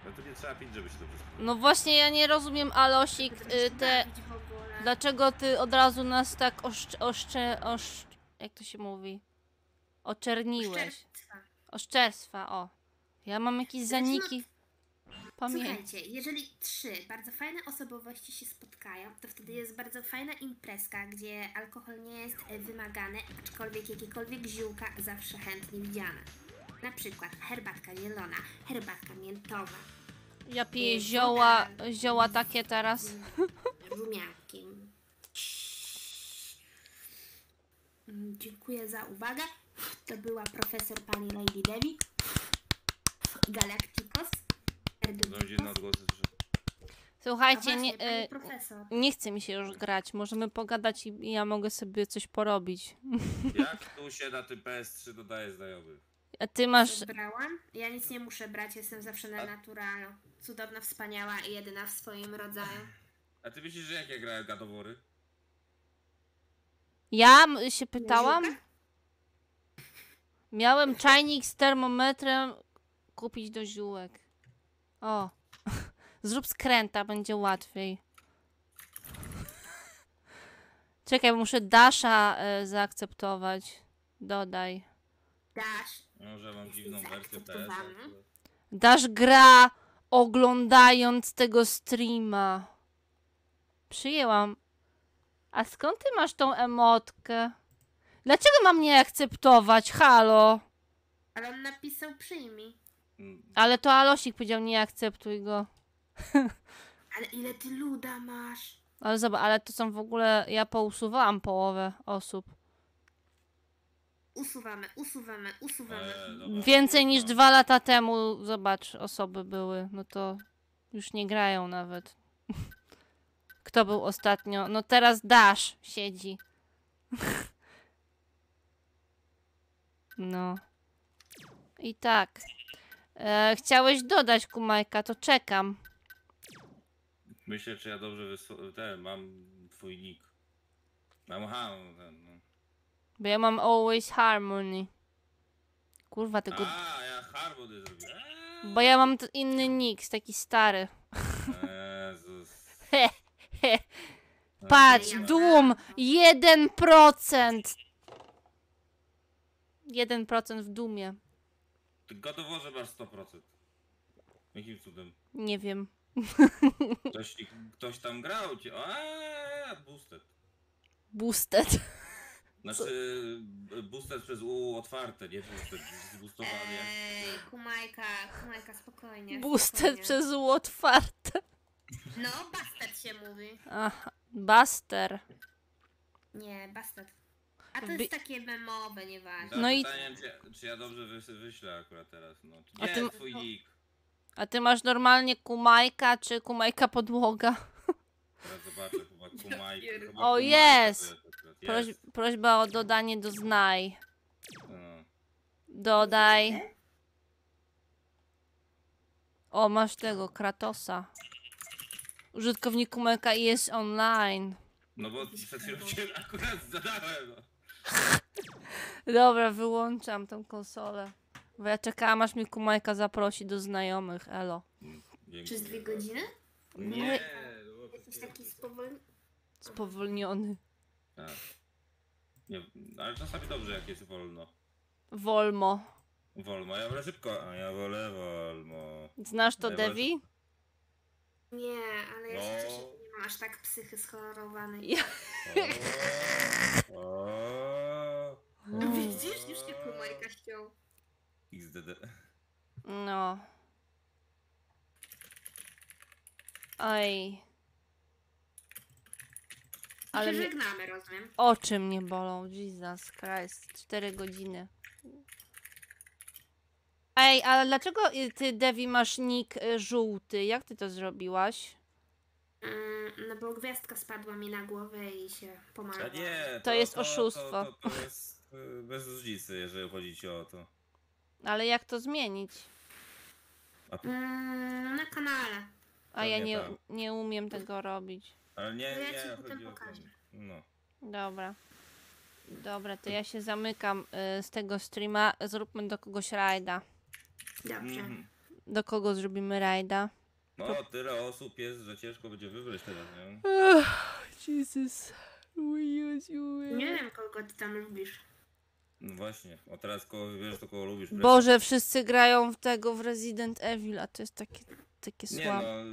No to nie trzeba pić, żeby się dobrze. No właśnie, ja nie rozumiem, Alosik, y, te... Dlaczego ty od razu nas tak oszcze... oszcze... osz... Jak to się mówi? Oczerniłeś. Szczerstwa. Oszczerstwa, o. Ja mam jakieś zaniki. Pamięć. Słuchajcie, jeżeli trzy bardzo fajne osobowości się spotkają, to wtedy jest bardzo fajna imprezka, gdzie alkohol nie jest e, wymagany, aczkolwiek jakiekolwiek ziółka zawsze chętnie widziane. Na przykład herbatka zielona, herbatka miętowa, Ja piję zioła, zioła takie teraz. rumiankiem. Mm, Dziękuję za uwagę. To była profesor pani Lady Debbie. Galacticos. Słuchajcie, właśnie, nie, pani profesor. nie chce mi się już grać. Możemy pogadać i i ja mogę sobie coś porobić. Jak tu się na tym PS3 dodaje znajomych? A ty masz. Brałam? Ja nic nie muszę brać, jestem zawsze na naturalną. Cudowna, wspaniała i jedyna w swoim rodzaju. A ty myślisz, że jak ja grałem gadowory? Ja się pytałam. Miałem czajnik z termometrem kupić do ziółek. O. Zrób skręta, będzie łatwiej. Czekaj, muszę Dasha e, zaakceptować. Dodaj. Dasz. Może mam dziwną wersję PS. Dasz gra oglądając tego streama. Przyjęłam. A skąd ty masz tą emotkę? Dlaczego mam nie akceptować? Halo. Ale on napisał przyjmij. Ale to Alosik powiedział nie akceptuj go. Ale ile ty luda masz? Ale zobacz, ale to są w ogóle. Ja pousuwałam połowę osób. Usuwamy, usuwamy, usuwamy. e, dobra, Więcej niż dwa lata temu, zobacz, osoby były. No to już nie grają nawet. Kto był ostatnio? No teraz Dash siedzi. No. I tak. E, chciałeś dodać Kumajka, to czekam. Myślę, czy ja dobrze wysłałem. Mam twój nick. Mam ha, ten, no. Bo ja mam Always Harmony. Kurwa, tego. A, ja harmony zrobiłem. Bo ja mam inny nick, taki stary. Jezus. Patrz. Doom 1%. 1% w Dumie. Ty gotowo, że masz 100%. Jakim cudem? Nie wiem. Ktoś, ktoś tam grał cię. A, boosted. Boosted. Znaczy, boosted przez U otwarte, nie boosted, zboostowany. Ej, kumajka, kumajka, spokojnie. Boosted spokojnie. przez U otwarte. No, bastet się mówi. Aha. Buster. Nie, bastet. A to Bi- jest takie memowe, nieważne. No No i- pytanie, czy, czy ja dobrze wys, wyślę akurat teraz, no. A Nie, ty- twój nick. A ty masz normalnie kumajka czy kumajka podłoga? Teraz zobaczę chyba kumajkę. pierd- chyba O, kumajkę jest! to jest akurat. Proś, Jest. prośba o dodanie do znaj. No. Dodaj. O, masz tego, Kratosa. Użytkownik Kumeka jest online. No bo przed chwilą cię akurat zadałem. No. Dobra, wyłączam tą konsolę. Bo ja czekałam, aż mi Kumajka zaprosi do znajomych, elo. Dzięki. Przez dwie godziny? Nie, Jesteś taki spowolniony. Spowolniony. Tak. Nie, ale czasami dobrze jak jest wolno. Wolmo. Wolno, ja wolę szybko, a ja wolę wolno. Znasz to, Devi? Nie, ale ja się No. że nie mam aż tak psychy schorowanej. Ja- No Widzisz? Już się kumajka ściął. XDD. No. Oj. Ale Ale się żegnamy, rozumiem. oczy mnie bolą. Jesus Christ. 4 godziny. Ej, ale dlaczego y, ty, Devi, masz nick y, żółty? Jak ty to zrobiłaś? Mm, no bo gwiazdka spadła mi na głowę i się A pomalowała. nie, To jest oszustwo. To, to, to jest y, bez różnicy, jeżeli chodzi ci o to. Ale jak to zmienić? Mm, na kanale. A ja Pewnie nie, tak. nie umiem tego robić. Ale nie, To ja nie, ci chodzi potem o to. pokażę. No. Dobra. Dobra, to ja się zamykam y, z tego streama. Zróbmy do kogoś rajda. Dobrze. Mhm. Do kogo zrobimy rajda? No, tyle osób jest, że ciężko będzie wybrać teraz, nie? Jesus. Nie wiem, kogo ty tam lubisz. No właśnie, a teraz kogo wybierzesz, to kogo lubisz. Boże, wszyscy grają w tego w Resident Evil, a to jest takie, takie Nie słabe. no,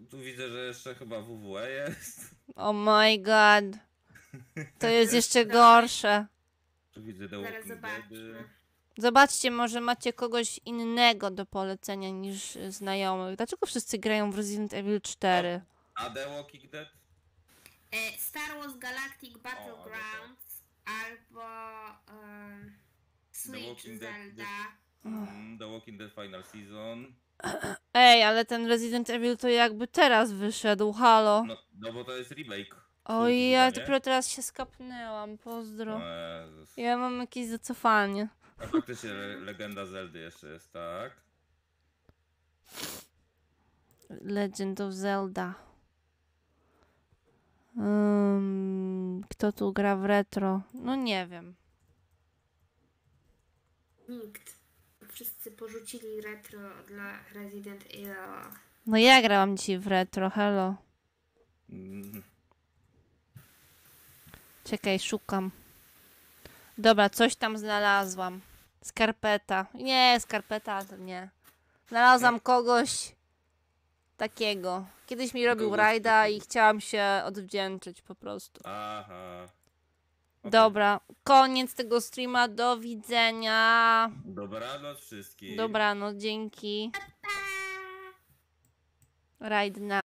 yy, tu widzę, że jeszcze chyba WWE jest. Oh my god. To jest jeszcze gorsze. Tu widzę The Zaraz Walking Dead. zobaczmy. Zobaczcie, może macie kogoś innego do polecenia niż znajomych. Dlaczego wszyscy grają w Resident Evil 4? A The Walking Dead? E, Star Wars Galactic Battlegrounds albo um, Switch Dead, Zelda. Mm, The Walking Dead Final Season. Ej, ale ten Resident Evil to jakby teraz wyszedł, halo. No, no bo to jest remake. Oj, ja dopiero teraz się skapnęłam, pozdro. O Jezus. Ja mam jakieś zacofanie. A faktycznie le legenda Zeldy jeszcze jest, tak? Legend of Zelda. Um, kto tu gra w retro? No nie wiem. Nikt. Wszyscy porzucili retro dla Resident Evil. No ja grałam dzisiaj w retro, hello. Mm, Czekaj, szukam. Dobra, coś tam znalazłam. Skarpeta. Nie, skarpeta to nie. Znalazłam kogoś takiego. Kiedyś mi robił Kogoś rajda i chciałam się odwdzięczyć po prostu. Aha. Okej. Dobra, koniec tego streama. Do widzenia. Dobranoc wszystkim. Dobranoc, dzięki. Rajd na.